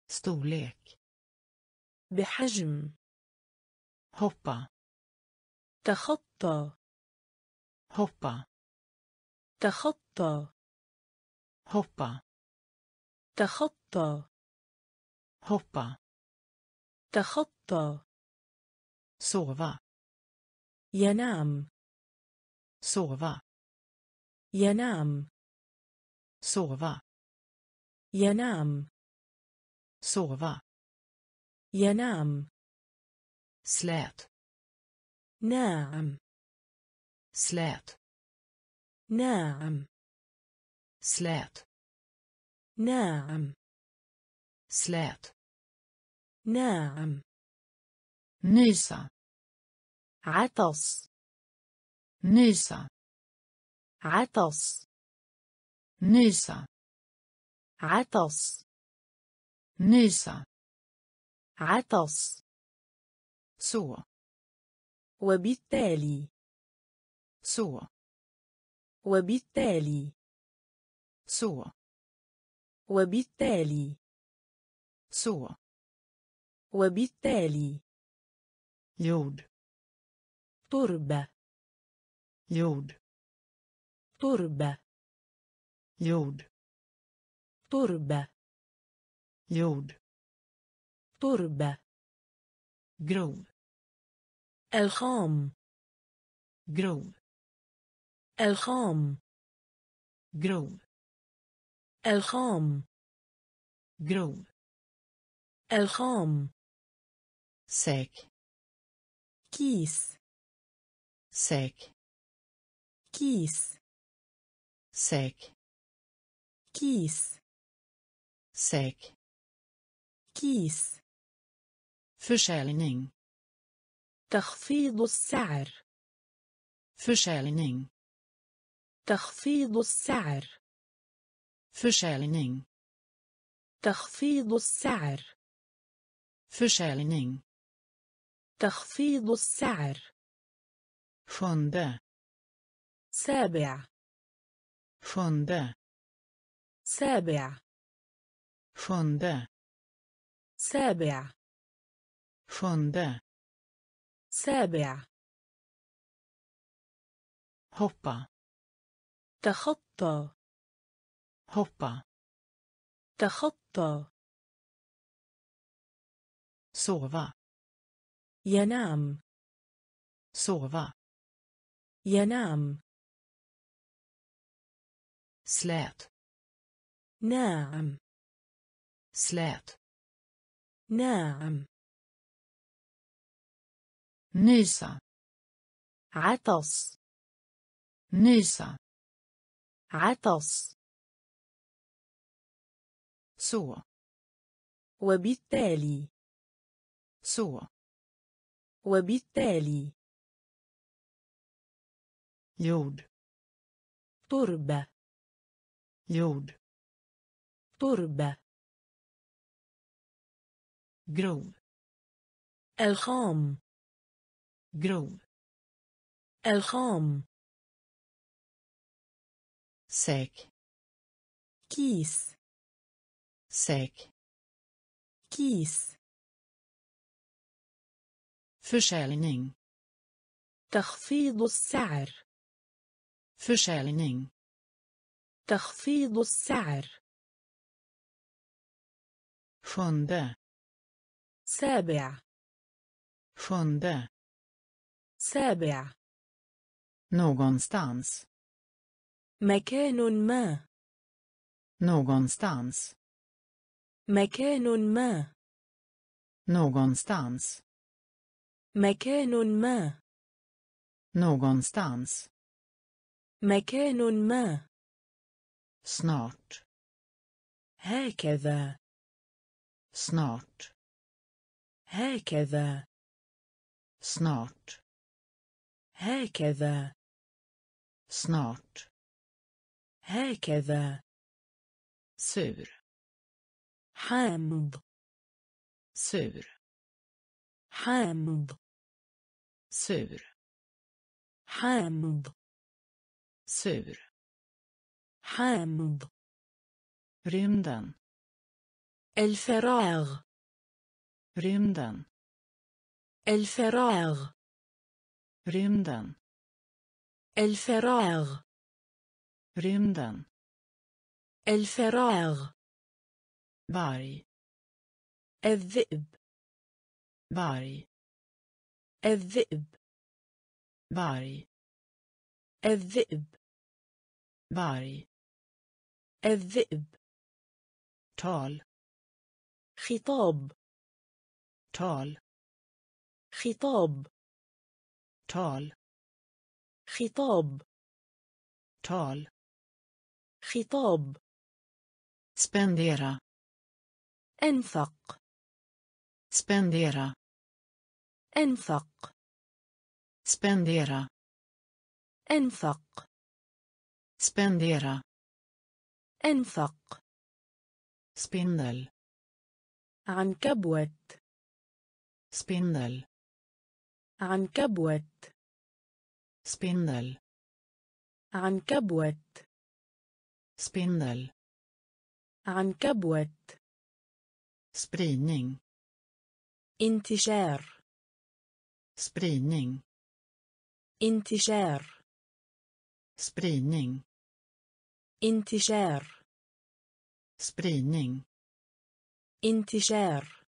ستوليك بحجم. هوبا تخطى. هوبا تخطى. هوبا تخطى. هوبا تخطى. سوفا ينام. sova ينام sova ينام sova ينام slät ناعم slät ناعم slät ناعم slät ناعم nysa عطس nysa عطس. nysa عطس. nysa عطس. så وبالتالي. så وبالتالي. så وبالتالي. så وبالتالي. jord تربة. Jord. تربة jord. تربة jord. تربة grov. الخام grov. الخام grov. الخام grov. الخام säk كيس säk كيس. سك كيس. سك كيس. فشالنين تخفيض السعر. فشالنين تخفيض السعر. فشالنين تخفيض السعر. فشالنين تخفيض السعر. فوندا سابع. فوندا سابع. Sjunde سابع. Sjunde سابع. Hoppa. تخطى. Hoppa. تخطى. Sova. ينام. Sova. ينام. Slät ناعم slät ناعم nysa عطس. nysa عطس. så وبالتالي. så وبالتالي. jord تربة. Jord تربة grov الخام grov الخام säck كيس säck كيس försäljning تخفيض السعر försäljning تخفيض السعر. فوندا سابع. فوندا سابع. någonstans مكان ما. någonstans مكان ما. någonstans مكان ما. någonstans مكان ما. snart هكذا snart هكذا snart هكذا snart هكذا sur حامض sur حامض sur حامض sur حامض. rymden الفراغ. rymden الفراغ. rymden الفراغ. rymden الفراغ. varg الذئب. varg الذئب. varg الذئب. varg الذئب tal خطاب tal خطاب tal خطاب tal خطاب spendera أنفق spendera أنفق spendera أنفق spendera أنفق spindel عنكبوت spindel عنكبوت spindel عنكبوت spindel عنكبوت spridning انتشار spridning انتشار spridning انتشار spridning انتشار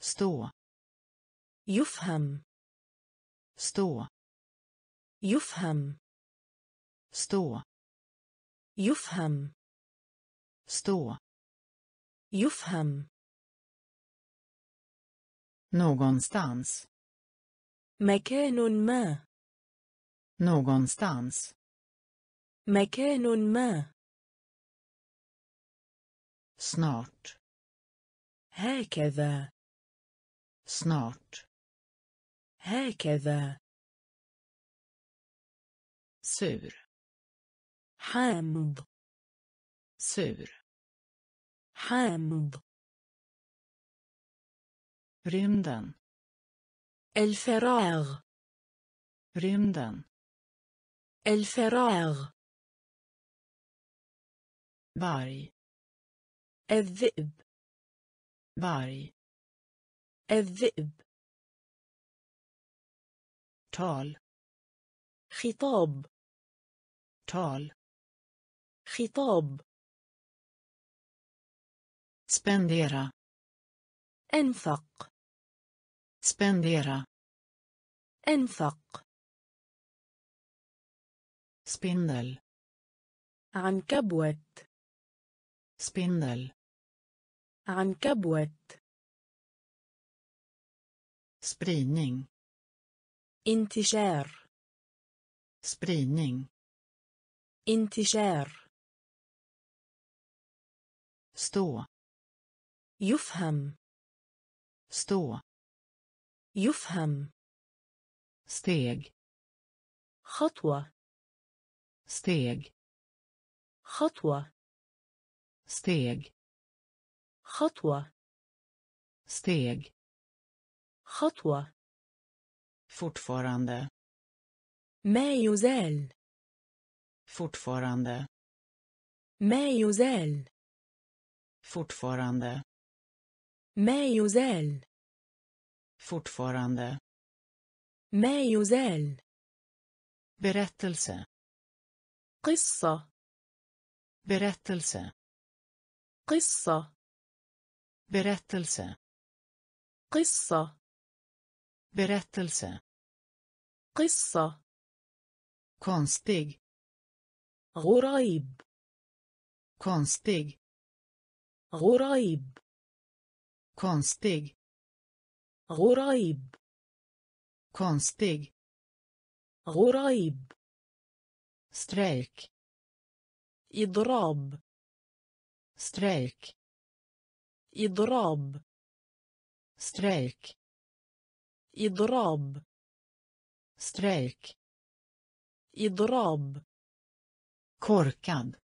stå يفهم stå يفهم stå يفهم stå يفهم någonstans مكان ما någonstans مكان ما. Snart. هكذا. Snart. هكذا. Sur. حامض. Sur. حامض. Rymden الفراغ. Rymden الفراغ. Varg الذئب varg الذئب tal خطاب tal خطاب spendera أنفق spendera أنفق spindel عنكبوت spindel عنكبوت spridning انتشار spridning انتشار stå يفهم stå يفهم steg خطوة steg خطوة steg خطوة steg خطوة fortfarande ما يزال fortfarande ما يزال fortfarande ما يزال fortfarande ما يزال berättelse قصة berättelse قصة berättelse قصة berättelse قصة konstig غريب konstig غريب konstig غريب konstig غريب strejk إضراب strejk إضراب strejk إضراب strejk إضراب korkad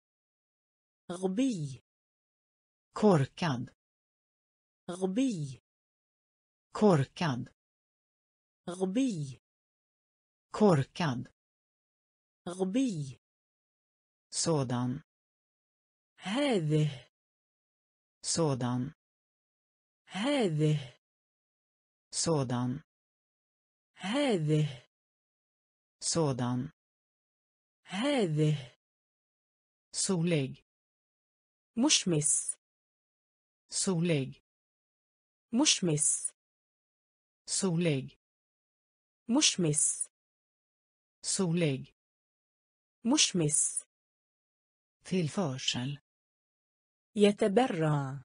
غبي korkad غبي korkad غبي korkad غبي sådan هذه sådan هذه sådan هذه sådan هذه solig مشمس solig مشمس solig مشمس solig مشمس tillförsel يتبرع.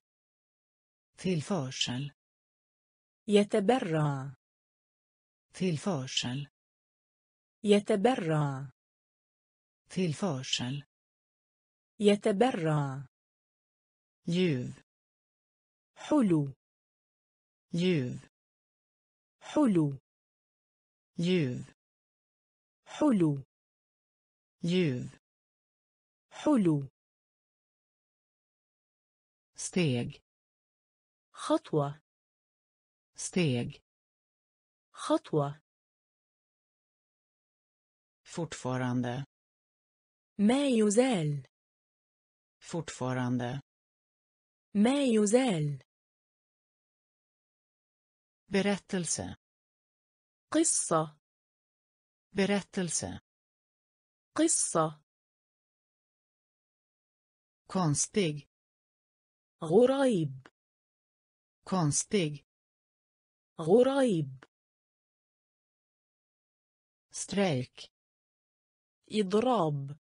تلفاشل يتبرع. تلفاشل يتبرع. تلفاشل يتبرع. يوف حلو. يوف حلو. يوف حلو. يوف حلو. steg خطوة steg خطوة fortfarande ما يزال fortfarande ما يزال berättelse قصة berättelse قصة konstig غريب konstig غريب strejk إضراب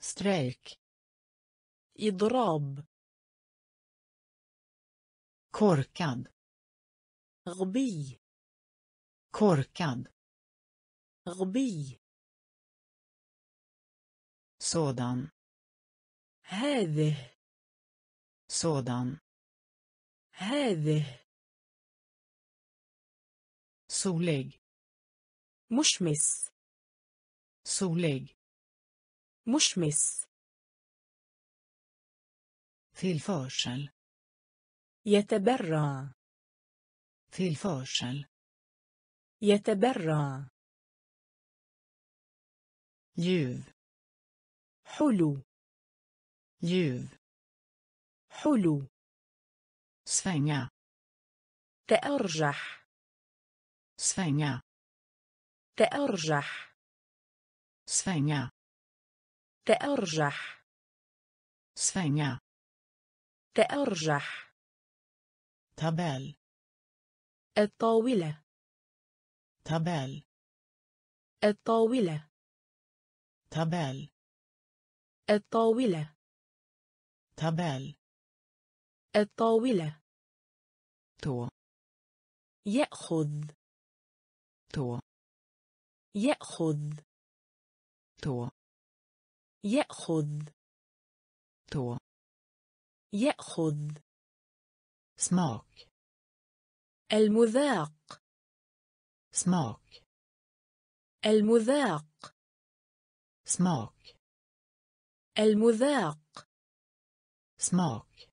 strejk إضراب korkad غبي korkad غبي sådan هذه sådan هذه solig مشمس solig مشمس tillförsel يتبرع tillförsel يتبرع ljuv حلو ljuv حلو svänga تأرجح svänga تأرجح svänga تأرجح svänga تأرجح tabell الطاولة tabell الطاولة tabell الطاولة tabell الطاولة. tå يأخذ. tå يأخذ. tå يأخذ. tå يأخذ. smak المذاق. smak المذاق. smak المذاق. smak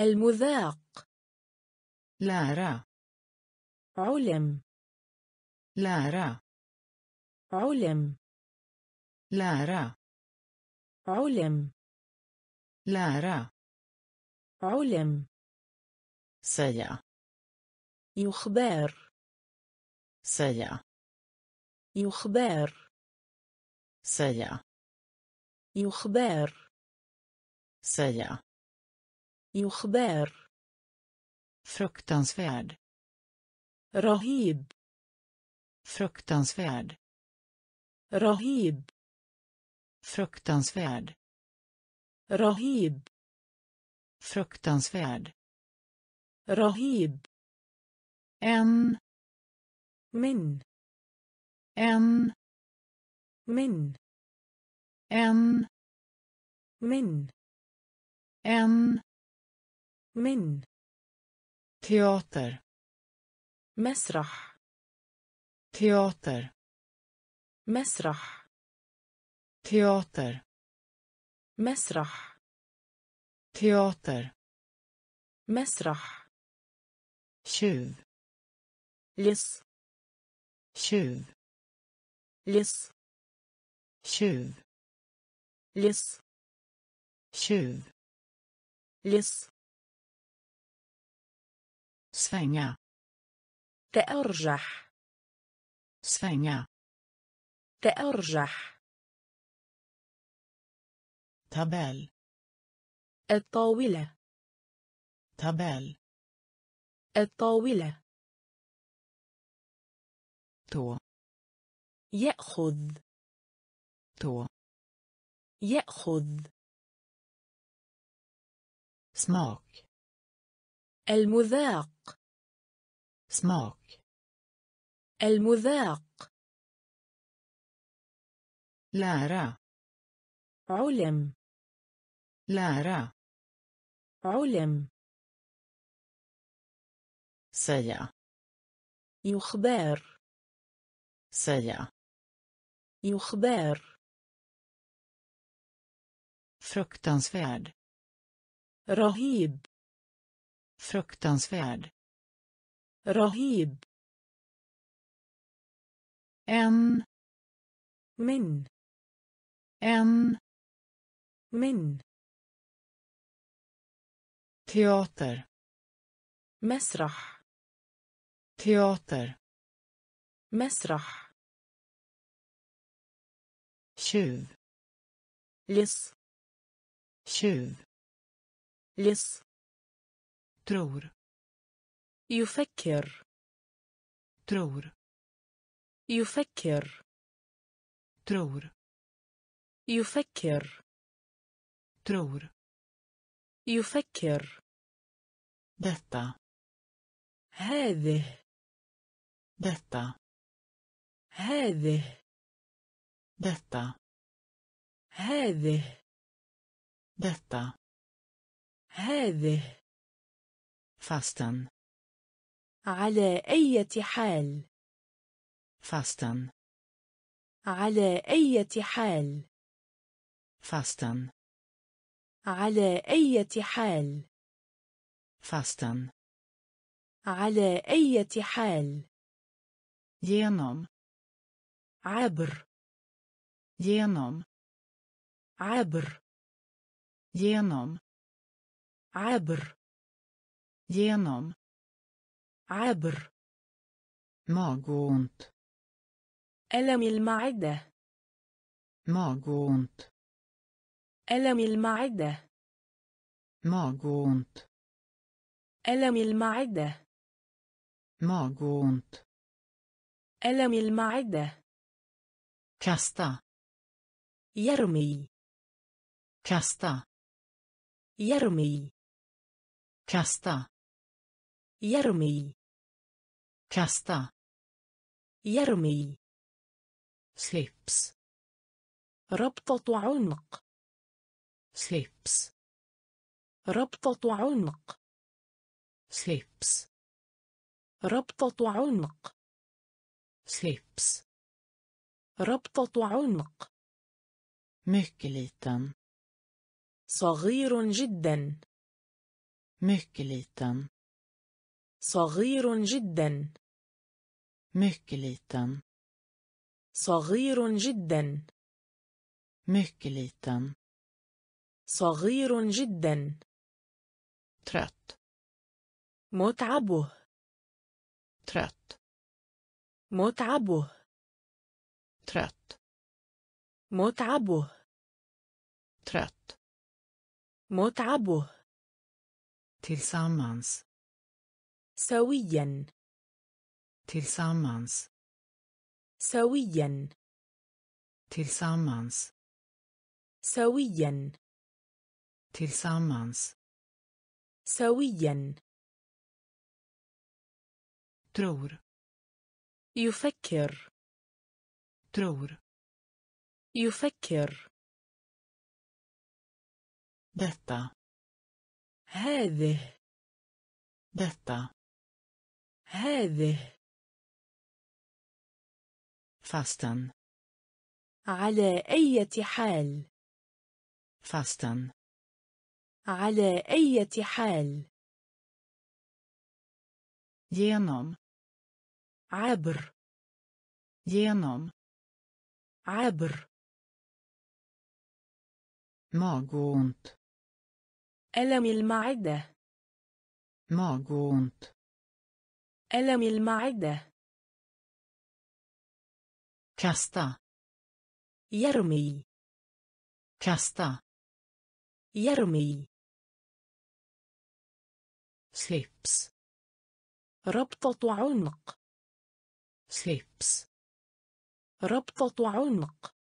المذاق. لارا علم. لارا علم. لارا علم. لارا علم. سيا. يخبر. سيا. يخبر. سيا. يخبر. سيا. يخبر fruktansvärd رهيب fruktansvärd رهيب fruktansvärd رهيب fruktansvärd رهيب en من en من en من en من teater مسرح teater مسرح teater مسرح teater مسرح tjuv لص tjuv لص tjuv لص tjuv لص Svänga تأرجح svänga تأرجح tabell. الطاولة tabell. الطاولة tå. يأخذ tå. يأخذ smak. المذاق. سموك المذاق. لارا علم. لارا علم. سيا يخبر. سيا يخبر. Fruktansvärd. رهيب. fruktansvärd رهيب en من en من teater مسرح teater مسرح tjuv لص tjuv لص tror يفكر tror يفكر tror يفكر tror يفكر detta هذه detta هذه detta هذه detta هذه fastän على أي حال؟ Fastän على أي حال؟ Fastän على أي حال؟ Fastän على أي حال؟ Genom. عبر. Genom. عبر. Genom. عبر. Genom. عبر magont. ألم المعدة. Magont. ألم المعدة. Magont. ألم المعدة. Magont. ألم المعدة. Kasta. يرمي. Kasta. يرمي. Kasta. يرمي. كاستا. يرمي. Slips. ربطة عنق. Slips. ربطة عنق. Slips. ربطة عنق. Slips. ربطة عنق. Mycket liten صغير جدا. Mycket liten صغير جدا mycket liten صغير جدا mycket liten صغير جدا trött متعبه trött متعبه trött متعبه trött متعبه tillsammans سويا tillsammans سويا tillsammans سويا tillsammans سويا tror يفكر tror يفكر detta هذه detta هذه. fastän على أي حال؟ fastän على أي حال؟ genom عبر. genom عبر. magont ألم المعدة؟ magont ألم المعدة. كاستا. يرمي. كاستا. يرمي. سليبس. ربطة عنق. سليبس. ربطة عنق.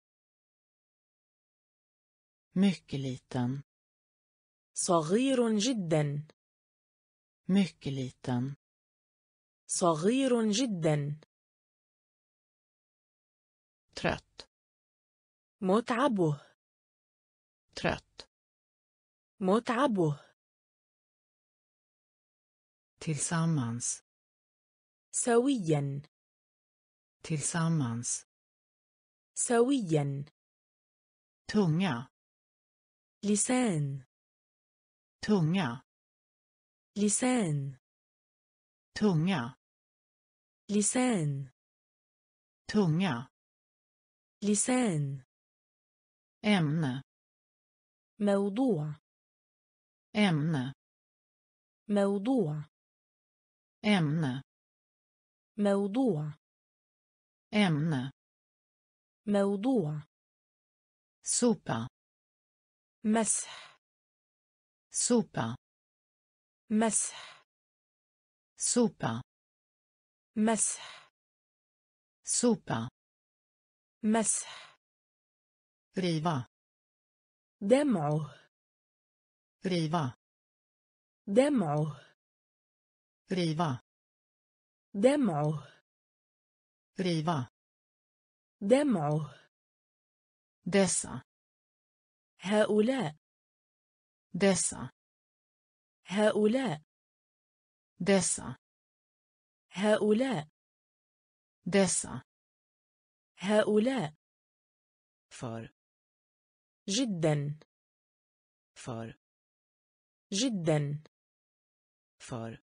مكليتن صغير جدا. مكليتن صغير جدا trött متعبه trött متعبه tillsammans سويا tillsammans سويا tunga لسان tunga لسان tunga لسان tunga لسان ämne موضوع ämne موضوع ämne موضوع ämne موضوع sopa مسح sopa مسح sopa مسح sopa مسح riva دمعه riva دمعه riva دمعه riva دمعه dessa هؤلاء dessa هؤلاء dessa هؤلاء dessa هؤلاء för جدا för جدا för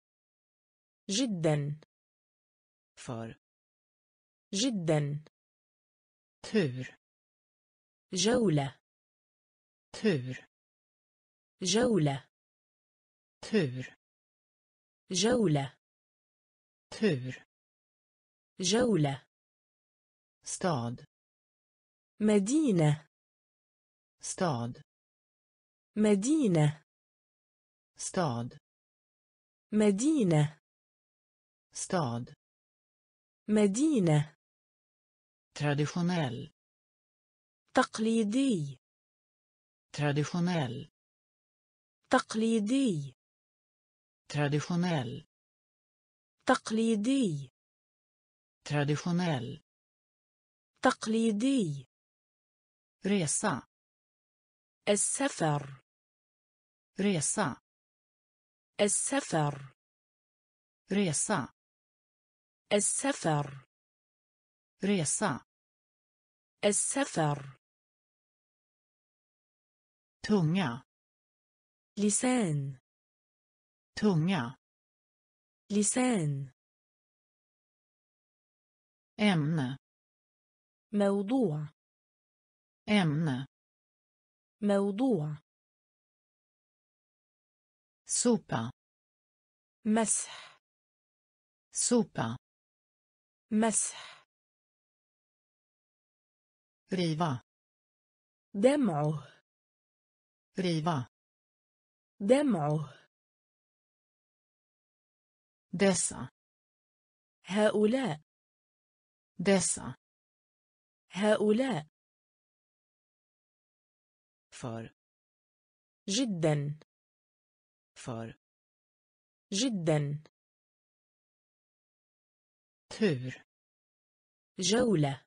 جدا för جدا tur جولة tur جولة tur جولة tur جولة stad مدينة stad مدينة stad مدينة stad مدينة traditionell تقليدي traditionell تقليدي traditionell تقليدي traditionell تقليدي resa السفر resa السفر resa السفر resa السفر tunga لسان tunga لسان ämne موضوع ämne موضوع sopa مسح sopa مسح riva دمعه riva دمعه dessa. هؤلاء. Dessa. هؤلاء. För جدا. För جدا. Tur. جولة.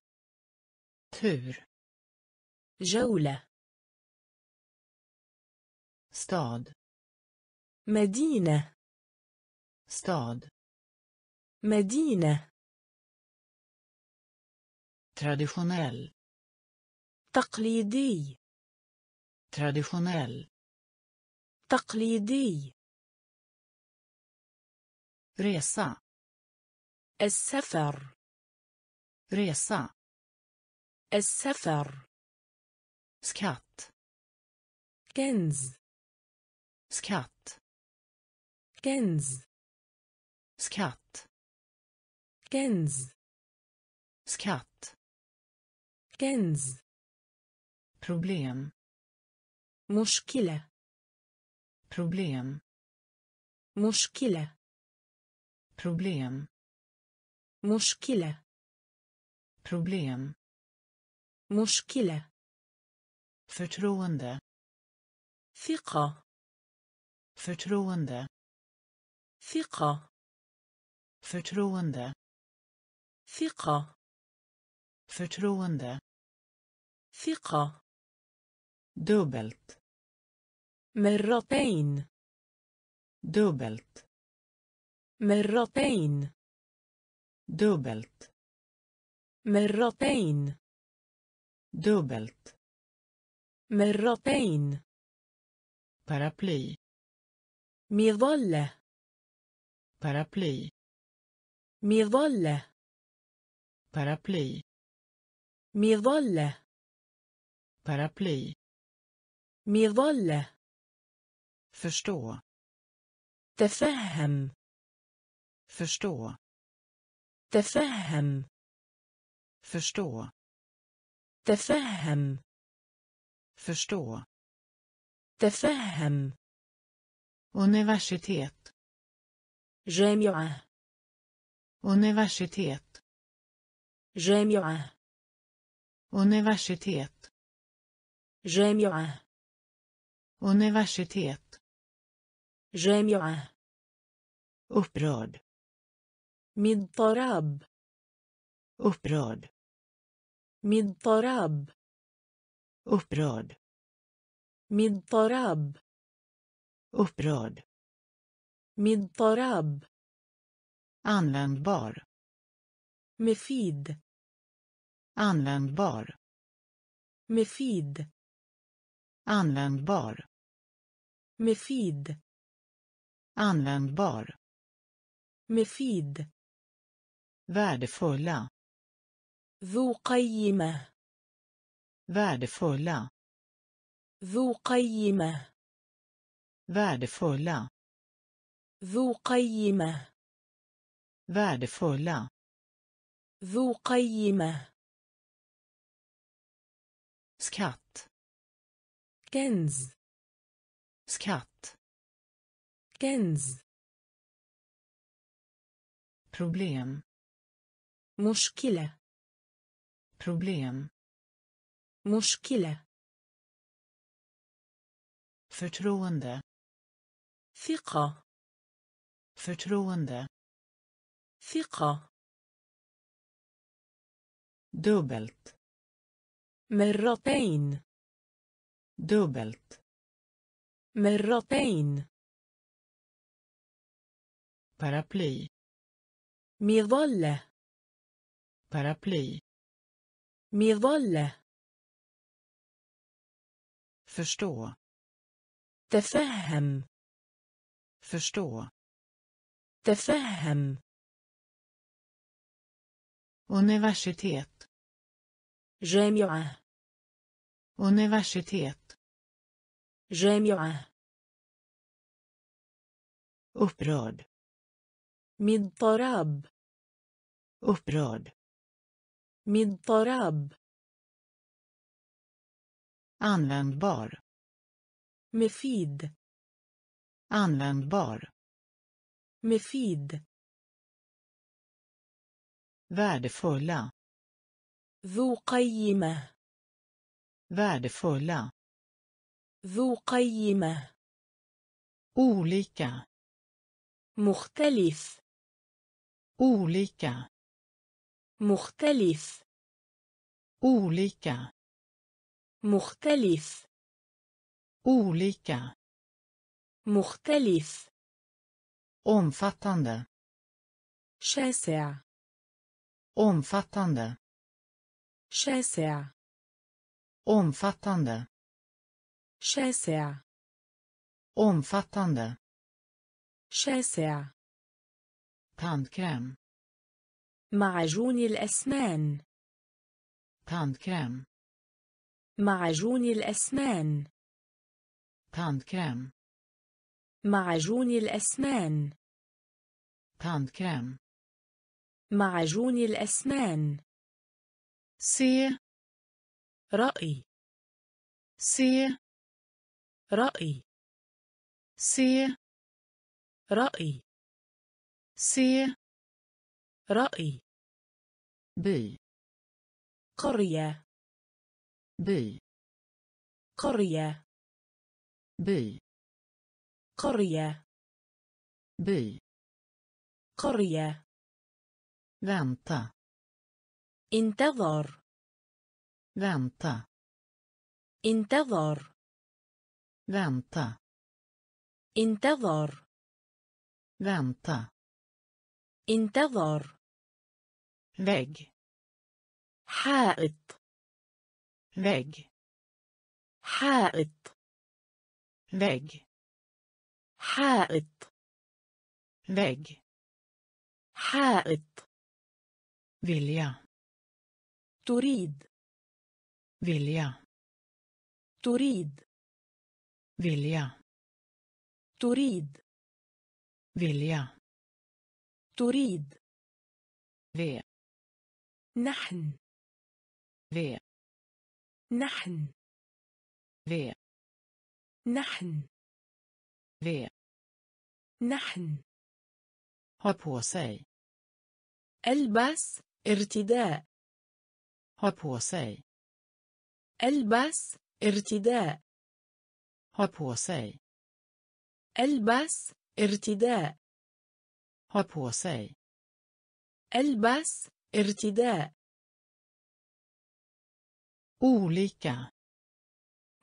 Tur. جولة. Stad. مدينة. Stad مدينة traditionell تقليدي traditionell تقليدي resa السفر resa السفر skatt كنز skatt كنز skatt كنز skatt كنز problem مشكلة problem مشكلة problem مشكلة problem مشكلة förtroende ثقة förtroende ثقة förtroende ثقة förtroende ثقة dubbelt مرتين dubbelt مرتين dubbelt مرتين dubbelt مرتين paraply مظلة paraply مظلة paraply مظلة paraply مظلة förstå تفهم förstå تفهم förstå تفهم förstå تفهم universitet جامعة universitet جامعة universitet جامعة universitet جامعة upprörd مضطراب upprörd مضطراب upprörd مضطراب upprörd مضطراب användbar مفيد användbar مفيد användbar مفيد användbar مفيد värdefulla ذو قيمة värdefulla ذو قيمة värdefulla ذو قيمة värdefulla ذو قيمة skatt كنز skatt كنز problem مشكلة problem مشكلة förtroende ثقة förtroende ثقة dubbelt مرتين dubbelt مرتين paraply مظلة paraply مظلة förstå تفهم förstå تفهم universitet جامعة universitet جامعة upprörd مضطراب upprörd مضطراب användbar مفيد användbar مفيد värdefulla ذو قيمة värdefulla ذو قيمة olika مختلف olika مختلف olika مختلف olika مختلف omfattande شاسع omfattande. Chaser omfattande. Chaser omfattande. Chaser tandkräm. معجون الأسنان تاندكريم معجون الأسنان تاندكريم معجون الأسنان تاندكريم معجون الأسنان. Se رأي. Se رأي. Se رأي. Se رأي. By قرية. By قرية. By قرية. By قرية. Vänta. انتظر vänta. انتظر vänta. انتظر vänta. انتظر vägg. حائط vägg. حائط vägg. حائط vägg. حائط vilja. تريد. vilja. تريد. vilja. تريد. vilja. تريد. v نحن. v نحن. v نحن. v نحن. ha på sig. البس. ارتداء. Ha på sig. ألبس ارتداء. Ha på sig. ألبس ارتداء. Ha på sig. ألبس ارتداء. Olika.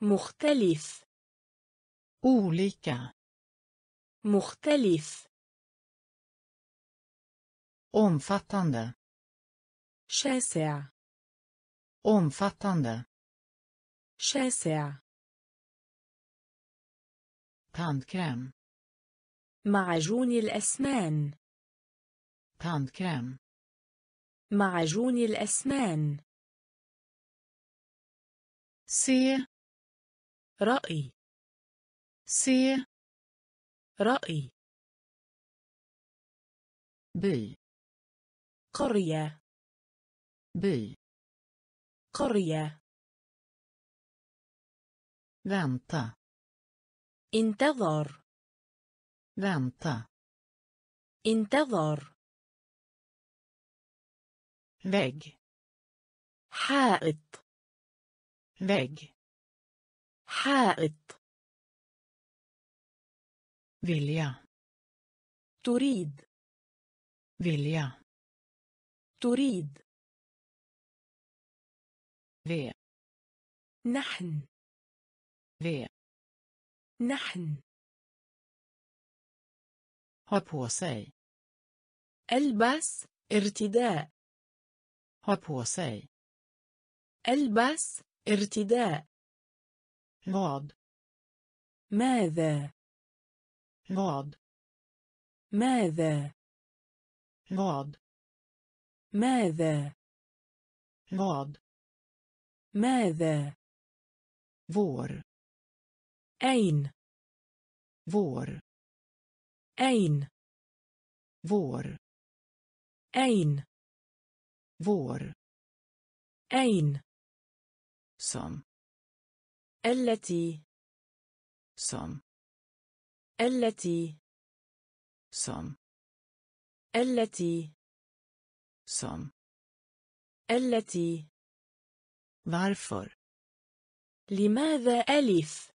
مختلف. Olika. مختلف. Omfattande. شاسع omfattande. شاسع tandkräm. معجون الأسنان tandkräm. معجون الأسنان se. رأي se. رأي by. قرية by. قرية vänta. انتظر vänta. انتظر vägg. حائط vägg. حائط vilja. تريد vilja. تريد v نحن v نحن Ha på sig. ألبس ارتداء Ha på sig. ألبس ارتداء Vad? ماذا Vad? ماذا Vad? ماذا Vad? ماذا Vår. أين Vår. أين Vår. أين Vår. أين Som. التي Som. التي Som. التي Som. التي Varför? لماذا ألف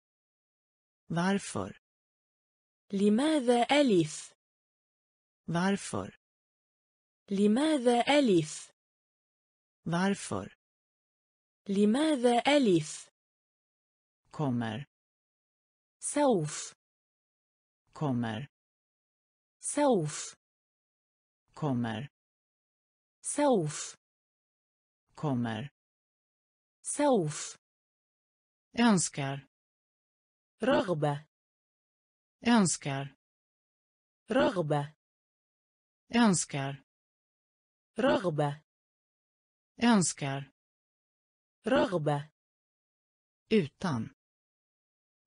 Varför? لماذا ألف Varför? لماذا ألف Varför? لماذا ألف Kommer. سوف Kommer. سوف Kommer. سوف Kommer. سوف Önskar. رغبة Önskar. رغبة Önskar. رغبة Önskar. رغبة Utan.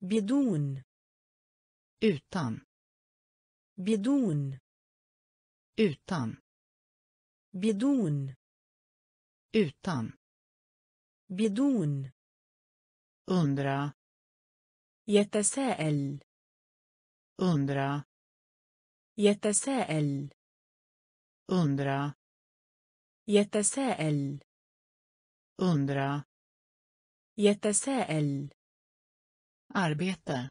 بدون Utan. بدون Utan. بدون Utan. بدون Undra. يتساءل Undra. يتساءل Undra. يتساءل Undra. يتساءل Arbete.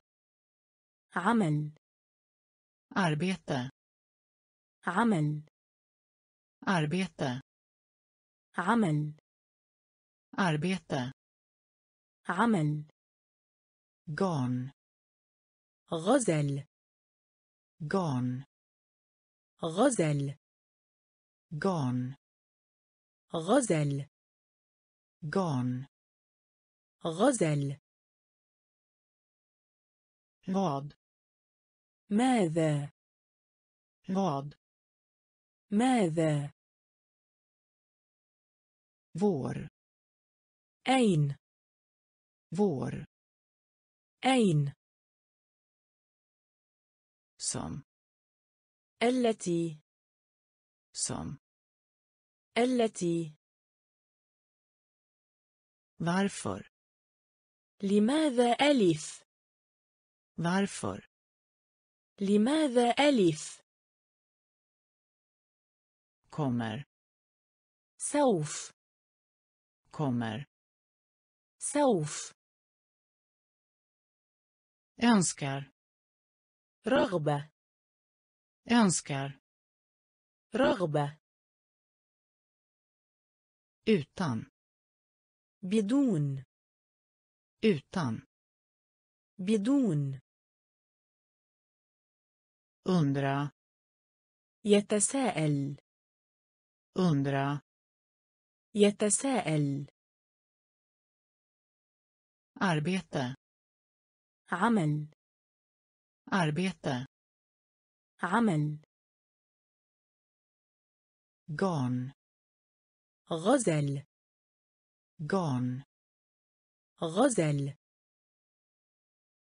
عمل Arbete. عمل Arbete. عمل Arbete. عمل Garn. غزل Garn. غزل Garn. غزل Garn. غزل Vad? ماذا Vad? ماذا Vår. أين Vår. أين Som. التي Som. التي Varför? لماذا ألف Varför? لماذا ألف Kommer. سوف Kommer. سوف Önskar. رغبة Önskar. رغبة Utan. بدون Utan. بدون Undra. يتساءل Undra. يتساءل Arbete. عمل Arbete. عمل Garn. غزل Garn. غزل